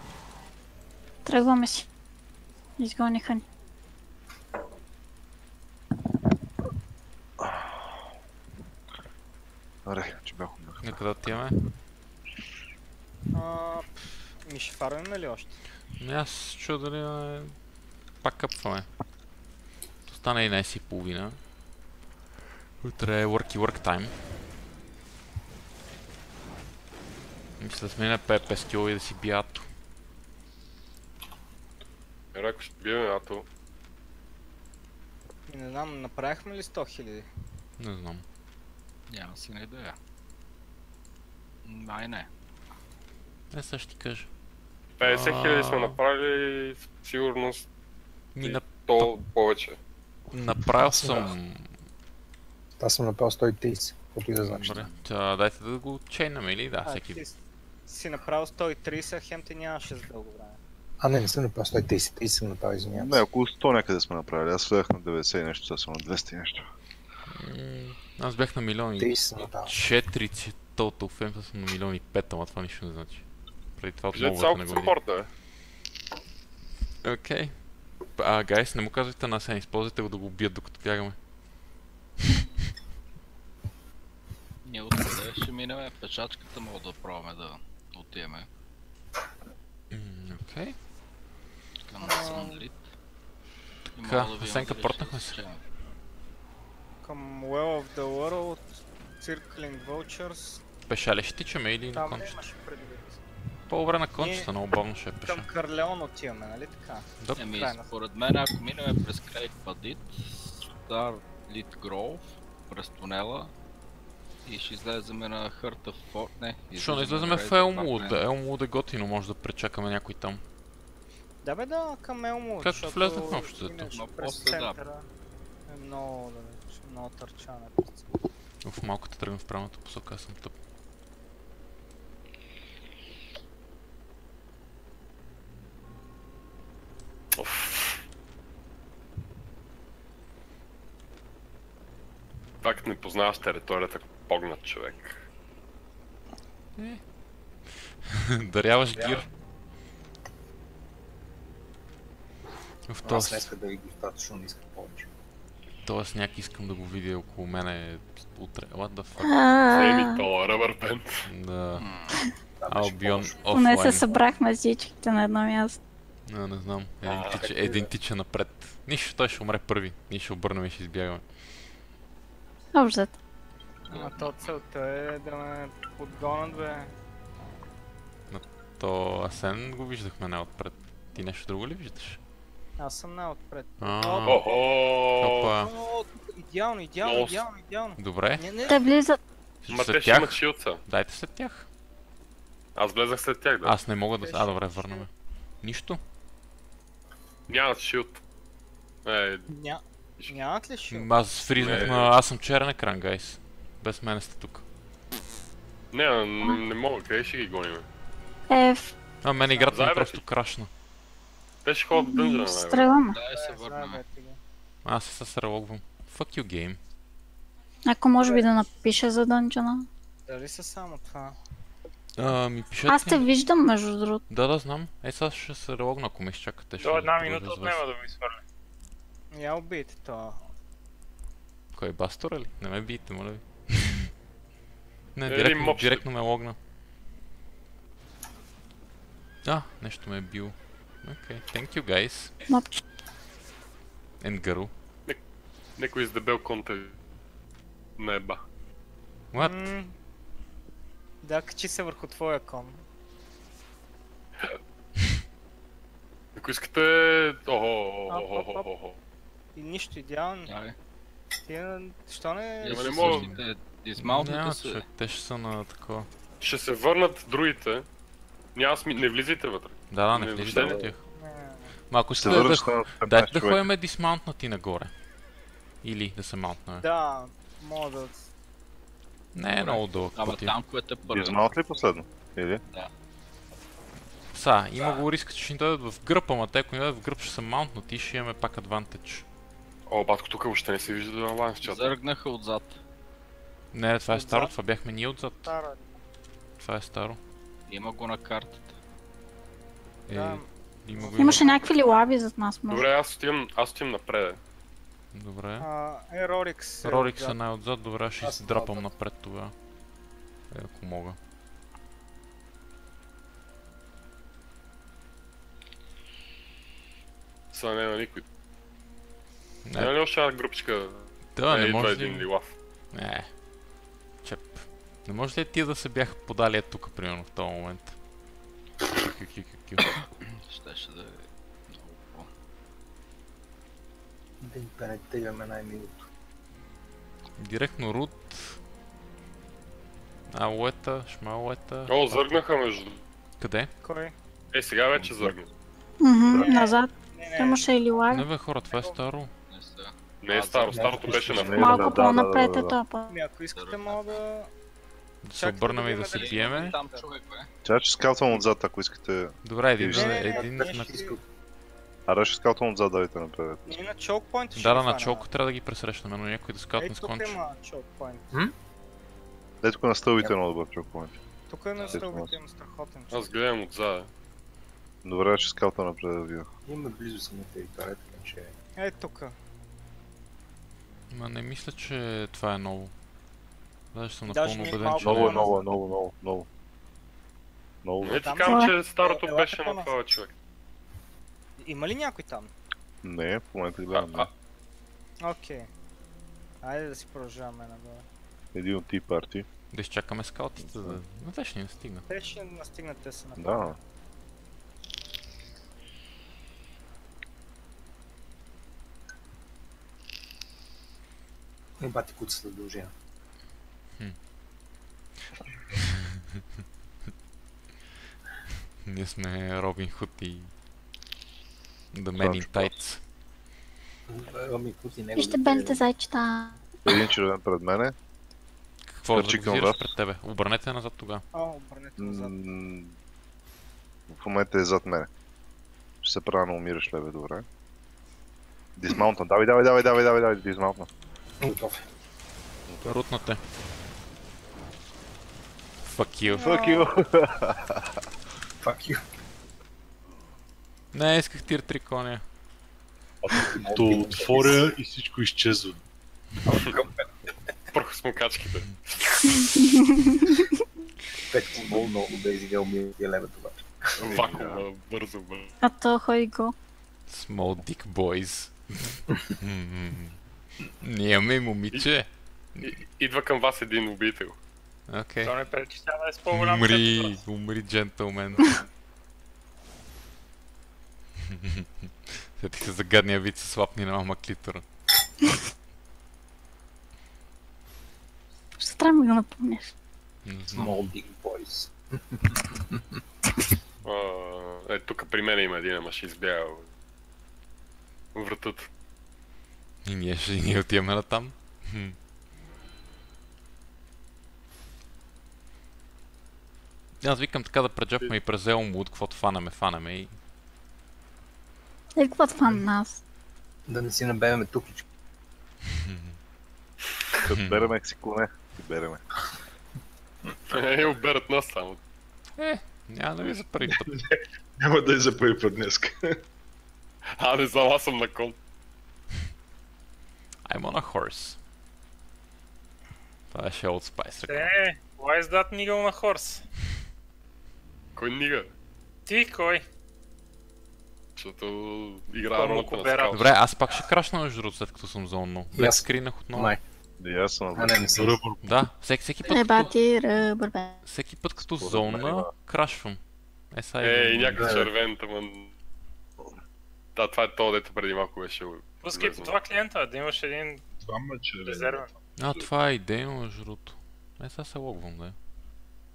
Тръгваме си. Изгониха ни.
Аре, че бях умрах.
на къде отиваме?
Ми ще фармим ли още?
Не, аз чуя дали. Пак къпваме. Стана 11 и половина. Утре е work и work time. Мисля да сменя ПП скил и да си бия ато.
Е, ако ще биеме ато.
Не знам, направихме ли 100 хиляди?
Не знам.
Няма си на идея. Май не.
Не, сега ще ти кажа.
50 хиляди сме направили сигурност
Ми
И
на...
то повече.
направил съм...
Аз съм направил 130, каквото и да значи.
Добре, та, дайте да го чейнаме или да,
А,
всеки...
ти си направил 130, а хем ти нямаше за дълго време.
А, не, не съм направил 130, 30 съм направил, извинявам
Не, около 100 някъде сме направили. Аз влезах на 90 и нещо, сега съм на 200 и нещо.
Аз бях на милион и
30 съм направил.
4 си total фем, съм на милион и 5, ама това нищо не значи. Преди това от
Кажете
новата
само
не го
бе.
Окей. А, гайс, не му казвайте на Сен, използвайте го да го убият докато бягаме.
Ние откъде ще минем печачката, мога да пробваме да отиваме
Окей.
към Sunlit.
Така, Асенка, портнахме
ще
се.
Към Well of the World, Circling Vultures,
Пеша ли ще тичаме или на
там
кончета?
имаше предвид.
По-добре на кончета, много бавно ще е
Към
пеша.
Карлеон отиваме, нали така?
Доп.
Еми, според мен, ако минем през Крейг Падит, Starlit Grove, през тунела и ще излезем на Хърта Форт, не,
Защо не излеземе в
на
Елмуд? Елмуд е готино, може да пречакаме някой там.
Да бе да, към Елмуд,
Както влезнахме общо
Но
през
после да.
е много далеч, много търчане. през.
В малката тръгна в правилната посока, аз съм тъп.
Това като не познаваш територията, погнат човек.
Даряваш гир. В
Аз
този,
днес да ви достатъчно не искам повече.
Този сняг искам да го видя около мене утре. What the fuck?
Еми, то ръбър бенд.
Да. On
по-лошо.
Поне се събрахме всичките на едно място.
Не, не знам. Един, тича,
е,
един тича напред. Нищо, той ще умре първи. Ние ще обърнем и ще избягаме.
Общо.
Ама то целта е да ме подгонят бе.
То Асен го виждахме най-отпред. Ти нещо друго ли виждаш?
Аз съм най-отпред.
Опа.
Идеално, идеално, идеално, идеално.
Добре,
Не, не,
Те влизат.
Ма те ще имат шилца.
Дайте след тях.
Аз влезах след тях, да.
Аз не мога да... А, добре, върнаме. Нищо?
Нямат шилд. Е,
ня... нямат ли шил?
Аз фризнах на... Аз съм черен екран, гайс. Без мене сте тук.
не, не, не мога, къде ще ги гоним?
Е, в-
А, мен играта ми просто крашна.
Те ще ходят в дънжена, най
стрелваме.
Дай се
Е,
върнем.
Аз се се релогвам. Fuck you game.
Ако може би да напиша за дънджана.
Дали са само това?
А, ми пишете.
Аз те виждам, между другото.
Да, да, знам. Е, сега ще се релогна, ако ме изчакате. ще
До една минута
с
отнема да ми свърли.
Я убийте това.
Кой е бастора ли? Не ме бийте, моля ви. Не,
Един
директно, директно ме логна. А, нещо ме е бил. Окей, okay. thank you guys.
Мопче.
And girl.
Некой с дебел конте на еба.
What?
М, Да, качи се върху твоя кон.
Ако искате... Охо, охо,
Ап, ап,
охо,
ап.
охо.
И нищо идеално.
Айде.
Тия, що не...
Ама
Е,
не мога.
се.
те ще са на такова.
Ще се върнат другите. Няма сми... Не влизайте вътре.
Да, да, не
Не,
влизайте
въобще
в
не.
тях. Ма ако
Ще
да,
върнеш
да,
на 15
дайте да ходим дисмаунтнати нагоре. Или да се маунтнаме.
Да, мога да...
Не е много дълъг
Ама
пътя.
танковете първо.
Измалт ли последно? Или?
Са, има го риска, че ще ни дойдат в гръб, ама те ако ни дойдат в гръб ще са маунтнати и ще имаме пак адвантедж.
О, батко, тук въобще не се вижда да онлайн в чата.
Зъргнаха отзад.
Не, това е старо, това бяхме ние отзад.
Стара.
Това е старо.
Има го на картата.
Е,
Да.
има го
Имаше
има.
някакви лилави зад нас, може.
Добре, аз отивам, аз отивам напред.
Добре.
А, е, Рорикс. е
Рорикс е
отзад.
най-отзад, добре, ще
Аз
се
съм
драпам
отзад.
напред тогава. Е, ако мога.
Сега не е на никой.
Не,
Няма ли още една групичка?
да, не
идва
може
един
ли...
лилав.
Не. Чеп. Не може ли тия да се бяха подали е тук, примерно, в този момент? Какви, какви.
Щеше да е много по.
Да им пенетираме най-милото.
Директно Рут. Ауета, шмауета.
О, зъргнаха между...
Къде?
Кой?
Е, сега вече зъргна.
Мгм, назад.
Не, не.
Имаше и
Не
лилави.
бе хора, това е старо.
Не.
Не е старо, старото беше на
Не,
Малко по-напред е път.
Ами ако искате мога да...
Да се обърнем и да се биеме.
Чакай, че скаутвам отзад, ако искате.
Добре, един,
Не,
един,
не,
на...
ще-
Аре, ще скаутвам отзад, дайте напред.
Ние на чок point ще
Да, да,
ги
на чолко трябва да ги пресрещаме, но някой да скаут
Ей,
не
тук
скончи.
има чок point.
Ето тук на стълбите е много добър чок момент.
Тук е на стълбите,
аз.
има страхотен
Аз
чок.
гледам отзад.
Добре, ще скаутвам напред да видя.
Имаме близо самата територия, така че...
Е, тук.
Ма не мисля, че това е ново. Даже съм
Даже
напълно
е
убеден, че
Много е,
е
много е, много, много, много. Много.
Не ти
Там
казвам, че старото беше на това човек.
Има ли някой там?
Не, в момента гледам.
А,
не.
Окей. Айде да си продължаваме нагоре.
Един от ти партии.
Да изчакаме скаутите, да... Но те ще ни стигнат.
Те ще настигнат те са на
Да.
И бати куца да дължина.
Ние сме Робин Худ и The Man in. Tights.
Роми Кути него.
Вижте белите зайчета.
Един червен пред мене.
Какво да визираш
вас.
пред тебе? Обърнете назад тогава.
О, обърнете назад.
В момента е зад мене. Ще се правя на умираш леве, добре. Дисмаунтна. Давай, давай, давай, давай, давай, давай, дисмаунтна.
Готов е.
Рутнате. Fuck you.
Fuck you!
Fuck you.
Не, исках тир 3 коня.
То отворя и всичко изчезва.
Пръх смокачките.
Петко бол много да изиграл ми тия лева това.
Вакуума, бързо, бързо.
А то ходи го.
Small dick boys. Ние имаме и момиче.
Идва към вас един убител.
Окей.
То не пречи тя да е с по-голям
Умри, умри, джентълмен. Сетих се за гадния вид с слапни на мама клитора.
Ще трябва да го напомняш.
Small Big Boys.
Е, тук при мен има един, ама ще избяга вратът.
И ние ще и ние отиваме на там. Аз викам така да преджапме и през Елмуд, каквото фанаме, фанаме и...
Е, какво това на нас?
Да не си набеваме туклички.
Като береме ксиконе. Ти береме.
Е, оберат нас само.
Е, няма да ви за първи път.
Няма да е за първи път днес.
А, не знам, аз съм на кон.
I'm on a horse. Това беше Old Spice.
Е, why is that nigga на хорс?
Кой нига?
Ти кой?
Защото игра скаут.
Добре, аз пак ще крашна между другото, след като съм зонно.
Аз.
скринах отново.
Май.
Аз съм.
А не, не съм.
Ръбър.
Да, всеки, всеки път,
Е,
като,
бати, ръбър,
всеки път като зона,
да.
крашвам. Е, сега
Е, и някакъв
Да.
червен, тъмън. Да, това е то, дето преди малко беше.
Пускай по два клиента, да имаш един
Двама червени.
резервен.
А, това е идейно, между другото. Е, сега се логвам, да е.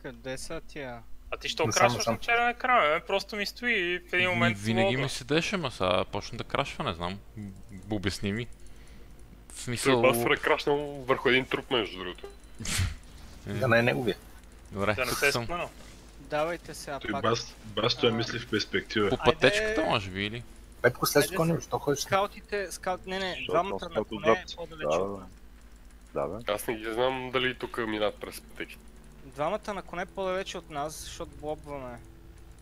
Къде са тия?
А ти
само,
крашваш на черен екран, бе? Просто ми стои и в един момент
винаги
логва.
ми седеше, ма сега почна да крашва, не знам. Обясни ми. В
Той
смисъл...
Бастър е крашнал върху един труп, между другото.
Е,
Да не е неговия.
Добре,
Да не се е
съм.
Давайте сега
Той
пак.
Баст, Басто е
А.
мисли в перспектива.
По
Айде.
пътечката, може би, или?
Петко след
се-
що ходиш?
Скаутите, скаут... Не, не, двамата на коне
отзад.
по-далече
Да, да.
Аз не ги знам дали тук минат през пътеките.
Двамата на коне по-далече от нас, защото блобваме.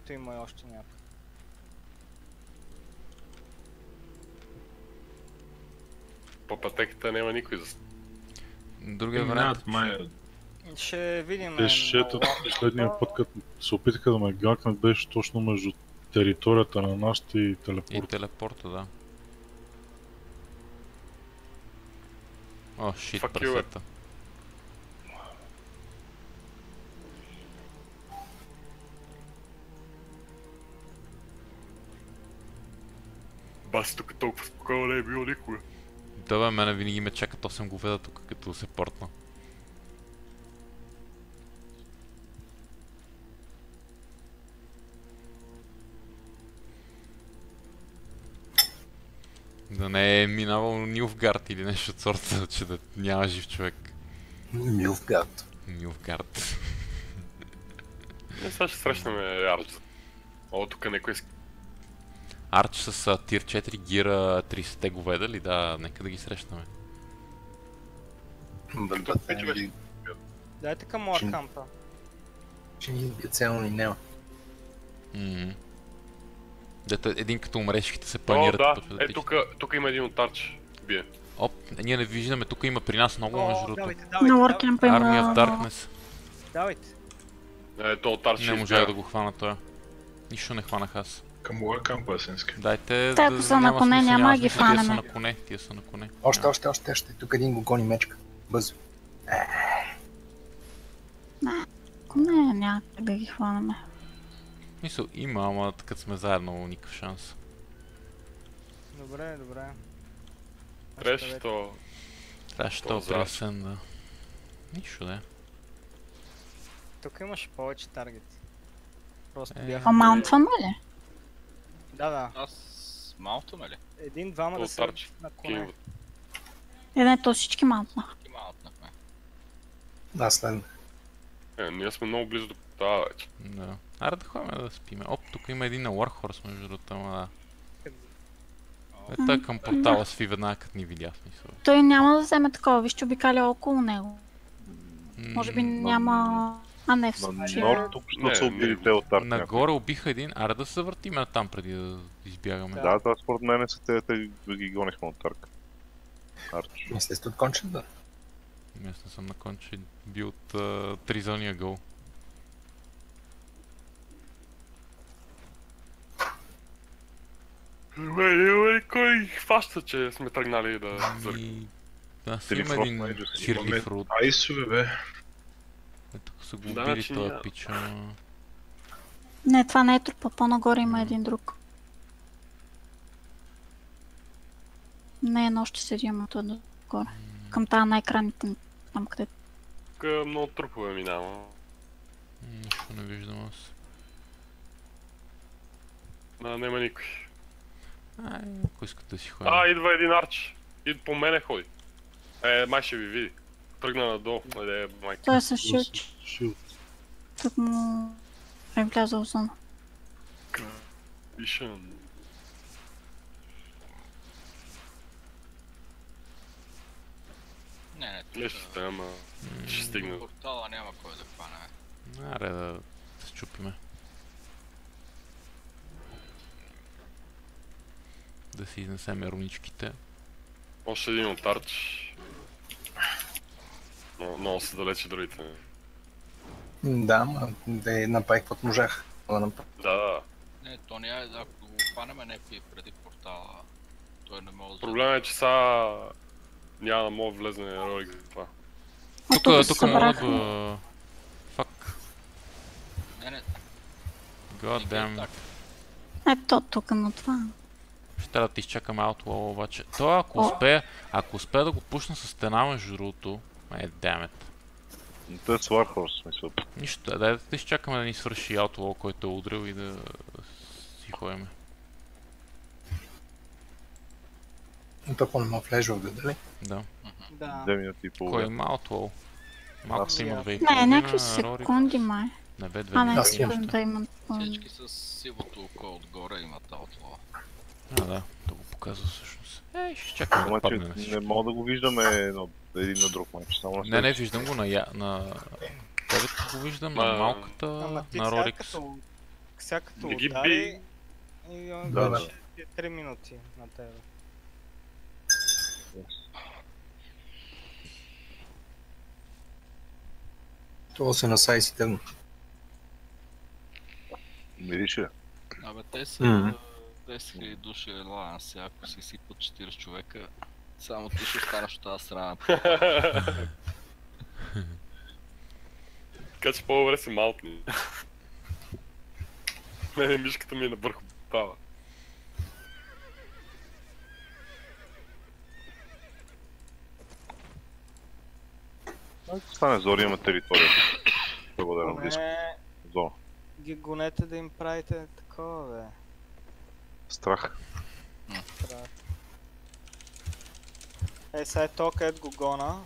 То има и още някой.
По пътеката няма никой за...
Другия вариант.
Май.
Ще видим.
Те ще ето последния път, като се опитаха да ме гакнат, беше точно между територията на нашите и
И
телепорт.
телепорта, да. О, шит,
Fuck you, бе.
пресета.
Бас тук толкова спокойно не е било никога.
Да бе, мене винаги ме чакат 8 говеда тук, като се портна. Да не е минавал Нилфгард или нещо от сорта, че да няма жив човек.
Милфгард.
Нилфгард.
Не, сега ще срещнем Арджа. О, тук някой е...
Арч с тир 4 гира 30 говеда ли? Да, нека да ги срещнаме.
Бъдбата
Дайте към Муаркампа.
Ще ни бие цяло ни няма.
Дето един като умре, всичките се
О,
планират.
да, е тук, тук има един от Арч. Бие.
Оп, ние не виждаме, тук има при нас много, между
О,
другото.
На Warcamp
Army of
има...
Darkness.
давайте.
Е, то от Арч
Не можах да го хвана тоя. Нищо не хванах аз.
Към Уаркампа, аз иска.
Дайте
Те,
да
ако са на
няма
коне, няма да ги
смисъл, Тия са на коне, тия са на коне.
Още,
Няма.
още, още, още. Тук един го гони мечка. Бързо.
Ако не, няма как да ги хванеме.
Мисъл, има, ама като сме заедно, никакъв шанс.
Добре, добре.
Това
за-
пресен да... Нищо да е.
Тук имаше повече таргети. Просто
Е.
бяха...
Помаунтваме ли?
Да, да.
Аз маунтваме ли?
Един-двама да са на коне.
Е, не, то всички
маунтнахме.
Да, следно.
Е, ние сме много близо до това вече.
Да. Аре да ходим да спиме. Оп, тук има един на Warhorse, между другото, ама да. Е, той към портала сви веднага, като ни видя, смисъл.
Той няма да вземе такова, виж, че обикаля около него. Може би няма... А не, в
На
случая...
Норд тук
Не,
са убили те от Арк. някой.
Нагоре убиха един. Аре да се завъртиме там преди да избягаме.
Да, това според мен са те, те ги гонихме от Арк. Арч.
Мисля сте от кончета, да.
Аз не съм на кон, че би от uh, тризония гол.
Добре, има ли кой хваща, че сме тръгнали да зърк?
И... Аз
Три
има
Frost
един руд.
Айсове, бе.
Е, тук са го
Да,
убили
че
този
няма.
пич. ама-
Не, това не е трупа, по-нагоре има един друг. Не, но още седи името горе. Към тази на екраните, там където.
Тук много трупове минава.
Нищо не виждам аз.
А, няма никой.
Ай, ако искат да си ходим.
А, идва един арч. И по мене ходи. Е, май ще ви види. Тръгна надолу. Е, майка.
Той е с шилд,
Шилд.
тук му е влязъл в зона.
Вишен.
Не, не, тук...
Лещите, ама ще стигне.
Портала няма кой да хване.
Аре да се чупиме. Да си изнесем руничките.
Още един от арч. Но, много са далече другите.
Да, ма, да направих каквото можах. Да.
Да.
Не, то няма, ако го хванеме някой преди портала, той не може да...
Проблемът е, че сега няма да мога влезне ролик за това.
А
Тук,
тук
тук мога да... Фак.
Не, не,
God damn.
Е, то тук, но това.
Ще трябва да ти изчакаме Outlaw обаче. Той ако
О.
успее, ако успее да го пусна с стена между другото, е, дамет.
Това е Sword в смисъл.
Нищо, е, дай да изчакаме да ни свърши Outlaw, който е удрил и да си ходиме.
То по-нема влезе в града ли?
Да.
Да.
Две минути и
Кой
половина.
има Outlaw? Малко
Аз
има две и
Не,
половина,
някакви
Рорик.
секунди май.
Не бе, две
А, не,
минути.
имам.
Всички с сивото око отгоре имат аутло.
А, да, да го показва всъщност. Е, ще чакаме да падне
не мога да го виждаме един на друг мач. Само
Не, не, виждам го на, я... на... Тебе го виждам, на
Ма-
малката, на Рорикс.
като, сега като
Не ги
удари, и он
Да,
вече е 3 минути на тебе.
Това се на си тъгна.
Мирише.
Абе, те са. 10 000 души елана сега, ако си сипат 40 човека, само ти ще останеш от тази страна.
Така че по-добре се малтни. Мене мишката ми е на върху.
Ако стане Зори има територия. Да е на.
Не,
Зона.
ги гонете да им правите такова, бе.
Страх.
Страх. Е, сега е то, където го гона.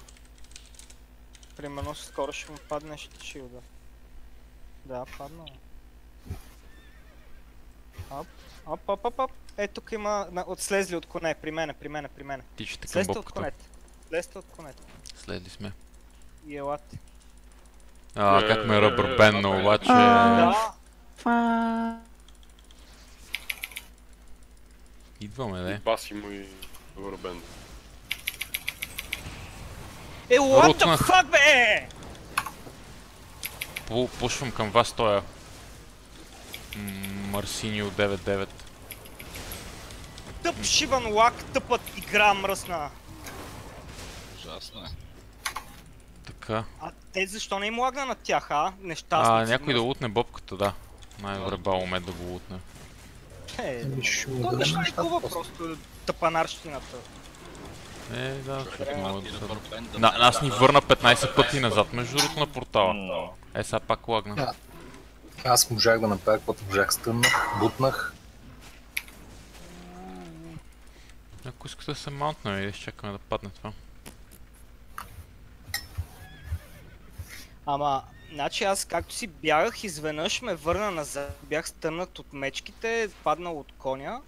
Примерно скоро ще му падне шилда. Да, падна. бе. Оп, оп, оп, оп, оп. Е, тук има на- от слезли от коне, при мене, при мене, при мене.
Тичате към
Слезте от
бобката.
конете. Слезте от конете.
Следли сме.
И елате.
А, как ме е ръбърбенно, обаче...
Да,
Идваме,
И
де.
баси му и Рубен.
Е, what the
Рутнах.
fuck, бе!
Пу- Пушвам към вас тоя. Марсинио 99.
Тъп шибан лак, тъпът игра мръсна.
Ужасно е.
Така.
А те защо не им лагна на тях, а? Нещастници.
А, някой да лутне бобката, да. Най-добре баломе да го лутне.
Е,
дадем
нищо не
после.
просто тъпанарщината.
Е, да, да...
да да
На, нас ни върна 15 пъти назад, между другото на портала. Е, сега пак лагна.
Да. Аз можах да направя каквото можах, стъмнах, бутнах.
Ако искате да се маунтнем и да изчакаме да падне това.
Ама, значи аз както си бягах, изведнъж ме върна назад, бях стъмнат от мечките, паднал от коня,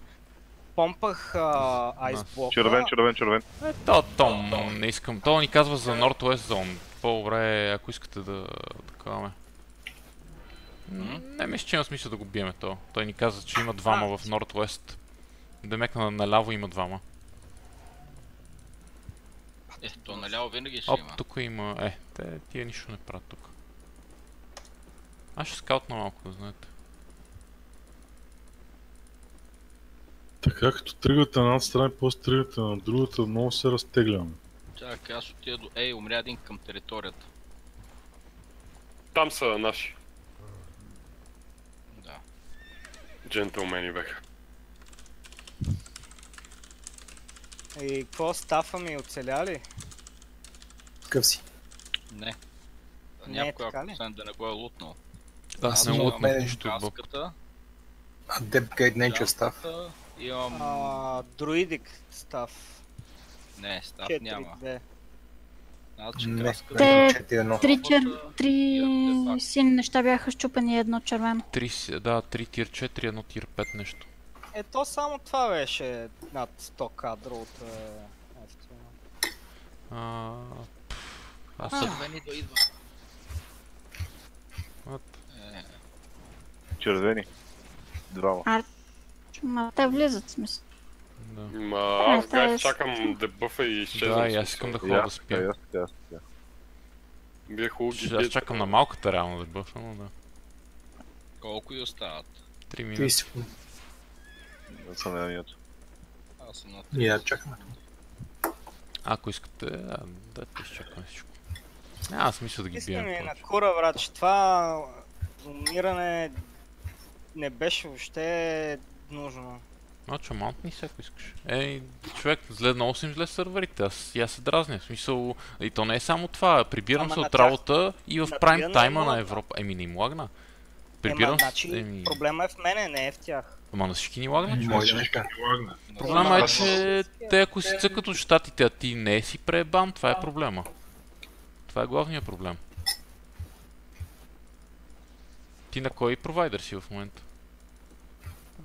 помпах а, айсблока.
Червен, червен, червен.
Е, то, то, не искам. То ни казва за Northwest Zone. По-добре ако искате да таковаме. М, Не мисля, че има смисъл да го биеме то. Той ни каза, че има двама в Northwest. Демек на наляво има двама.
Е, то наляво винаги ще
Оп,
има.
тук има... Е, те, тия нищо не правят тук. Аз ще скаутна малко, да знаете.
Така като тръгвате на едната страна и после тръгвате на другата, много се разтегляме.
Чакай, аз отида до... Ей, умря един към територията.
Там са наши
Да.
джентълмени беха.
И какво стафа ми оцеляли?
Какъв си?
Не.
Е
Някой, ако да не го е лутнал.
Аз не
мен
нищо от боб.
Каската,
Adept Guide Nature Stuff.
джантата, Имам...
А, друидик стаф.
Не, став
4,
няма.
2.
Значи
Не,
каската...
Те-
4-1.
Три, чер... Три сини неща бяха щупени и едно червено.
Три, да, 3 тир 4, едно тир 5 нещо.
Е, то само това беше над 100к, другото е ефтино.
А, пф, аз съм...
Червени да идва.
What?
Е,
Червени. Двама.
Ма те влизат, в смисъл.
Да.
Ма
Е,
аз
е
гайс
с-
чакам дебъфа и изчезвам.
Да, и аз искам да ходя да
аз,
спя.
аз, аз, и аз.
Вие хубаво ги
Аз чакам на малката реално да бъфна, но да.
колко и остават?
3
30
минути.
секунди.
Да съм на минута.
Аз съм на
И да чакаме.
Ако искате, а, да те изчакаме всичко. Няма смисъл да ги бием
ми на кура, брат, че това умиране не беше въобще нужно.
Значи, маунтни си, ако искаш. Ей, човек, зле, много са им зле сървърите. Аз, аз се дразня. В смисъл, и то не е само това. Прибирам
Ама
се
на
от
тях-
работа и в
на
прайм тайма на. Европа. Еми, не им лагна. Прибирам се.
значи,
Еми,
проблема е в мене, не е в тях.
ама на всички ни лагна, човек.
Може да не лагна.
Проблема е, че те ако си цъкат от щатите, а ти не си пребан, това е проблема. Това е главният проблем. Ти на кой провайдер си в момента?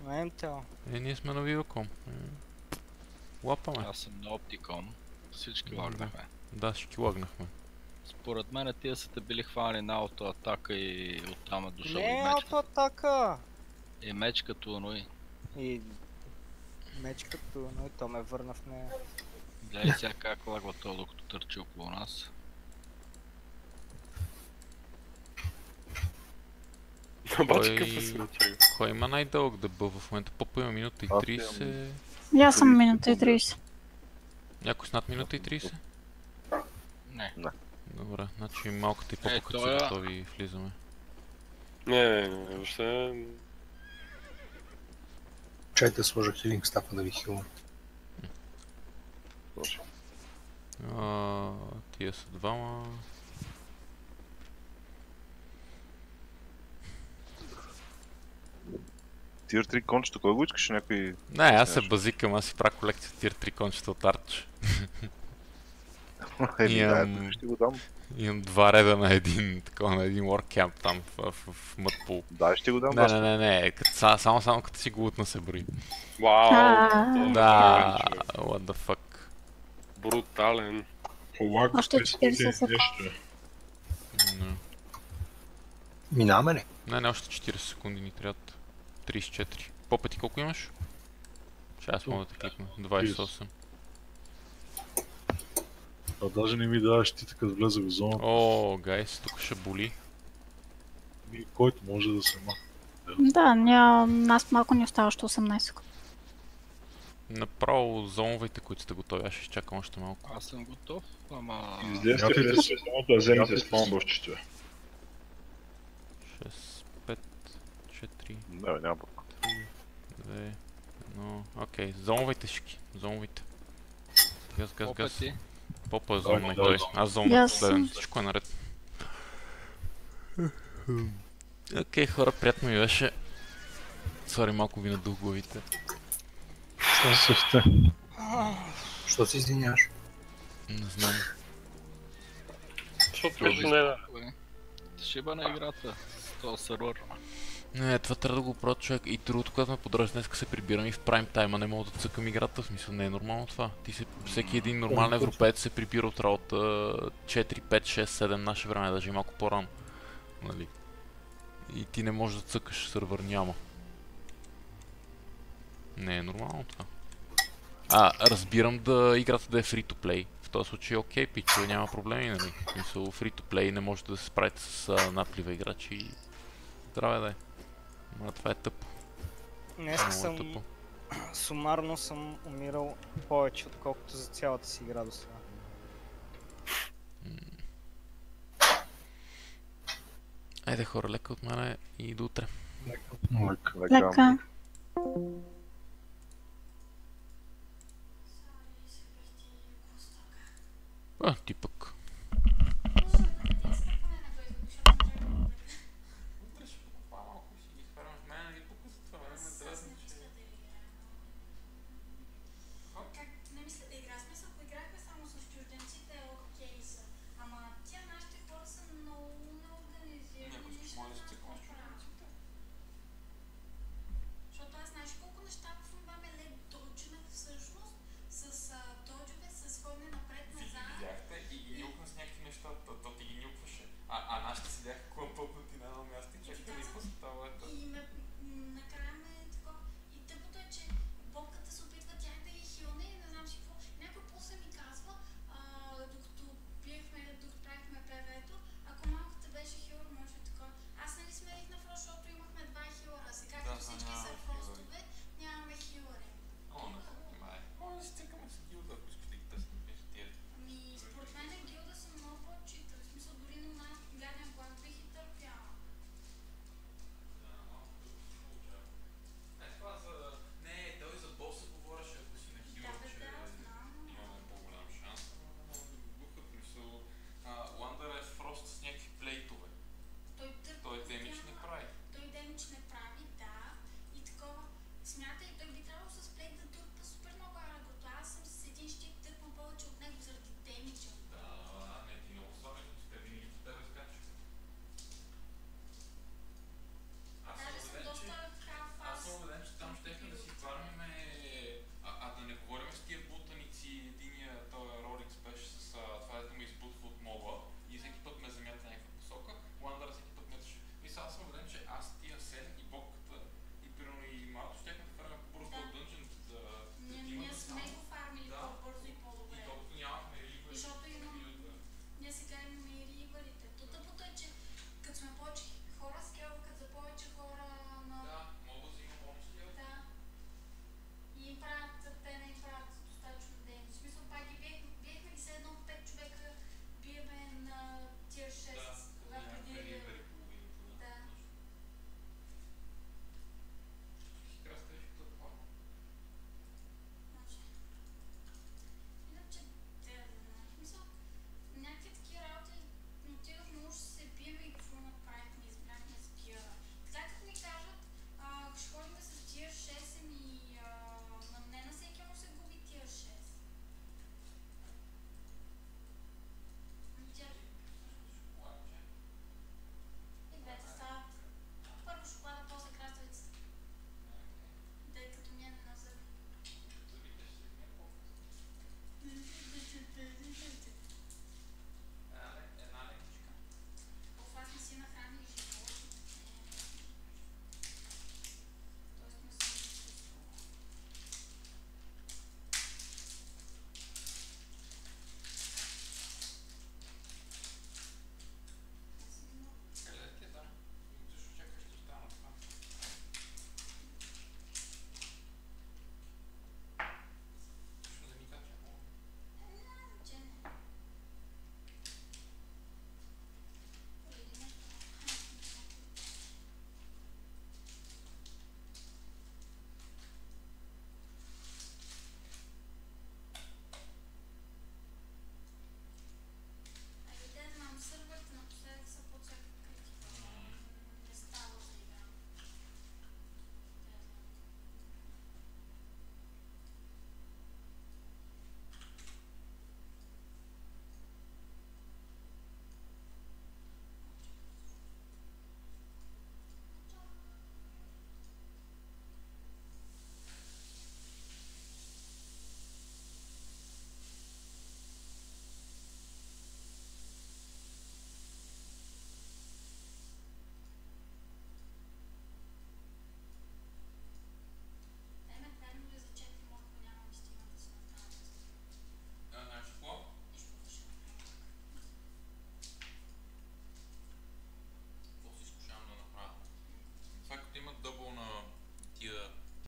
На Intel.
Е, ние сме на Viva.com. Е, Лапаме.
Аз съм на Opticom. Всички лагнахме.
Да, всички лагнахме.
Според мен тия са те били хванали на аутоатака и оттам е дошъл
Не
и
е
меч.
автоатака.
И меч като.
И меч като, то ме върна в нея.
Гледай сега как лагва то, докато търчи около нас.
Обаче какъв е смечага?
Кой има най-дълъг дебъл в момента? Попа има минута и
Аз
30.
И аз съм минута и 30.
Някой с над минута и 30?
Не.
Добре, значи малката и
Е,
попа като са готови влизаме.
Не, не, не, въобще...
Чайте, сложа хилинг стафа да ви хилна.
А, тия са двама.
Тир 3 кончето, кой го искаш? Някой...
Не, аз се базикам, аз си правя колекция тир 3 кончета от Арч.
Еми, да,
Имам-
ще го дам.
Имам два реда на един, такова, на един workcamp там в, в, в Мъдпул.
Да, ще го дам.
Не, не, не, не, като, само, само като си го лутна се брои.
Вау! Е
Да, what the fuck.
Брутален.
Лак,
Още
представи
40
си нещо.
Не.
Минаваме ли?
Не, не, още 40 секунди ни трябват. 34. По пъти колко имаш? Ще аз мога да те кликна. 28.
А даже не ми даваш ти така влезе в зоната.
О, гайс, тук ще боли.
И който може да се маха.
Да, ня... нас малко ни остава още 18 секунди.
Направо зонвайте, които сте готови. Аз ще изчакам още малко.
Аз съм готов, ама...
Излезте
са-
сезоната да вземете
са-
спаунбощите.
6, 5, 4,
Да, бе, няма пък.
2, 1. Окей, зонвайте всички. Зонвайте. Газ, газ, газ. Попа е зомна и той. Аз зомна последен. Всичко е наред. Окей, хора, приятно ми беше. Сори, малко ви надух главите.
Що се сте?
Що се извиняваш?
Не знам.
Защото беше не да.
Шиба на играта. С този сервер.
Не, това трябва да го правя човек. И другото, което ме подръжда, днес се прибирам и в прайм тайма не мога да цъкам играта. В смисъл, не е нормално това. Ти се, всеки един нормален европеец се прибира от работа 4, 5, 6, 7 наше време, даже и малко по-рано. Нали? И ти не можеш да цъкаш, сървър няма. Не е нормално това. А, разбирам да играта да е free to play. В този случай окей, пичове, няма проблеми, нали? В смисъл, free to play не може да се справите с а, наплива играчи и... Здраве да е. Ма това е тъпо.
Днес
Много е
съм
тъпо.
сумарно съм умирал повече, отколкото за цялата си игра до сега.
Айде хора, лека от мене и до утре.
Лек.
Лека.
А, ти първи